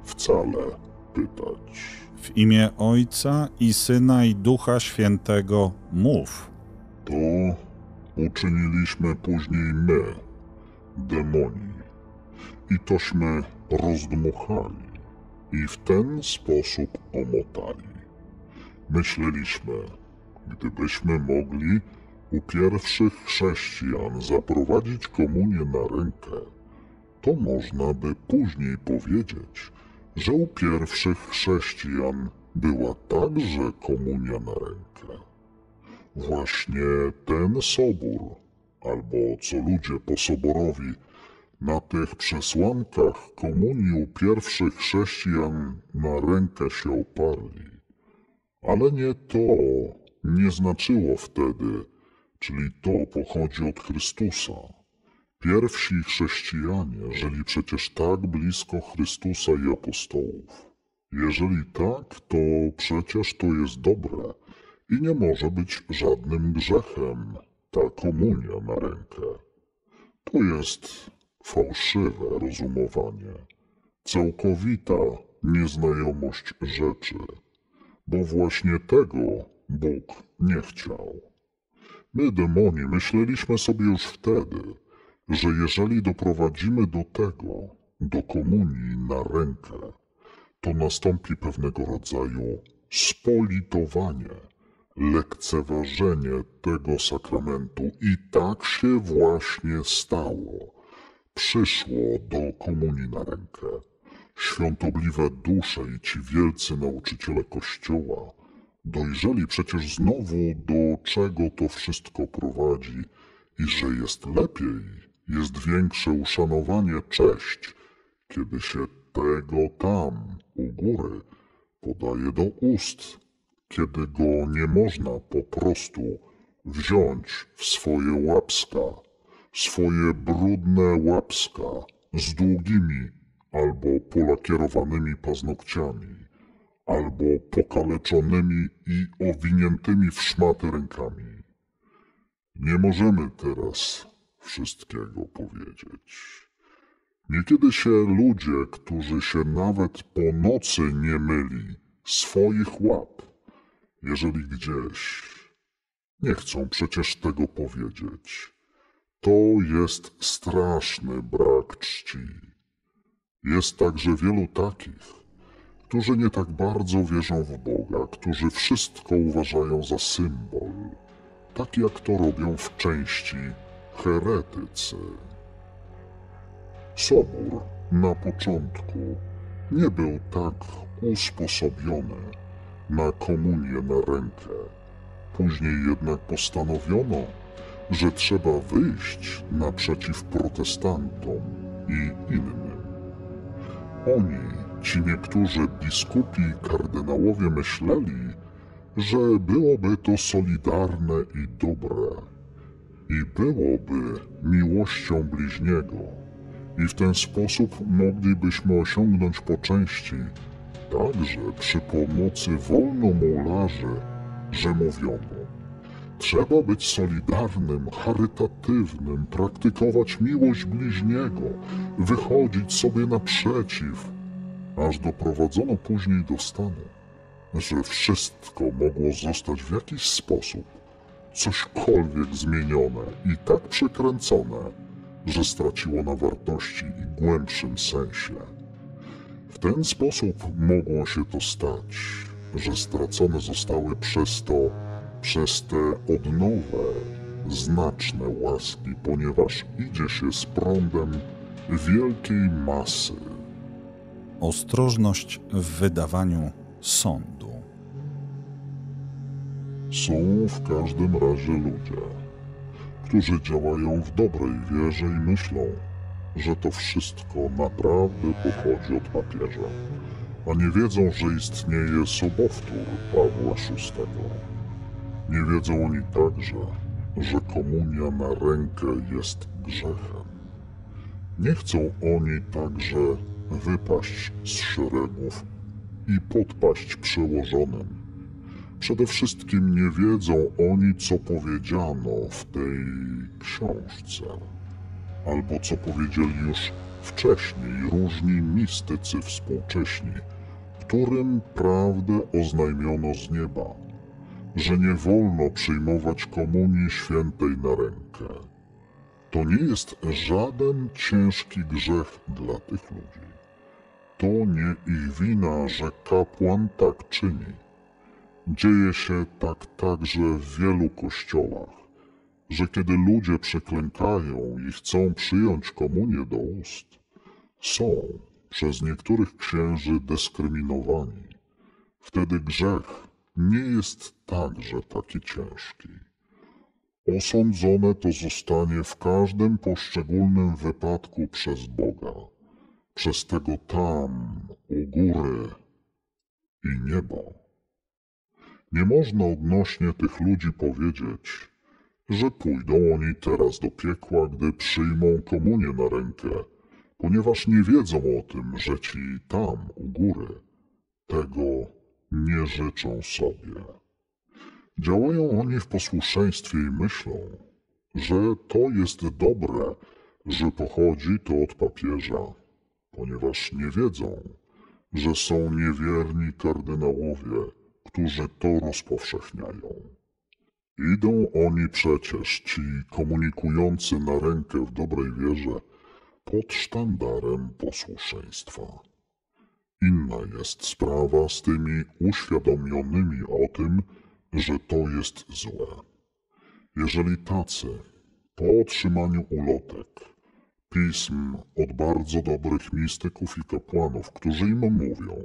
wcale pytać. W imię Ojca i Syna i Ducha Świętego mów. To uczyniliśmy później my, demoni, i tośmy rozdmuchali i w ten sposób omotali. Myśleliśmy, gdybyśmy mogli u pierwszych chrześcijan zaprowadzić komunię na rękę, to można by później powiedzieć, że u pierwszych chrześcijan była także komunia na rękę. Właśnie ten sobór, albo co ludzie po soborowi, na tych przesłankach komunii u pierwszych chrześcijan na rękę się oparli. Ale nie to nie znaczyło wtedy, czyli to pochodzi od Chrystusa. Pierwsi chrześcijanie żyli przecież tak blisko Chrystusa i apostołów. Jeżeli tak, to przecież to jest dobre i nie może być żadnym grzechem ta komunia na rękę. To jest fałszywe rozumowanie, całkowita nieznajomość rzeczy, bo właśnie tego Bóg nie chciał. My, demoni, myśleliśmy sobie już wtedy, że jeżeli doprowadzimy do tego, do komunii na rękę, to nastąpi pewnego rodzaju spolitowanie, lekceważenie tego sakramentu. I tak się właśnie stało. Przyszło do komunii na rękę. Świątobliwe dusze i ci wielcy nauczyciele Kościoła dojrzeli przecież znowu, do czego to wszystko prowadzi i że jest lepiej, jest większe uszanowanie, cześć, kiedy się tego tam, u góry, podaje do ust, kiedy go nie można po prostu wziąć w swoje łapska, swoje brudne łapska z długimi albo polakierowanymi paznokciami, albo pokaleczonymi i owiniętymi w szmaty rękami. Nie możemy teraz wszystkiego powiedzieć. Niekiedy się ludzie, którzy się nawet po nocy nie myli, swoich łap, jeżeli gdzieś, nie chcą przecież tego powiedzieć. To jest straszny brak czci. Jest także wielu takich, którzy nie tak bardzo wierzą w Boga, którzy wszystko uważają za symbol, tak jak to robią w części heretycy. Sobór na początku nie był tak usposobiony na komunię na rękę. Później jednak postanowiono, że trzeba wyjść naprzeciw protestantom i innym. Oni, ci niektórzy biskupi i kardynałowie myśleli, że byłoby to solidarne i dobre i byłoby miłością bliźniego. I w ten sposób moglibyśmy osiągnąć po części także przy pomocy wolnomularzy, że mówiono Trzeba być solidarnym, charytatywnym, praktykować miłość bliźniego, wychodzić sobie naprzeciw, aż doprowadzono później do stanu, że wszystko mogło zostać w jakiś sposób, cośkolwiek zmienione i tak przekręcone, że straciło na wartości i głębszym sensie. W ten sposób mogło się to stać, że stracone zostały przez to, przez te odnowe, znaczne łaski, ponieważ idzie się z prądem wielkiej masy. Ostrożność w wydawaniu sądu. Są w każdym razie ludzie, którzy działają w dobrej wierze i myślą, że to wszystko naprawdę pochodzi od papieża, a nie wiedzą, że istnieje sobowtór Pawła VI. Nie wiedzą oni także, że komunia na rękę jest grzechem. Nie chcą oni także wypaść z szeregów i podpaść przełożonym. Przede wszystkim nie wiedzą oni, co powiedziano w tej książce, albo co powiedzieli już wcześniej różni mistycy współcześni, którym prawdę oznajmiono z nieba, że nie wolno przyjmować komunii świętej na rękę. To nie jest żaden ciężki grzech dla tych ludzi. To nie ich wina, że kapłan tak czyni. Dzieje się tak także w wielu kościołach, że kiedy ludzie przeklękają i chcą przyjąć komunię do ust, są przez niektórych księży dyskryminowani. Wtedy grzech nie jest także taki ciężki. Osądzone to zostanie w każdym poszczególnym wypadku przez Boga, przez tego tam, u góry i niebo. Nie można odnośnie tych ludzi powiedzieć, że pójdą oni teraz do piekła, gdy przyjmą komunię na rękę, ponieważ nie wiedzą o tym, że ci tam, u góry, tego nie życzą sobie. Działają oni w posłuszeństwie i myślą, że to jest dobre, że pochodzi to od papieża, ponieważ nie wiedzą, że są niewierni kardynałowie, którzy to rozpowszechniają. Idą oni przecież, ci komunikujący na rękę w dobrej wierze, pod sztandarem posłuszeństwa. Inna jest sprawa z tymi uświadomionymi o tym, że to jest złe. Jeżeli tacy, po otrzymaniu ulotek, pism od bardzo dobrych mistyków i kapłanów, którzy im mówią,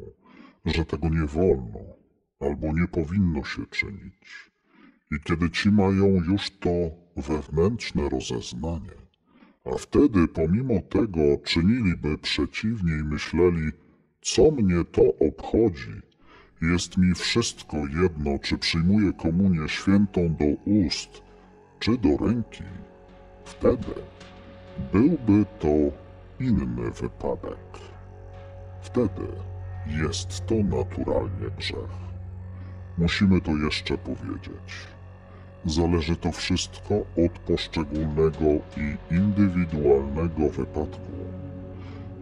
że tego nie wolno albo nie powinno się czynić, i kiedy ci mają już to wewnętrzne rozeznanie, a wtedy pomimo tego czyniliby przeciwnie i myśleli, co mnie to obchodzi, jest mi wszystko jedno, czy przyjmuję komunię świętą do ust, czy do ręki. Wtedy byłby to inny wypadek. Wtedy jest to naturalnie grzech. Musimy to jeszcze powiedzieć. Zależy to wszystko od poszczególnego i indywidualnego wypadku.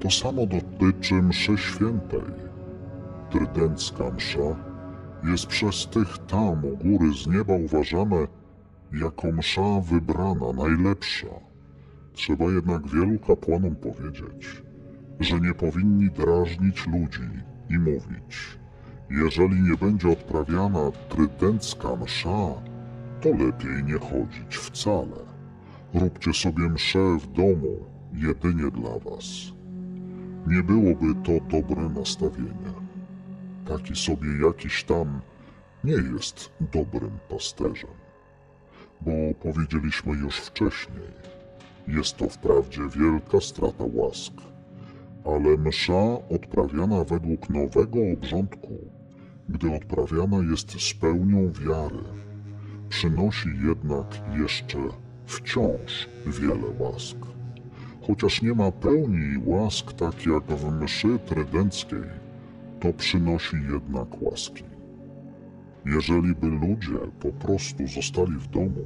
To samo dotyczy mszy świętej trydencka msza jest przez tych tam u góry z nieba uważana jako msza wybrana, najlepsza. Trzeba jednak wielu kapłanom powiedzieć, że nie powinni drażnić ludzi i mówić, jeżeli nie będzie odprawiana trydencka msza, to lepiej nie chodzić wcale. Róbcie sobie mszę w domu, jedynie dla was. Nie byłoby to dobre nastawienie taki sobie jakiś tam nie jest dobrym pasterzem. Bo powiedzieliśmy już wcześniej, jest to wprawdzie wielka strata łask, ale msza odprawiana według nowego obrządku, gdy odprawiana jest z pełnią wiary, przynosi jednak jeszcze wciąż wiele łask. Chociaż nie ma pełni łask tak jak w mszy trydenckiej, to przynosi jednak łaski. Jeżeli by ludzie po prostu zostali w domu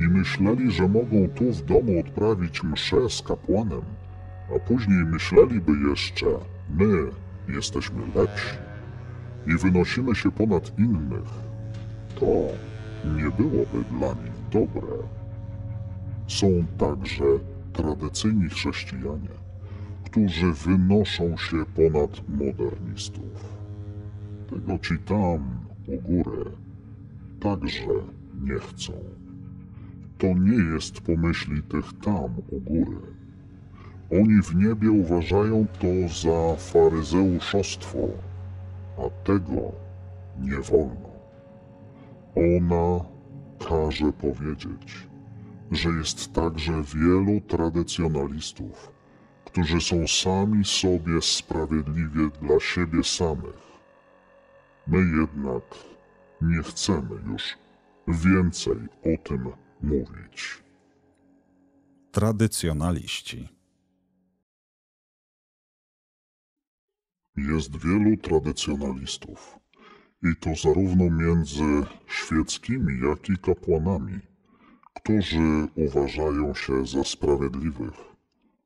i myśleli, że mogą tu w domu odprawić mszę z kapłanem, a później myśleliby jeszcze, my jesteśmy lepsi i wynosimy się ponad innych, to nie byłoby dla nich dobre. Są także tradycyjni chrześcijanie, którzy wynoszą się ponad modernistów. Tego ci tam, u góry, także nie chcą. To nie jest pomyśli tych tam, u góry. Oni w niebie uważają to za faryzeuszostwo, a tego nie wolno. Ona każe powiedzieć, że jest także wielu tradycjonalistów, którzy są sami sobie sprawiedliwie dla siebie samych. My jednak nie chcemy już więcej o tym mówić. Tradycjonaliści. Jest wielu tradycjonalistów, i to zarówno między świeckimi, jak i kapłanami, którzy uważają się za sprawiedliwych,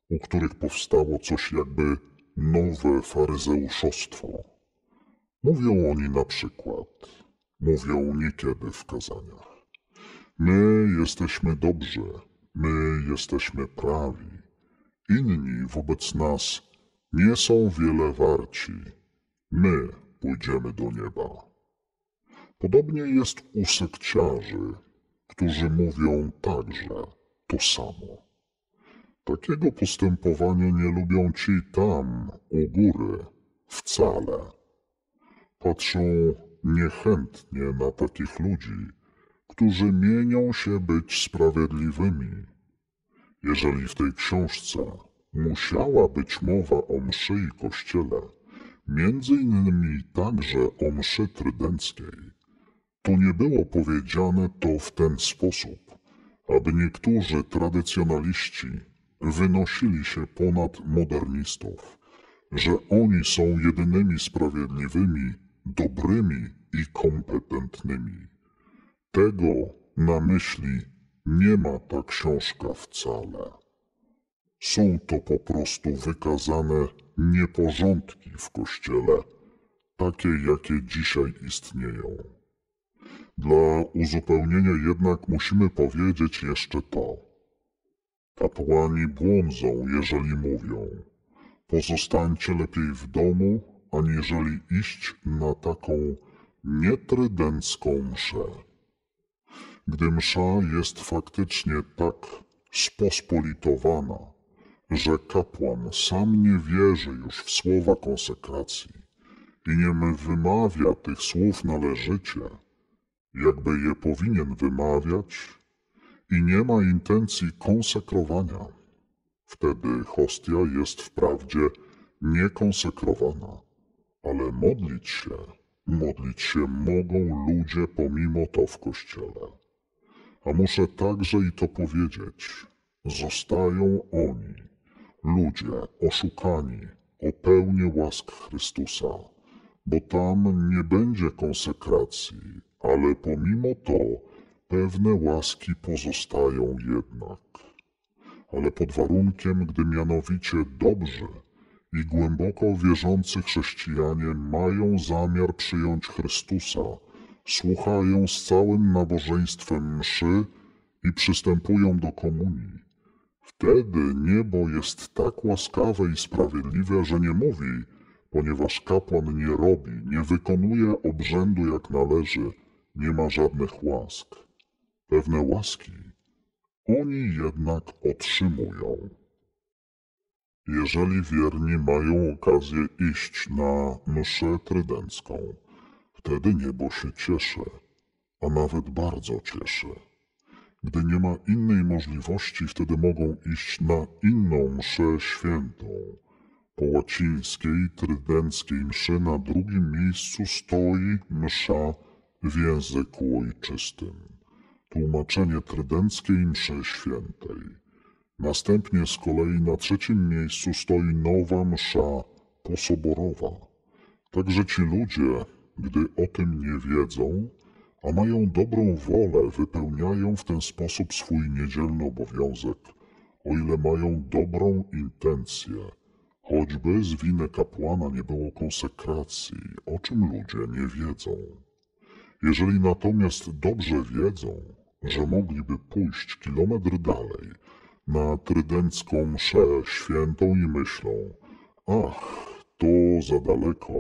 u których powstało coś jakby nowe faryzeuszostwo. Mówią oni na przykład, mówią niekiedy w kazaniach. My jesteśmy dobrzy, my jesteśmy prawi. Inni wobec nas nie są wiele warci. My pójdziemy do nieba. Podobnie jest u sekciarzy, którzy mówią także to samo. Takiego postępowania nie lubią ci tam, u góry, wcale. Patrzą niechętnie na takich ludzi, którzy mienią się być sprawiedliwymi. Jeżeli w tej książce musiała być mowa o mszy i kościele, między innymi także o mszy trydenckiej, to nie było powiedziane to w ten sposób, aby niektórzy tradycjonaliści wynosili się ponad modernistów, że oni są jedynymi sprawiedliwymi, dobrymi i kompetentnymi. Tego na myśli nie ma ta książka wcale. Są to po prostu wykazane nieporządki w kościele, takie jakie dzisiaj istnieją. Dla uzupełnienia jednak musimy powiedzieć jeszcze to. Kapłani błądzą, jeżeli mówią: Pozostańcie lepiej w domu, aniżeli iść na taką nietrydencką mszę. Gdy msza jest faktycznie tak spospolitowana, że kapłan sam nie wierzy już w słowa konsekracji i nie wymawia tych słów należycie, jakby je powinien wymawiać i nie ma intencji konsekrowania, wtedy hostia jest wprawdzie niekonsekrowana, ale modlić się, modlić się mogą ludzie pomimo to w kościele. A muszę także i to powiedzieć, zostają oni, ludzie oszukani o pełnię łask Chrystusa, bo tam nie będzie konsekracji, ale pomimo to pewne łaski pozostają jednak. Ale pod warunkiem, gdy mianowicie dobrzy i głęboko wierzący chrześcijanie mają zamiar przyjąć Chrystusa, słuchają z całym nabożeństwem mszy i przystępują do komunii. Wtedy niebo jest tak łaskawe i sprawiedliwe, że nie mówi, ponieważ kapłan nie robi, nie wykonuje obrzędu jak należy, nie ma żadnych łask. Pewne łaski oni jednak otrzymują. Jeżeli wierni mają okazję iść na mszę trydencką, wtedy niebo się cieszy, a nawet bardzo cieszy. Gdy nie ma innej możliwości, wtedy mogą iść na inną mszę świętą. Po łacińskiej, trydenckiej mszy na drugim miejscu stoi msza w języku ojczystym. Tłumaczenie trydenckiej mszy świętej. Następnie z kolei na trzecim miejscu stoi nowa msza posoborowa. Także ci ludzie, gdy o tym nie wiedzą, a mają dobrą wolę, wypełniają w ten sposób swój niedzielny obowiązek, o ile mają dobrą intencję, choćby z winy kapłana nie było konsekracji, o czym ludzie nie wiedzą. Jeżeli natomiast dobrze wiedzą, że mogliby pójść kilometr dalej na trydencką mszę świętą i myślą, ach, to za daleko,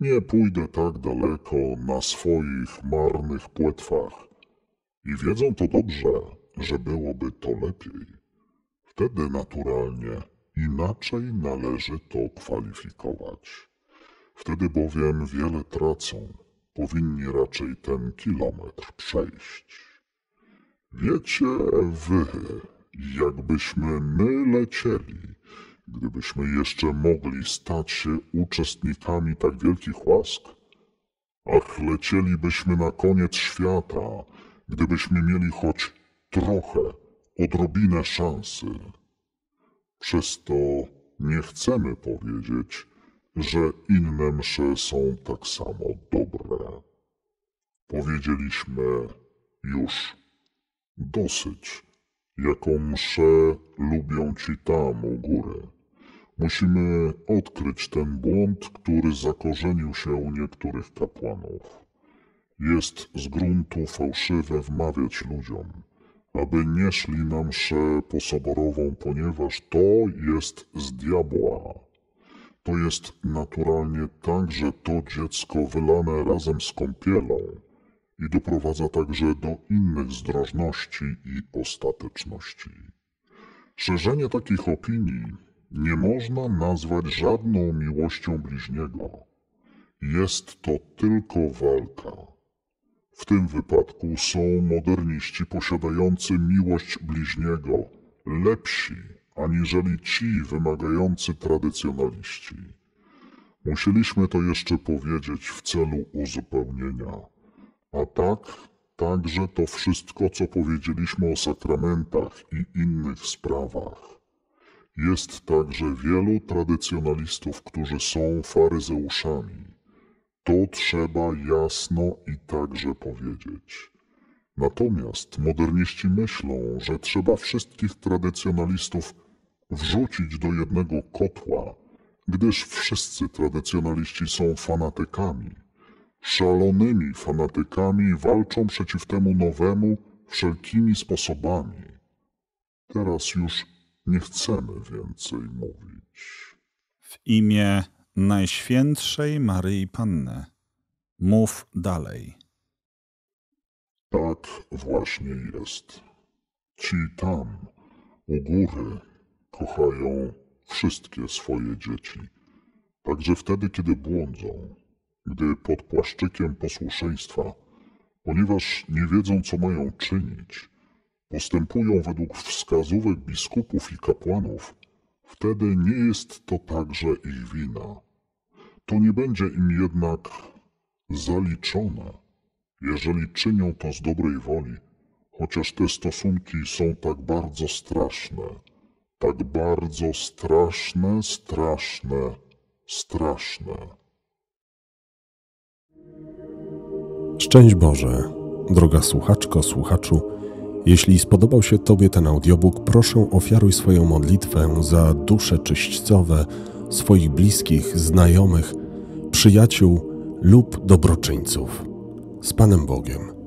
nie pójdę tak daleko na swoich marnych płetwach. I wiedzą to dobrze, że byłoby to lepiej. Wtedy naturalnie Inaczej należy to kwalifikować. Wtedy bowiem wiele tracą. Powinni raczej ten kilometr przejść. Wiecie wy, jakbyśmy my lecieli, gdybyśmy jeszcze mogli stać się uczestnikami tak wielkich łask? Ach, lecielibyśmy na koniec świata, gdybyśmy mieli choć trochę, odrobinę szansy. Przez to nie chcemy powiedzieć, że inne msze są tak samo dobre. Powiedzieliśmy już dosyć, jaką mszę lubią ci tam u góry. Musimy odkryć ten błąd, który zakorzenił się u niektórych kapłanów. Jest z gruntu fałszywe wmawiać ludziom, aby nie szli na mszę posoborową, ponieważ to jest z diabła. To jest naturalnie także to dziecko wylane razem z kąpielą i doprowadza także do innych zdrożności i ostateczności. Szerzenie takich opinii nie można nazwać żadną miłością bliźniego. Jest to tylko walka. W tym wypadku są moderniści posiadający miłość bliźniego, lepsi aniżeli ci wymagający tradycjonaliści. Musieliśmy to jeszcze powiedzieć w celu uzupełnienia. A tak, także to wszystko, co powiedzieliśmy o sakramentach i innych sprawach. Jest także wielu tradycjonalistów, którzy są faryzeuszami. To trzeba jasno i także powiedzieć. Natomiast moderniści myślą, że trzeba wszystkich tradycjonalistów wrzucić do jednego kotła, gdyż wszyscy tradycjonaliści są fanatykami. Szalonymi fanatykami walczą przeciw temu nowemu wszelkimi sposobami. Teraz już nie chcemy więcej mówić. W imię Najświętszej Maryi Panny. Mów dalej. Tak właśnie jest. Ci tam, u góry, kochają wszystkie swoje dzieci, także wtedy, kiedy błądzą, gdy pod płaszczykiem posłuszeństwa, ponieważ nie wiedzą, co mają czynić, postępują według wskazówek biskupów i kapłanów, wtedy nie jest to także ich wina. To nie będzie im jednak zaliczone, jeżeli czynią to z dobrej woli, chociaż te stosunki są tak bardzo straszne, tak bardzo straszne, straszne, straszne. Szczęść Boże, droga słuchaczko, słuchaczu. Jeśli spodobał się Tobie ten audiobook, proszę ofiaruj swoją modlitwę za dusze czyśćcowe swoich bliskich, znajomych, przyjaciół lub dobroczyńców. Z Panem Bogiem.